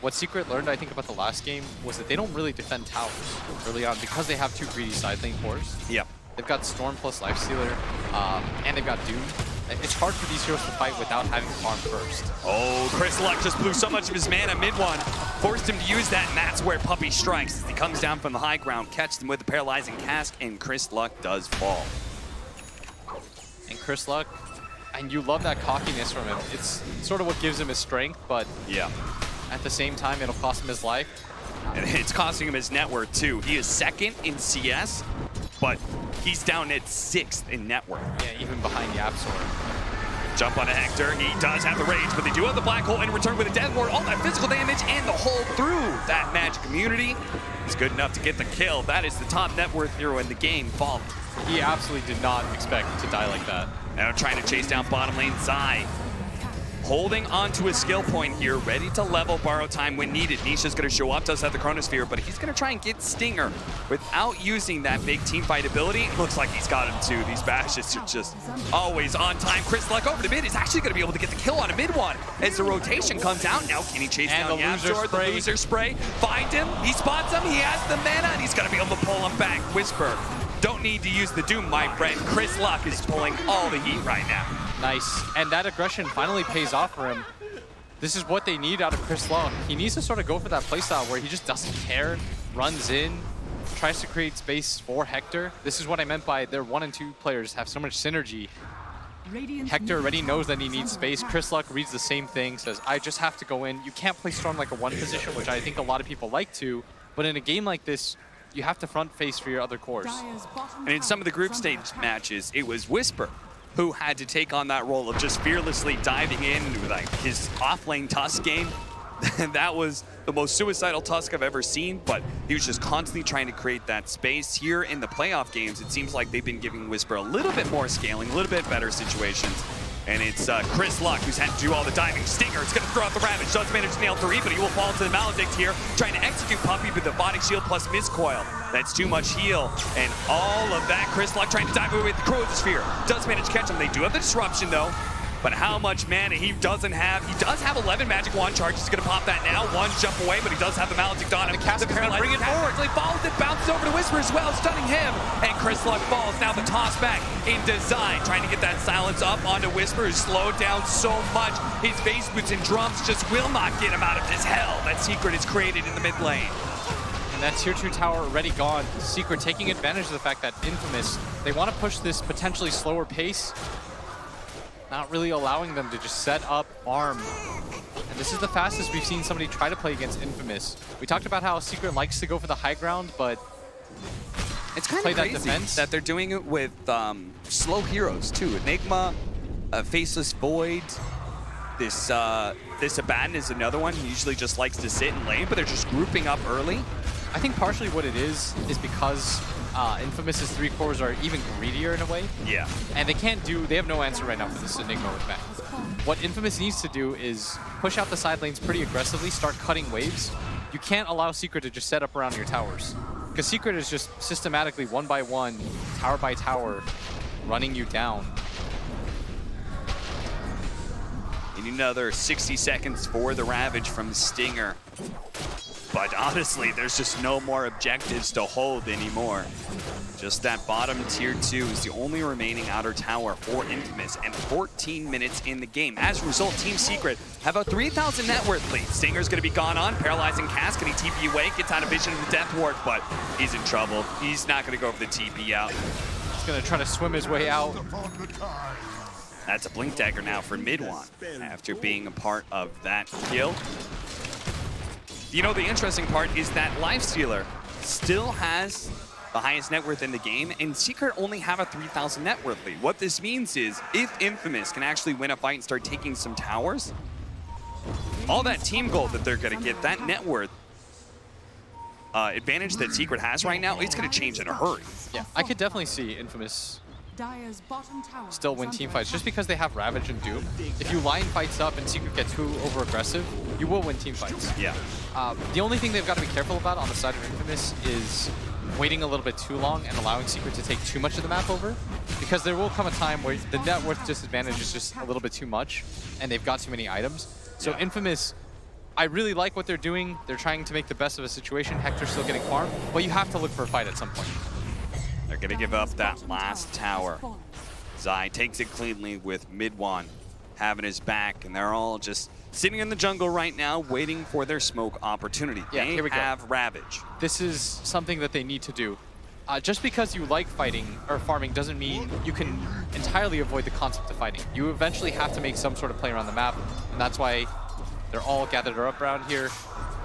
What Secret learned, I think, about the last game was that they don't really defend towers early on because they have two greedy side lane cores. Yeah. They've got Storm plus Lifestealer, um, and they've got Doom. It's hard for these heroes to fight without having farm first. Oh, Chris Luck just blew so much of his mana MidOne, forced him to use that, and that's where Puppey strikes. He comes down from the high ground, catches him with the paralyzing cask, and Chris Luck does fall. And Chris Luck, and you love that cockiness from him. It's sort of what gives him his strength, but yeah, at the same time, it'll cost him his life. And it's costing him his net worth too. He is second in CS, but he's down at sixth in net worth. Yeah, even behind Yapzor. Jump on a Hector. He does have the rage, but they do have the black hole in return with a death ward. All that physical damage and the hole through that magic immunity is good enough to get the kill. That is the top net worth hero in the game, Fall. He absolutely did not expect to die like that. Now trying to chase down bottom lane Zai. Holding on to his skill point here, ready to level borrow time when needed. Nisha's gonna show up, does have the Chronosphere, but he's gonna try and get Stinger without using that big team fight ability. Looks like he's got him too. These bashes are just always on time. Chris Luck over to mid is actually gonna be able to get the kill on a MidOne as the rotation comes out. Now can he chase And down the loser spray. the loser spray? Find him, he spots him, he has the mana, and he's gonna be able to pull him back. Wisper, don't need to use the Doom, my friend. Chris Luck is pulling all the heat right now. Nice. And that aggression finally pays off for him. This is what they need out of Chris Luck. He needs to sort of go for that playstyle where he just doesn't care, runs in, tries to create space for Hector. This is what I meant by their one and two players have so much synergy. Hector already knows that he needs space. Chris Luck reads the same thing, says, I just have to go in. You can't play Storm like a one position, which I think a lot of people like to. But in a game like this, you have to front face for your other cores. And in some of the group stage matches, it was Wisper who had to take on that role of just fearlessly diving in with like his off-lane Tusk game. that was the most suicidal Tusk I've ever seen, but he was just constantly trying to create that space. Here in the playoff games, it seems like they've been giving Wisper a little bit more scaling, a little bit better situations. And it's uh, Chris Luck who's had to do all the diving. Stinger is going to throw out the Ravage. Does manage to nail three, but he will fall into the Maledict here, trying to execute Puppey, with the Body Shield plus Mist Coil. That's too much heal. And all of that, Chris Luck trying to dive away with the Chronosphere. Does manage to catch him. They do have the Disruption, though. But how much mana he doesn't have. He does have 11 Magic Wand charges. He's going to pop that now. One jump away, but he does have the Maledict on him. The Paralyze bring it forward. So he follows it, bounces over to Wisper as well, stunning him. And Chris Luck falls. Now the toss back in design, trying to get that silence up onto Wisper, who's slowed down so much. His base boots and drums just will not get him out of this hell that Secret has created in the mid lane. And that tier 2 tower already gone. Secret taking advantage of the fact that Infamous, they want to push this potentially slower pace, not really allowing them to just set up arm. And this is the fastest we've seen somebody try to play against Infamous. We talked about how Secret likes to go for the high ground, but It's kind play of that crazy defense. that they're doing it with um, slow heroes too. Enigma, uh, Faceless Void. This uh, this Abaddon is another one. He usually just likes to sit in lane, but they're just grouping up early. I think partially what it is is because uh, Infamous's three cores are even greedier in a way. Yeah. And they can't do, they have no answer right now for this Enigma with Mac. What Infamous needs to do is push out the side lanes pretty aggressively, start cutting waves. You can't allow Secret to just set up around your towers. Because Secret is just systematically one by one, tower by tower, running you down. You need another 60 seconds for the Ravage from Stinger. But honestly, there's just no more objectives to hold anymore. Just that bottom tier two is the only remaining outer tower for Infamous and 14 minutes in the game. As a result, Team Secret have a 3,000 net worth lead. Stinger's gonna be gone on, paralyzing cask, can he TP away, gets out of vision of the Death Ward, but he's in trouble. He's not gonna go for the TP out. He's gonna try to swim his way out. That's a Blink Dagger now for MidOne after being a part of that kill. You know, the interesting part is that Lifestealer still has the highest net worth in the game, and Secret only have a 3,000 net worth lead. What this means is, if Infamous can actually win a fight and start taking some towers, all that team gold that they're going to get, that net worth uh, advantage that Secret has right now, it's going to change in a hurry. Yeah, I could definitely see Infamous still win team fights just because they have Ravage and Doom. If you line fights up and Secret gets too over aggressive, you will win team fights. Yeah. Uh, the only thing they've got to be careful about on the side of Infamous is waiting a little bit too long and allowing Secret to take too much of the map over, because there will come a time where the net worth disadvantage is just a little bit too much, and they've got too many items. So Yeah. Infamous, I really like what they're doing. They're trying to make the best of a situation. Hector's still getting farmed, but you have to look for a fight at some point. They're going to give up that last tower. Zai takes it cleanly with MidOne having his back, and they're all just sitting in the jungle right now waiting for their smoke opportunity. Yeah, they here we go. have Ravage. This is something that they need to do. Uh, just because you like fighting or farming doesn't mean you can entirely avoid the concept of fighting. You eventually have to make some sort of play around the map, and that's why they're all gathered up around here.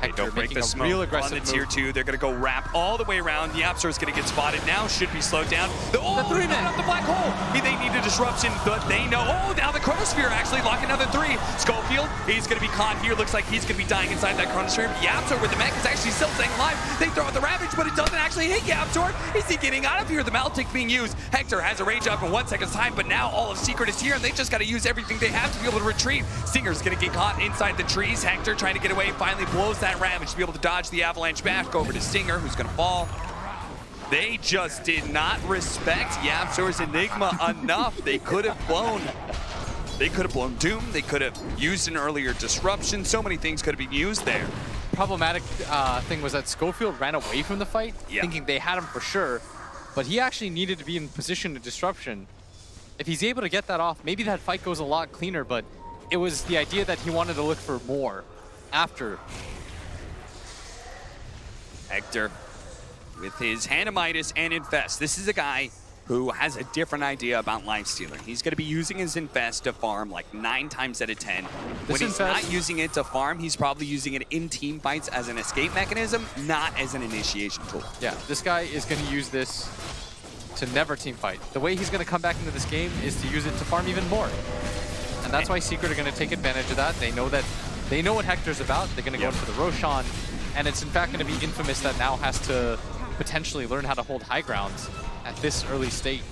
They Hector don't break making the a smoke real on aggressive the tier move. two. They're going to go wrap all the way around. The Yapster is going to get spotted now. Should be slowed down. The, oh, the three man up the black hole. They need a disruption, but they know. Oh, now the Chronosphere actually lock another three. Scofield, he's going to be caught here. Looks like he's going to be dying inside that Chronosphere. Yapzor with the mech is actually still staying alive. They throw out the Ravage, but it doesn't actually hit Yapzor. Is he getting out of here? The Maledict being used. Hector has a rage up in one second's time, but now all of Secret is here, and they just got to use everything they have to be able to retreat. Stinger's going to get caught inside the trees. Hector trying to get away, finally blows that Ravage to be able to dodge the avalanche back over to Stinger, who's going to fall. They just did not respect Yapzor's Enigma enough. They could have blown. They could have blown Doom. They could have used an earlier disruption. So many things could have been used there. Problematic uh, thing was that Scofield ran away from the fight, thinking they had him for sure, but he actually needed to be in position to disruption. If he's able to get that off, maybe that fight goes a lot cleaner, but it was the idea that he wanted to look for more after Hector with his Hanamitis and Infest. This is a guy who has a different idea about Life Stealer. He's going to be using his Infest to farm like nine times out of ten. when This he's Infest- not using it to farm, he's probably using it in team fights as an escape mechanism, not as an initiation tool. Yeah, this guy is going to use this to never team fight. The way he's going to come back into this game is to use it to farm even more. And that's why Secret are going to take advantage of that. They know that they know what Hector's about. They're going to Yep. go for the Roshan. And it's in fact going to be Infamous that now has to potentially learn how to hold high ground at this early state.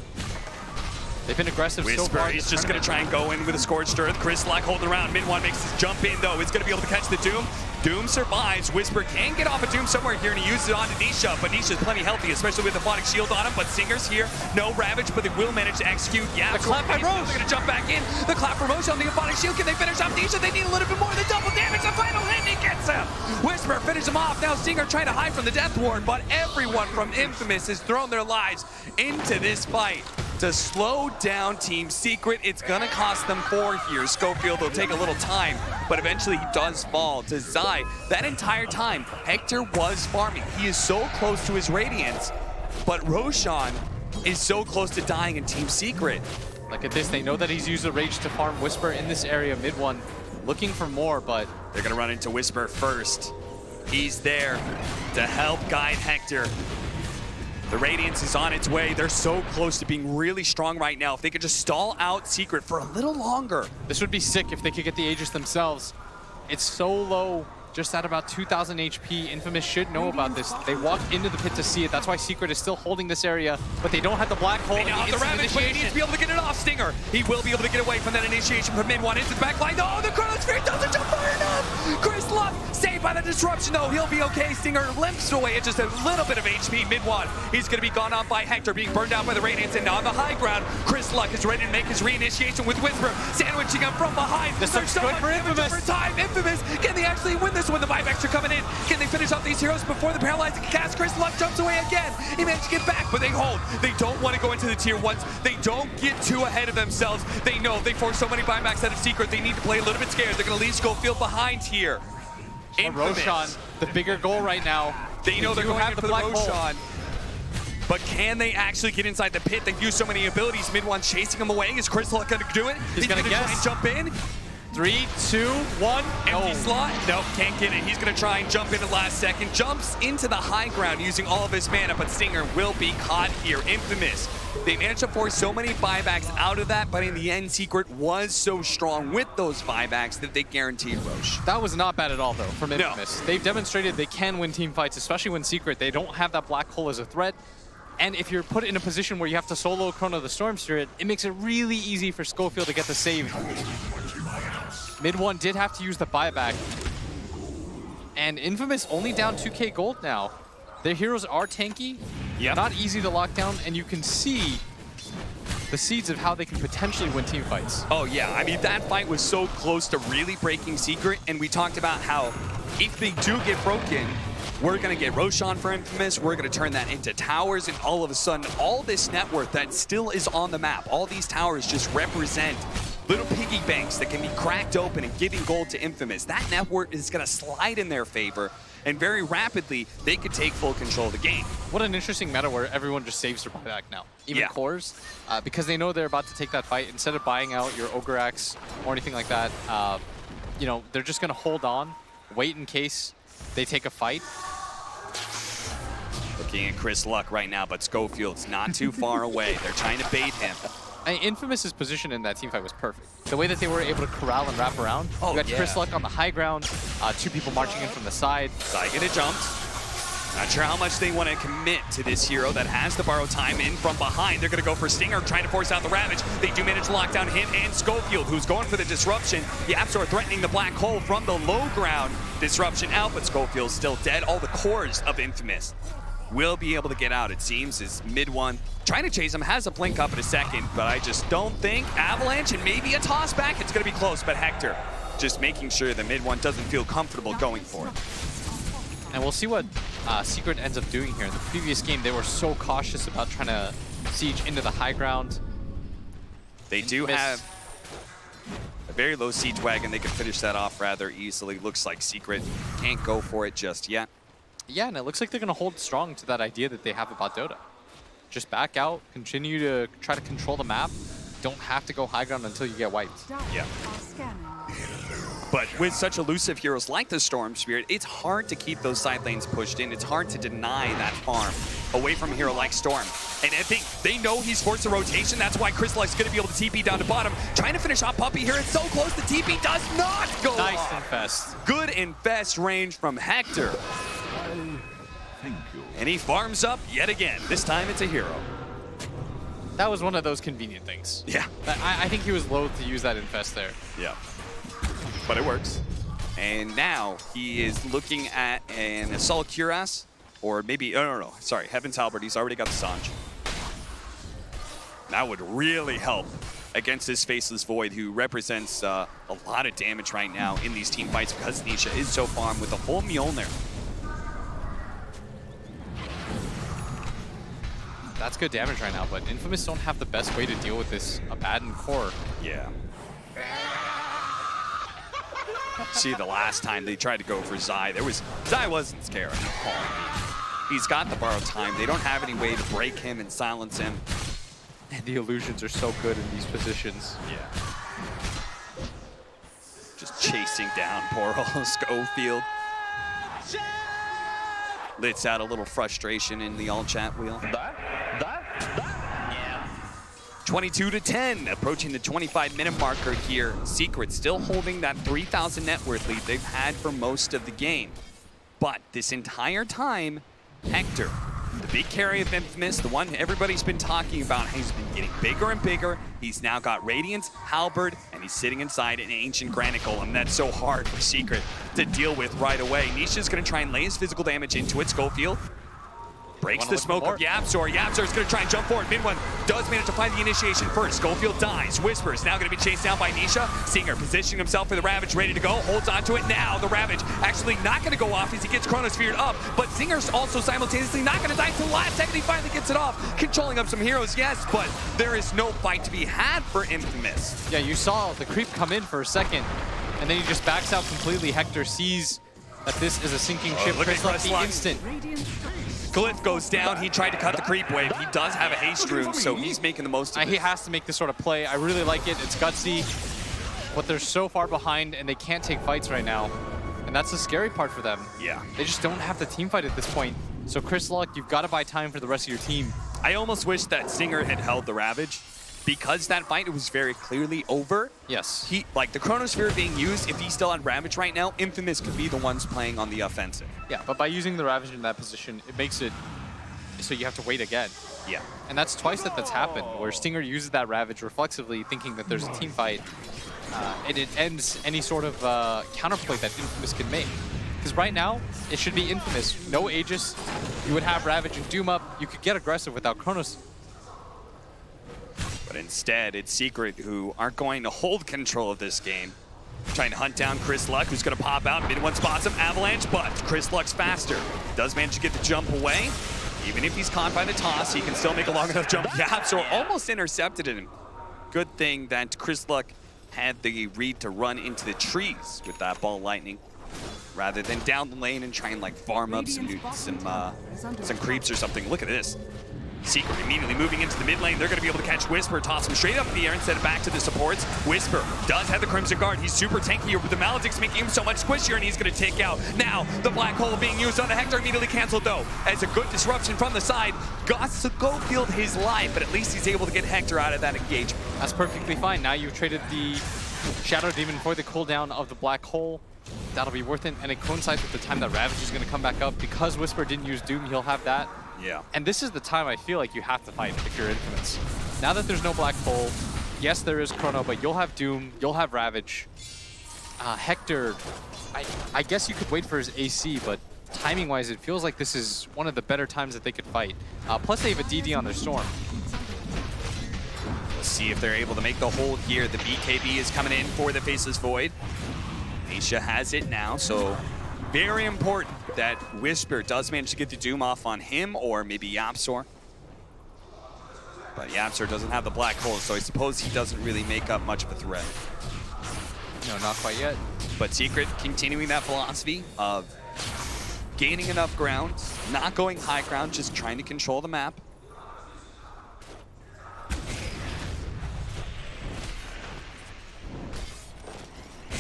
They've been aggressive so far. he's just going to try and go in with a Scorched Earth. Chris Luck holding around. MidOne makes his jump in, though. It's going to be able to catch the Doom. Doom survives. Wisper can get off a Doom somewhere here, and he uses it onto Nisha, but Nisha's plenty healthy, especially with the Aphotic Shield on him. But Stinger's here. No Ravage, but they will manage to execute. Yeah, The clap by They're going to jump back in. The clap for Rosh on the Aphotic Shield. Can they finish off Nisha? They need a little bit more. The double damage. The final hit, he gets him. Wisper finishes him off. Now Stinger trying to hide from the Death Ward, but everyone from Infamous has thrown their lives into this fight to slow down Team Secret. It's gonna cost them four here. Scofield will take a little time, but eventually he does fall to That entire time, Hector was farming. He is so close to his Radiance, but Roshan is so close to dying in Team Secret. Look at this. They know that he's used the Rage to farm Wisper in this area, MidOne, looking for more, but They're gonna run into Wisper first. He's there to help guide Hector. The Radiance is on its way. They're so close to being really strong right now. If they could just stall out Secret for a little longer. This would be sick if they could get the Aegis themselves. It's so low, just at about 2,000 HP. Infamous should know about this. They walked into the pit to see it. That's why Secret is still holding this area, but they don't have the black hole They the have the Ravage, but he needs to be able to get it off Stinger. He will be able to get away from that initiation from MidOne into the back line. Oh, the Chronosphere doesn't jump far enough. Chris Luck saved by the disruption, though. He'll be okay. Stinger limps away at just a little bit of HP MidOne. He's going to be gone off by Hector, being burned out by the Radiance. And on the high ground, Chris Luck is ready to make his reinitiation with Wisper, sandwiching him from behind. This There's so good much for damage Infamous. over time. Infamous, can they actually win this one? The buybacks are coming in. Can they finish off these heroes before the paralyzing cask? Chris Luck jumps away again. He managed to get back, but they hold. They don't want to go into the tier ones. They don't get too ahead of themselves. They know they force so many buybacks out of secret, they need to play a little bit scared. They're going to leave Scofield behind here. Infamous. Roshan, the bigger goal right now. They know they're do going have the for the black hole. But can they actually get inside the pit? They've used so many abilities. MidOne chasing him away. Is Chris Luck going to do it? He's gonna try guess. jump in. Three, two, one. Empty No. slot. Nope, can't get it. He's going to try and jump in at last second. Jumps into the high ground using all of his mana, but Stinger will be caught here. Infamous. They managed to force so many buybacks out of that, but in the end, Secret was so strong with those buybacks that they guaranteed Rosh. That was not bad at all, though, from No. Infamous. They've demonstrated they can win team fights, especially when Secret. They don't have that black hole as a threat. And if you're put in a position where you have to solo Chrono the Storm Spirit, it makes it really easy for Scofield to get the save. MidOne did have to use the buyback. And Infamous only down 2k gold now. Their heroes are tanky, Yep. not easy to lock down, and you can see the seeds of how they can potentially win team fights. Oh yeah, I mean that fight was so close to really breaking Secret, and we talked about how if they do get broken, we're gonna get Roshan for Infamous, we're gonna turn that into towers, and all of a sudden, all this net worth that still is on the map, all these towers just represent little piggy banks that can be cracked open and giving gold to Infamous. That network is gonna slide in their favor, and very rapidly, they could take full control of the game. What an interesting meta where everyone just saves their buyback now. Even Yeah. cores, uh, because they know they're about to take that fight. Instead of buying out your Ogre Axe or anything like that, uh, you know, they're just going to hold on, wait in case they take a fight. Looking at Chris Luck right now, but Scofield's not too far away. They're trying to bait him. I mean, Infamous's position in that team fight was perfect. The way that they were able to corral and wrap around. Oh, you got Chris. Luck on the high ground, uh, two people marching in from the side. Saigon it jumped. Not sure how much they want to commit to this hero that has the borrow time in from behind. They're going to go for Stinger, trying to force out the Ravage. They do manage to lock down him and Scofield, who's going for the disruption. The Apsor threatening the black hole from the low ground. Disruption out, but Scofield's still dead. All the cores of Infamous will be able to get out, it seems, is MidOne. Trying to chase him, has a blink up in a second, but I just don't think Avalanche and maybe a toss back. It's going to be close, but Hector just making sure the MidOne doesn't feel comfortable going for it. And we'll see what uh, Secret ends up doing here. In the previous game, they were so cautious about trying to siege into the high ground. They do Miss. have a very low siege wagon. They can finish that off rather easily. Looks like Secret can't go for it just yet. Yeah, and it looks like they're going to hold strong to that idea that they have about Dota. Just back out, continue to try to control the map. Don't have to go high ground until you get wiped. Yeah. But with such elusive heroes like the Storm Spirit, it's hard to keep those side lanes pushed in. It's hard to deny that farm away from a hero like Storm. And I think they know he's forced a rotation. That's why Chris is going to be able to TP down to bottom. Trying to finish off Puppey here. It's so close. The TP does not go Nice off. infest. Good infest range from Hector. And he farms up yet again. This time it's a hero. That was one of those convenient things. Yeah. I, I think he was loath to use that infest there. Yeah. But it works. And now he is looking at an Assault Cuirass, or maybe, oh, no, no, no, sorry, Heaven's Halberd. He's already got the Sange. That would really help against this Faceless Void, who represents uh, a lot of damage right now in these team fights because Nisha is so farm with a whole Mjolnir. That's good damage right now, but Infamous don't have the best way to deal with this Abaddon core. Yeah. See, the last time they tried to go for Zai, there was Zai wasn't scared. He's got the borrowed time. They don't have any way to break him and silence him. And the illusions are so good in these positions. Yeah. Just chasing down poor old Schofield. Lets out a little frustration in the all chat wheel. That, that, that. Yeah. 22 to 10, approaching the 25 minute marker here. Secret still holding that 3,000 net worth lead they've had for most of the game. But this entire time, Hector, the big carry of Infamous, the one everybody's been talking about, he's been getting bigger and bigger. He's now got Radiance, Halberd, and he's sitting inside an Ancient Granite Golem. That's so hard for Secret to deal with right away. Nisha's gonna try and lay his physical damage into it. Scofield breaks the smoke of Yapzor. Yapzor's gonna try and jump forward. MidOne does manage to find the initiation first. Scofield dies. Wisper is now gonna be chased down by Nisha. Stinger positioning himself for the Ravage, ready to go. Holds onto it now. The Ravage actually not gonna go off as he gets Chronosphered up, but Stinger's also simultaneously not gonna die until the last second. He finally gets it off. Controlling up some heroes, yes, but there is no fight to be had for Infamous. Yeah, you saw the creep come in for a second, and then he just backs out completely. Hector sees that this is a sinking Oh, ship. look at Chris Luck Chris the instant. Glyph goes down. He tried to cut the creep wave. He does have a haste rune, so he's making the most of Uh, it. He has to make this sort of play. I really like it. It's gutsy, but they're so far behind and they can't take fights right now. And that's the scary part for them. Yeah. They just don't have the team fight at this point. So Chris Luck, you've got to buy time for the rest of your team. I almost wish that Stinger had held the Ravage because that fight was very clearly over. Yes. He like the Chronosphere being used. If he still had Ravage right now, Infamous could be the ones playing on the offensive. Yeah, but by using the Ravage in that position, it makes it so you have to wait again. Yeah. And that's twice that that's happened, where Stinger uses that Ravage reflexively, thinking that there's a team fight, uh, and it ends any sort of uh, counterplay that Infamous can make. Because right now, it should be Infamous. No Aegis, you would have Ravage and Doom up, you could get aggressive without Chronos. But instead, it's Secret who aren't going to hold control of this game. Trying to hunt down Chris Luck, who's going to pop out. MidOne spots him, Avalanche, but Chris Luck's faster. Does manage to get the jump away. Even if he's caught by the toss, he can still make a long enough jump. Yeah, so almost intercepted him. Good thing that Chris Luck had the read to run into the trees with that ball lightning rather than down the lane and try and like farm up some some uh, some creeps or something. Look at this. Secret immediately moving into the mid lane. They're going to be able to catch Wisper, toss him straight up in the air send it back to the supports. Wisper does have the Crimson Guard. He's super tanky, but the Maledict's making him so much squishier, and he's going to take out. Now, the Black Hole being used on the Hector immediately canceled, though, as a good disruption from the side. Got Scofield his life, but at least he's able to get Hector out of that engagement. That's perfectly fine. Now you've traded the Shadow Demon for the cooldown of the Black Hole. That'll be worth it, and it coincides with the time that Ravage is going to come back up. Because Wisper didn't use Doom, he'll have that. Yeah. And this is the time I feel like you have to fight if you're Infamous. Now that there's no Black Hole, yes, there is Chrono, but you'll have Doom, you'll have Ravage. Uh, Hector, I, I guess you could wait for his AC, but timing-wise, it feels like this is one of the better times that they could fight. Uh, plus, they have a DD on their Storm. Let's see if they're able to make the hold here. The BKB is coming in for the Faceless Void. Nisha has it now, so very important that Wisper does manage to get the Doom off on him or maybe Yapzor. But Yapzor doesn't have the Black Hole, so I suppose he doesn't really make up much of a threat. No, not quite yet. But Secret continuing that philosophy of gaining enough ground, not going high ground, just trying to control the map.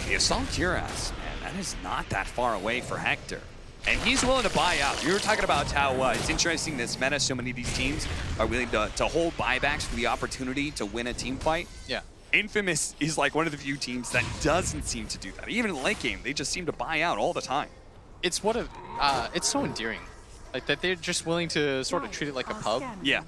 The Assault Cuirass, man, that is not that far away for Hector. And he's willing to buy out. You were talking about how uh, it's interesting this meta, so many of these teams are willing to, to hold buybacks for the opportunity to win a team fight. Yeah. Infamous is like one of the few teams that doesn't seem to do that. Even in late game, they just seem to buy out all the time. It's what a, uh, it's so endearing. Like that they're just willing to sort of treat it like a pub. Yeah.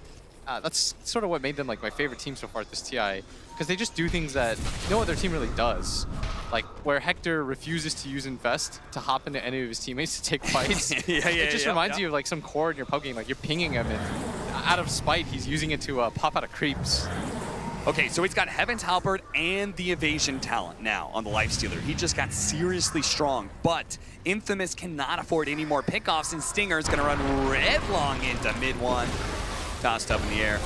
Uh, that's sort of what made them like my favorite team so far at this TI, because they just do things that no other team really does. Like where Hector refuses to use Infest to hop into any of his teammates to take fights. Yeah, yeah, It just yeah, reminds yeah. you of like some core in your pub game. Like you're pinging him, and out of spite, he's using it to uh, pop out of creeps. Okay, so he's got Heaven's Halberd and the evasion talent now on the Lifestealer. He just got seriously strong, but Infamous cannot afford any more pickoffs, and Stinger is going to run headlong into MidOne. Tossed up in the air.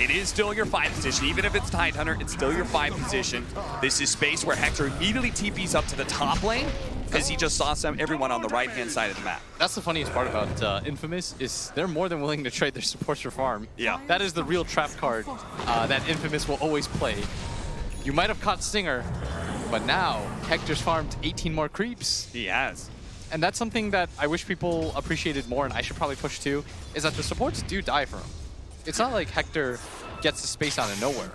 It is still your five position. Even if it's Tidehunter, it's still your five position. This is space where Hector immediately TPs up to the top lane because he just saw some everyone on the right-hand side of the map. That's the funniest part about uh, Infamous is they're more than willing to trade their supports for farm. Yeah. That is the real trap card uh, that Infamous will always play. You might have caught Stinger, but now Hector's farmed 18 more creeps. He has. And that's something that I wish people appreciated more, and I should probably push too, is that the supports do die for him. It's not like Hector gets the space out of nowhere.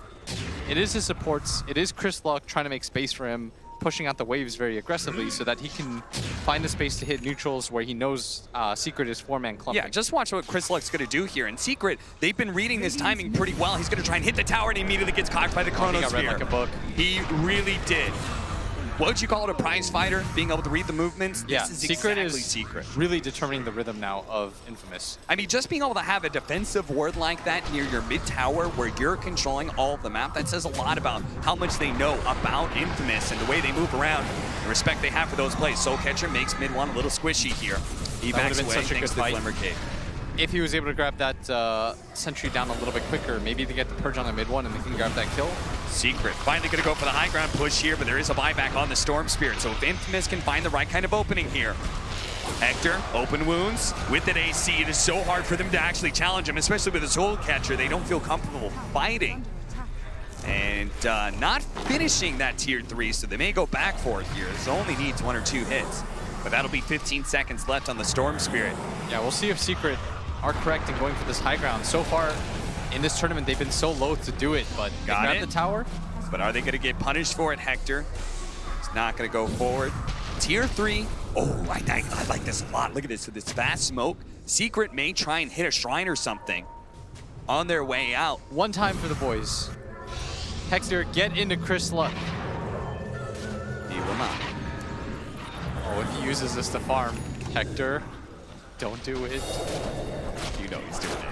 It is his supports, it is Chris Luck trying to make space for him, pushing out the waves very aggressively so that he can find the space to hit neutrals where he knows uh, Secret is four-man clumping. Yeah, just watch what Chris Luck's going to do here. In Secret, they've been reading this timing pretty well. He's going to try and hit the tower, and he immediately gets cocked by the Oh, he got read like a book. He really did. What would you call it, a prize fighter? Being able to read the movements? Yeah, this is Secret exactly is Secret. really determining the rhythm now of Infamous. I mean, just being able to have a defensive ward like that near your mid tower where you're controlling all of the map, that says a lot about how much they know about Infamous and the way they move around, the respect they have for those plays. Soul Catcher makes MidOne a little squishy here. He That backs away such a thanks good to. Glimmer Cape. If he was able to grab that uh, sentry down a little bit quicker, maybe they get the purge on the MidOne and they can grab that kill. Secret finally going to go for the high ground push here, but there is a buyback on the Storm Spirit. So if Infamous can find the right kind of opening here. Hector, open wounds. With an AC, it is so hard for them to actually challenge him, especially with a Soul Catcher. They don't feel comfortable fighting. And uh, not finishing that tier 3, so they may go back for it here. This only needs one or two hits. But that'll be 15 seconds left on the Storm Spirit. Yeah, we'll see if Secret are correct in going for this high ground. So far in this tournament, they've been so loath to do it, but they Got grab it. the tower. But are they going to get punished for it, Hector? He's not going to go forward. Tier 3. Oh, I, I, I like this a lot. Look at this. With this fast smoke, Secret may try and hit a shrine or something on their way out. One time for the boys. Hector, get into Chris Luck. He will not. Oh, if he uses this to farm, Hector, don't do it. You know he's doing it.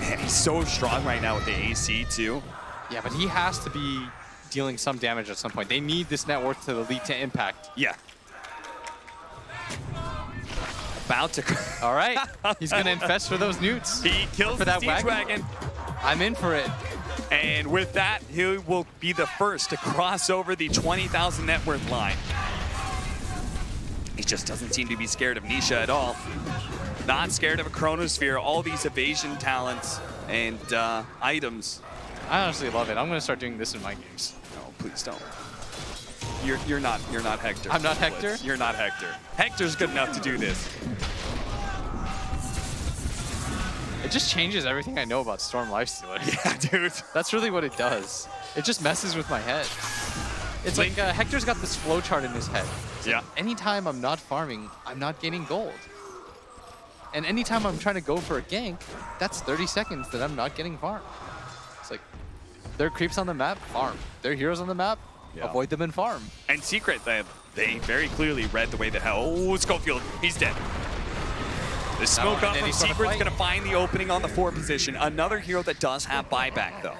Man, he's so strong right now with the AC, too. Yeah, but he has to be dealing some damage at some point. They need this net worth to lead to impact. Yeah. About to. All right. He's going to infest for those newts. He kills for the that wagon. Wagon. I'm in for it. And with that, he will be the first to cross over the 20,000 net worth line. He just doesn't seem to be scared of Nisha at all. Not scared of a Chronosphere, all these evasion talents and uh, items. I honestly love it. I'm going to start doing this in my games. No, please don't. You're, you're not you're not Hector. I'm not. Hector? You're not Hector. Hector's good enough to do this. It just changes everything I know about Storm Lifestealer. Yeah, dude. That's really what it does. It just messes with my head. It's like uh, Hector's got this flowchart in his head. It's like, Yeah. anytime I'm not farming, I'm not gaining gold. And anytime I'm trying to go for a gank, that's 30 seconds that I'm not getting farm. It's like, there are creeps on the map, farm. There are heroes on the map, avoid them and farm. And Secret, they, they very clearly read the way that hell. Oh, Scofield, he's dead. The smoke up from Secret's going to find the opening on the four position. Another hero that does have buyback, though.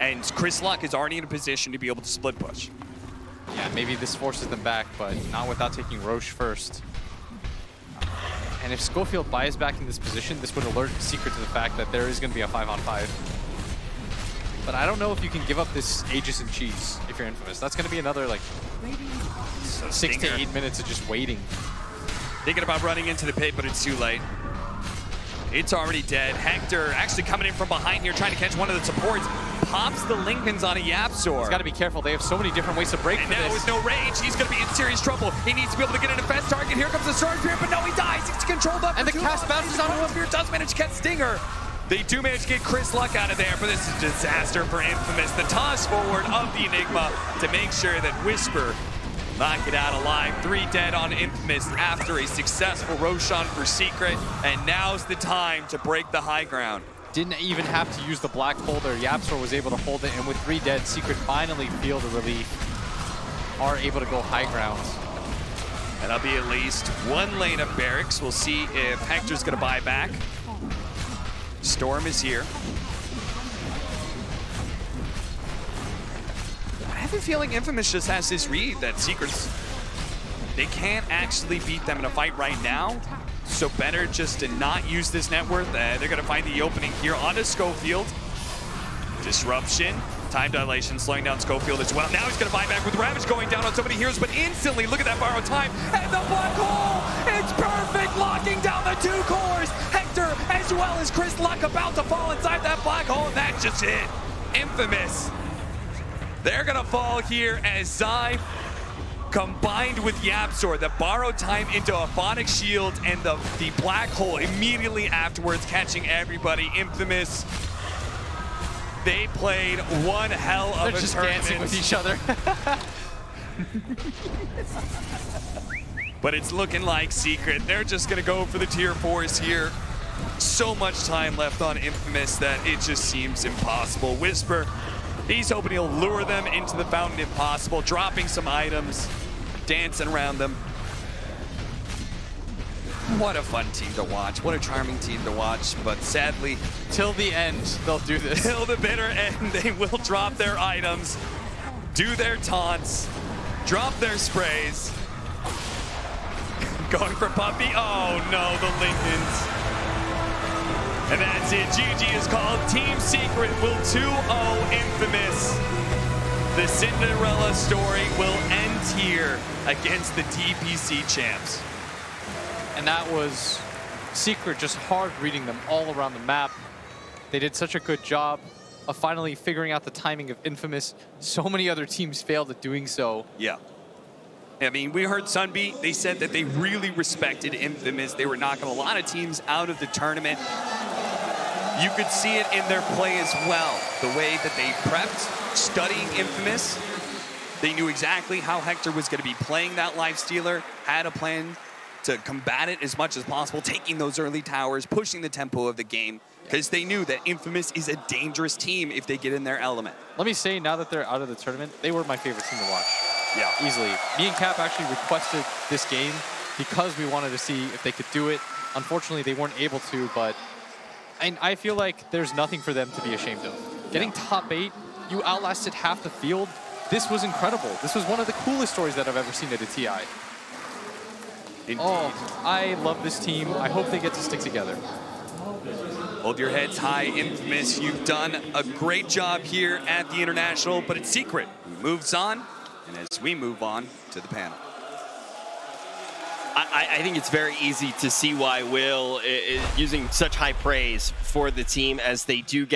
And Chris Luck is already in a position to be able to split push. Yeah, maybe this forces them back, but not without taking Rosh first. And if Scofield buys back in this position, this would alert Secret to the fact that there is going to be a 5 on 5. But I don't know if you can give up this Aegis and Cheese if you're Infamous. That's going to be another, like, six to eight minutes of just waiting. Thinking about running into the pit, but it's too late. It's already dead. Hector actually coming in from behind here, trying to catch one of the supports. Pops the Linken's on a Yapzor. He's got to be careful. They have so many different ways to break And for now this. with no range, he's going to be in serious trouble. He needs to be able to get an defense target. Here comes the Storm Spirit, but no, he dies. He's controlled up. And the cast long. bounces on him. Fear does manage to catch Stinger. They do manage to get Chris Luck out of there, but this is a disaster for Infamous. The toss forward of the Enigma to make sure that Wisper not get out alive. Three dead on Infamous after a successful Roshan for Secret, and now's the time to break the high ground. Didn't even have to use the black hole there. Yapzor was able to hold it, and with three dead, Secret finally feel the relief. Are able to go high ground. And that'll be at least one lane of barracks. We'll see if Hector's gonna buy back. Storm is here. I have a feeling Infamous just has this read that Secrets, they can't actually beat them in a fight right now. So better just to not use this net worth. Uh, they're gonna find the opening here on onto Scofield. Disruption, time dilation, slowing down Scofield as well. Now he's gonna buy back with Ravage going down on so many heroes, but instantly, look at that borrowed time, and the black hole! It's perfect, locking down the two cores! Hector, as well as Chris Luck, about to fall inside that black hole, and that's just it. Infamous. They're gonna fall here as Zai combined with Yapzor, the borrowed time into a Aphotic Shield and the, the black hole immediately afterwards, catching everybody. Infamous. They played one hell of They're a just tournament. dancing with each other. but it's looking like Secret. They're just gonna go for the tier fours here. So much time left on Infamous that it just seems impossible. Whisper, he's hoping he'll lure them into the Fountain if possible, dropping some items, dancing around them. What a fun team to watch. What a charming team to watch. But sadly, till the end, they'll do this. Till the bitter end, they will drop their items, do their taunts, drop their sprays. Going for Puppey. Oh no, the Linken's. And that's it. GG is called. Team Secret will 2-0 Infamous. The Cinderella story will end here against the DPC champs. And that was Secret just hard reading them all around the map. They did such a good job of finally figuring out the timing of Infamous. So many other teams failed at doing so. Yeah. I mean, we heard Sunbhie. They said that they really respected Infamous. They were knocking a lot of teams out of the tournament. You could see it in their play as well. The way that they prepped, studying Infamous. They knew exactly how Hector was going to be playing that Life Stealer, had a plan to combat it as much as possible, taking those early towers, pushing the tempo of the game, because they knew that Infamous is a dangerous team if they get in their element. Let me say, now that they're out of the tournament, they were my favorite team to watch. Yeah. Easily. Me and Cap actually requested this game because we wanted to see if they could do it. Unfortunately, they weren't able to, but and I feel like there's nothing for them to be ashamed of. Getting top eight, you outlasted half the field. This was incredible. This was one of the coolest stories that I've ever seen at a TI. Oh, I love this team. I hope they get to stick together. Hold your heads high, Infamous. You've done a great job here at the International, but it's secret. Moves on? And as we move on to the panel. I, I think it's very easy to see why Will is using such high praise for the team as they do get